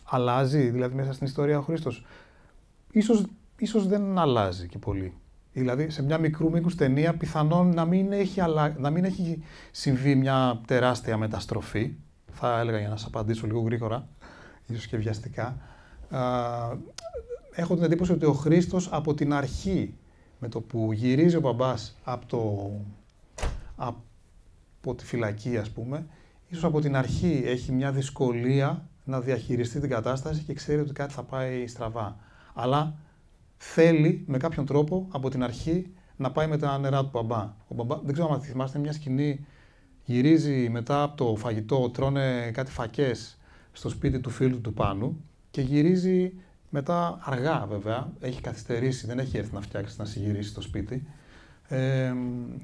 αλλάζει, δηλαδή μέσα στην ιστορία ο Χρήστος. Ίσως, ίσως δεν αλλάζει και πολύ. Δηλαδή σε μια μικρού μήκους ταινία πιθανόν να μην, έχει αλλα... να μην έχει συμβεί μια τεράστια μεταστροφή. Θα έλεγα για να σας απαντήσω λίγο γρήγορα, ίσως και βιαστικά. έχω την εντύπωση ότι ο Χρήστος από την αρχή με το που γυρίζει ο μπαμπάς από, το, από τη φυλακή, ας πούμε, ίσως από την αρχή έχει μια δυσκολία να διαχειριστεί την κατάσταση και ξέρει ότι κάτι θα πάει στραβά. Αλλά θέλει με κάποιον τρόπο από την αρχή να πάει με τα νερά του μπαμπά. Ο μπαμπά δεν ξέρω αν θυμάστε μια σκηνή, γυρίζει μετά από το φαγητό, τρώνε κάτι φακές στο σπίτι του φίλου του Πάνου και γυρίζει μετά, αργά βέβαια, έχει καθυστερήσει, δεν έχει έρθει να φτιάξει, να συγυρίσει το σπίτι. Ε,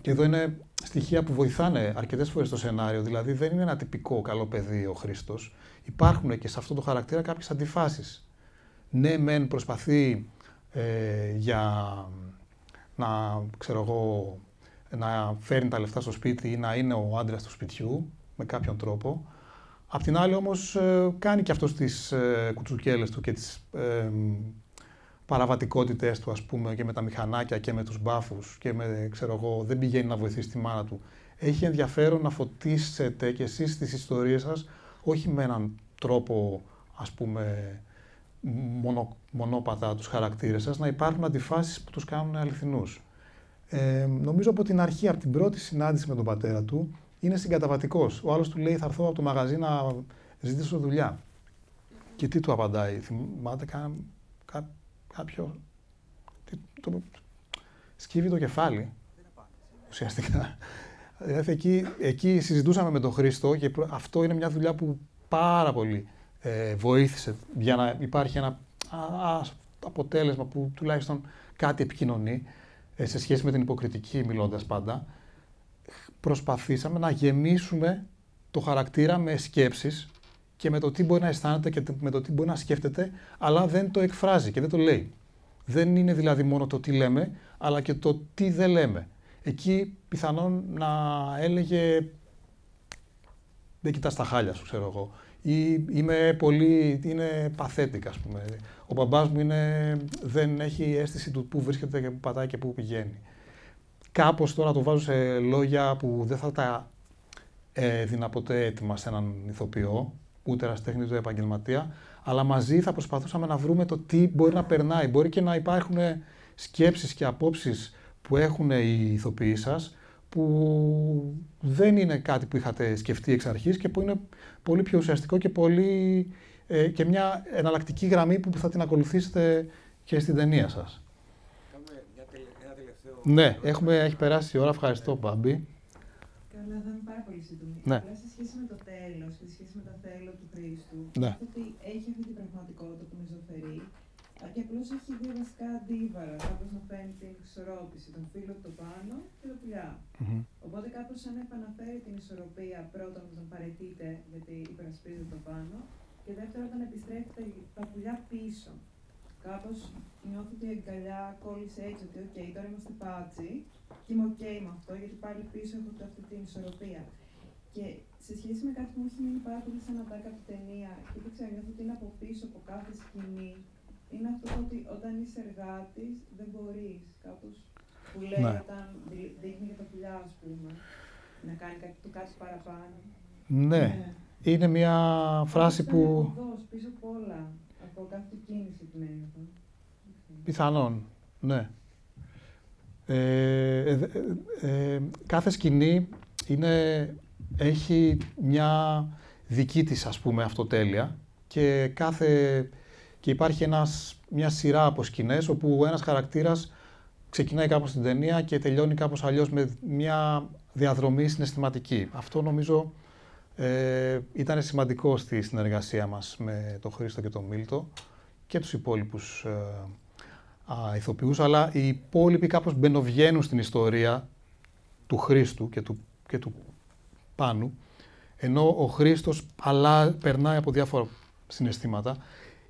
και εδώ είναι στοιχεία που βοηθάνε αρκετές φορές στο σενάριο. Δηλαδή, δεν είναι ένα τυπικό καλό παιδί ο Χρήστος. Υπάρχουν και σε αυτό το χαρακτήρα κάποιες αντιφάσεις. Ναι, μεν προσπαθεί ε, για να, ξέρω εγώ, να φέρνει τα λεφτά στο σπίτι ή να είναι ο άντρας του σπιτιού με κάποιον τρόπο, Απ' την άλλη όμως ε, κάνει και αυτός τις ε, κουτσουκέλες του και τις ε, παραβατικότητες του ας πούμε και με τα μηχανάκια και με τους μπάφους και με ξέρω εγώ δεν πηγαίνει να βοηθήσει τη μάνα του. Έχει ενδιαφέρον να φωτίσετε και εσείς τις ιστορίες σας όχι με έναν τρόπο ας πούμε μονο, μονόπατα τους χαρακτήρες σας, να υπάρχουν αντιφάσεις που τους κάνουν αληθινούς. Ε, νομίζω από την αρχή, από την πρώτη συνάντηση με τον πατέρα του, είναι συγκαταβατικός. Ο άλλος του λέει θα έρθω από το μαγαζί να ζητήσω δουλειά. Και τι του απαντάει, θυμάται κα, κα, κάποιο... Τι, το, σκύβει το κεφάλι, ουσιαστικά. Δηλαδή εκεί, εκεί συζητούσαμε με τον Χρήστο και αυτό είναι μια δουλειά που πάρα πολύ ε, βοήθησε για να υπάρχει ένα α, αποτέλεσμα που τουλάχιστον κάτι επικοινωνεί ε, σε σχέση με την υποκριτική μιλώντας πάντα. Προσπαθήσαμε να γεμίσουμε το χαρακτήρα με σκέψεις και με το τι μπορεί να αισθάνεται και με το τι μπορεί να σκέφτεται, αλλά δεν το εκφράζει και δεν το λέει. Δεν είναι δηλαδή μόνο το τι λέμε, αλλά και το τι δεν λέμε. Εκεί πιθανόν να έλεγε δεν κοιτάς τα χάλια σου, ξέρω εγώ ή είμαι πολύ, είναι παθέτικα, ας πούμε. Ο μπαμπάς μου είναι, δεν έχει αίσθηση του πού βρίσκεται και πού πατάει και πού πηγαίνει. Κάπως τώρα το βάζω σε λόγια που δεν θα τα έδινα ποτέ έτοιμα σε έναν ηθοποιό, ούτε εραστέχνη ούτε επαγγελματία, αλλά μαζί θα προσπαθούσαμε να βρούμε το τι μπορεί να περνάει. Μπορεί και να υπάρχουν σκέψεις και απόψεις που έχουν οι ηθοποιοί σας, που δεν είναι κάτι που είχατε σκεφτεί εξ αρχής και που είναι πολύ πιο ουσιαστικό και, πολύ, ε, και μια εναλλακτική γραμμή που θα την ακολουθήσετε και στην ταινία σας. Κάνουμε ένα τελευταίο... Ναι, έχουμε, έχει περάσει η ώρα. Ευχαριστώ, Μπάμπη. Καλά, θα είμαι πάρα πολύ σύντομη. Ναι. Απλά σε σχέση με το τέλος και σε σχέση με το θέλω του Χρήστου, Ναι. ότι έχει αυτή την πραγματικότητα που με ζοφερή και απλώς έχει δύο βασικά αντίβαρα. Κάπως να φέρνει την ισορρόπηση, τον φίλο τον Πάνο και τα πουλιά. Μμμ. Οπότε κάπως σαν να επαναφέρει την ισορροπία πρώτον όταν τον παραιτείται γιατί υπερασπίζεται τον Πάνο και δεύτερον όταν επιστρέφει τα, τα πουλιά πίσω. Κάπως νιώθω ότι η αγκαλιά κόλλησε έτσι ότι, οκ, τώρα είμαστε πάτσι και είμαι οκ με αυτό γιατί πάλι πίσω έχω αυτή την ισορροπία. Και σε σχέση με κάτι που μου έχει μείνει πάρα πολύ σαν ατάκα από την ταινία και δεν ξέρω, νιώθω ότι είναι από πίσω από κάθε σκηνή είναι αυτό το ότι όταν είσαι εργάτης δεν μπορείς κάπως. Που λέει Ναι. όταν δει- δείχνει για τα πουλιά, ας πούμε, να κάνει κάτι, του κάτι παραπάνω. Ναι, είναι μια φράση Ήταν που οδός, πίσω από όλα. Από κάθε του κίνηση την ένιωθα. πιθανόν, ναι. Ε, ε, δε- ε, ε, κάθε σκηνή είναι, έχει μια δική της, ας πούμε, αυτοτέλεια και, κάθε, και υπάρχει ένας, μια σειρά από σκηνές όπου ένας χαρακτήρας ξεκινάει κάπως την ταινία και τελειώνει κάπως αλλιώς με μια διαδρομή συναισθηματική. Αυτό νομίζω ε, ήταν σημαντικό στη συνεργασία μας με τον Χρήστο και τον Μίλτο και τους υπόλοιπους ε, α, ηθοποιούς, αλλά οι υπόλοιποι κάπως μπαινοβγαίνουν στην ιστορία του Χρήστου και του, και του Πάνου, ενώ ο Χρήστος αλλά περνάει από διάφορα συναισθήματα.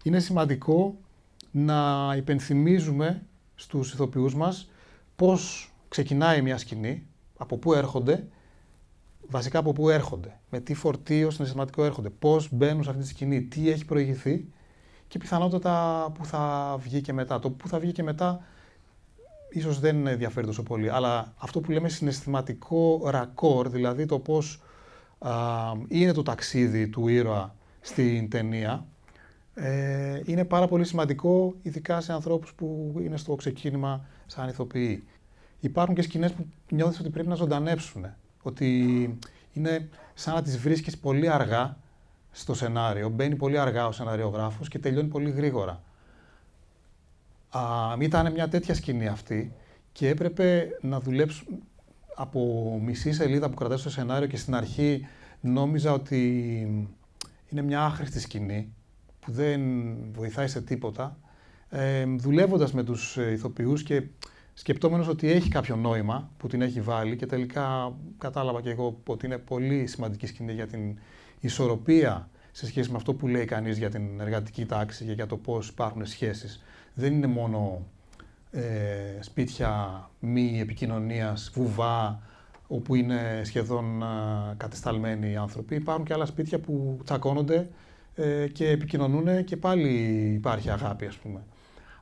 Είναι σημαντικό να υπενθυμίζουμε στους ηθοποιούς μας πώς ξεκινάει μια σκηνή, από πού έρχονται, βασικά από πού έρχονται, με τι φορτίο συναισθηματικό έρχονται, πώς μπαίνουν σε αυτή τη σκηνή, τι έχει προηγηθεί και πιθανότατα που θα βγει και μετά. Το που θα βγει και μετά ίσως δεν ενδιαφέρει τόσο πολύ, αλλά αυτό που λέμε συναισθηματικό ρακόρ, δηλαδή το πώς α, είναι το ταξίδι του ήρωα στην ταινία, ε, είναι πάρα πολύ σημαντικό, ειδικά σε ανθρώπους που είναι στο ξεκίνημα σαν ηθοποιοί. Υπάρχουν και σκηνές που νιώθεις ότι πρέπει να ζωντανέψουν, ότι είναι σαν να τις βρίσκεις πολύ αργά στο σενάριο. Μπαίνει πολύ αργά ο σεναριογράφος και τελειώνει πολύ γρήγορα. Α, ήταν μια τέτοια σκηνή αυτή και έπρεπε να δουλέψουν από μισή σελίδα που κρατάει στο σενάριο και στην αρχή νόμιζα ότι είναι μια άχρηστη σκηνή που δεν βοηθάει σε τίποτα. Ε, δουλεύοντας με τους ε, ηθοποιούς και σκεπτόμενος ότι έχει κάποιο νόημα που την έχει βάλει και τελικά κατάλαβα και εγώ ότι είναι πολύ σημαντική σκηνή για την ισορροπία σε σχέση με αυτό που λέει κανείς για την εργατική τάξη και για το πώς υπάρχουν σχέσεις. Δεν είναι μόνο ε, σπίτια μη επικοινωνίας, βουβά, όπου είναι σχεδόν α, κατεσταλμένοι οι άνθρωποι. Υπάρχουν και άλλα σπίτια που τσακώνονται ε, και επικοινωνούν και πάλι υπάρχει αγάπη, ας πούμε.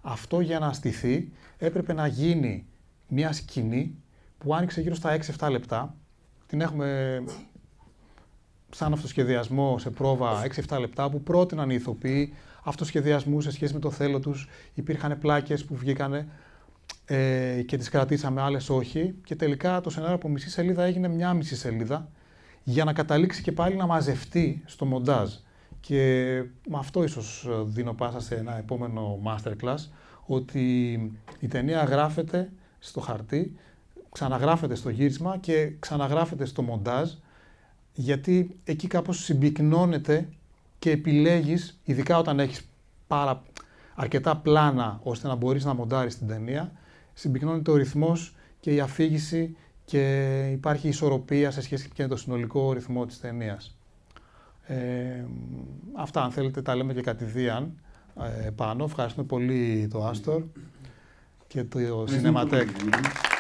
Αυτό για να στηθεί έπρεπε να γίνει μια σκηνή που άνοιξε γύρω στα 6-7 λεπτά. Την έχουμε σαν αυτοσχεδιασμό σε πρόβα 6-7 λεπτά που πρότειναν οι ηθοποιοί αυτοσχεδιασμού σε σχέση με το θέλω τους. Υπήρχαν πλάκες που βγήκανε ε, και τις κρατήσαμε, άλλες όχι. Και τελικά το σενάριο από μισή σελίδα έγινε μια μισή σελίδα για να καταλήξει και πάλι να μαζευτεί στο μοντάζ. Και με αυτό ίσως δίνω πάσα σε ένα επόμενο masterclass, ότι η ταινία γράφεται στο χαρτί, ξαναγράφεται στο γύρισμα και ξαναγράφεται στο μοντάζ, γιατί εκεί κάπως συμπυκνώνεται και επιλέγεις, ειδικά όταν έχεις πάρα, αρκετά πλάνα ώστε να μπορείς να μοντάρεις την ταινία, συμπυκνώνεται ο ρυθμός και η αφήγηση και υπάρχει ισορροπία σε σχέση και με το συνολικό ρυθμό της ταινίας. Ε, αυτά, αν θέλετε, τα λέμε και κατηδίαν ε, πάνω. Ευχαριστούμε πολύ το Άστορ και το Cinematheque.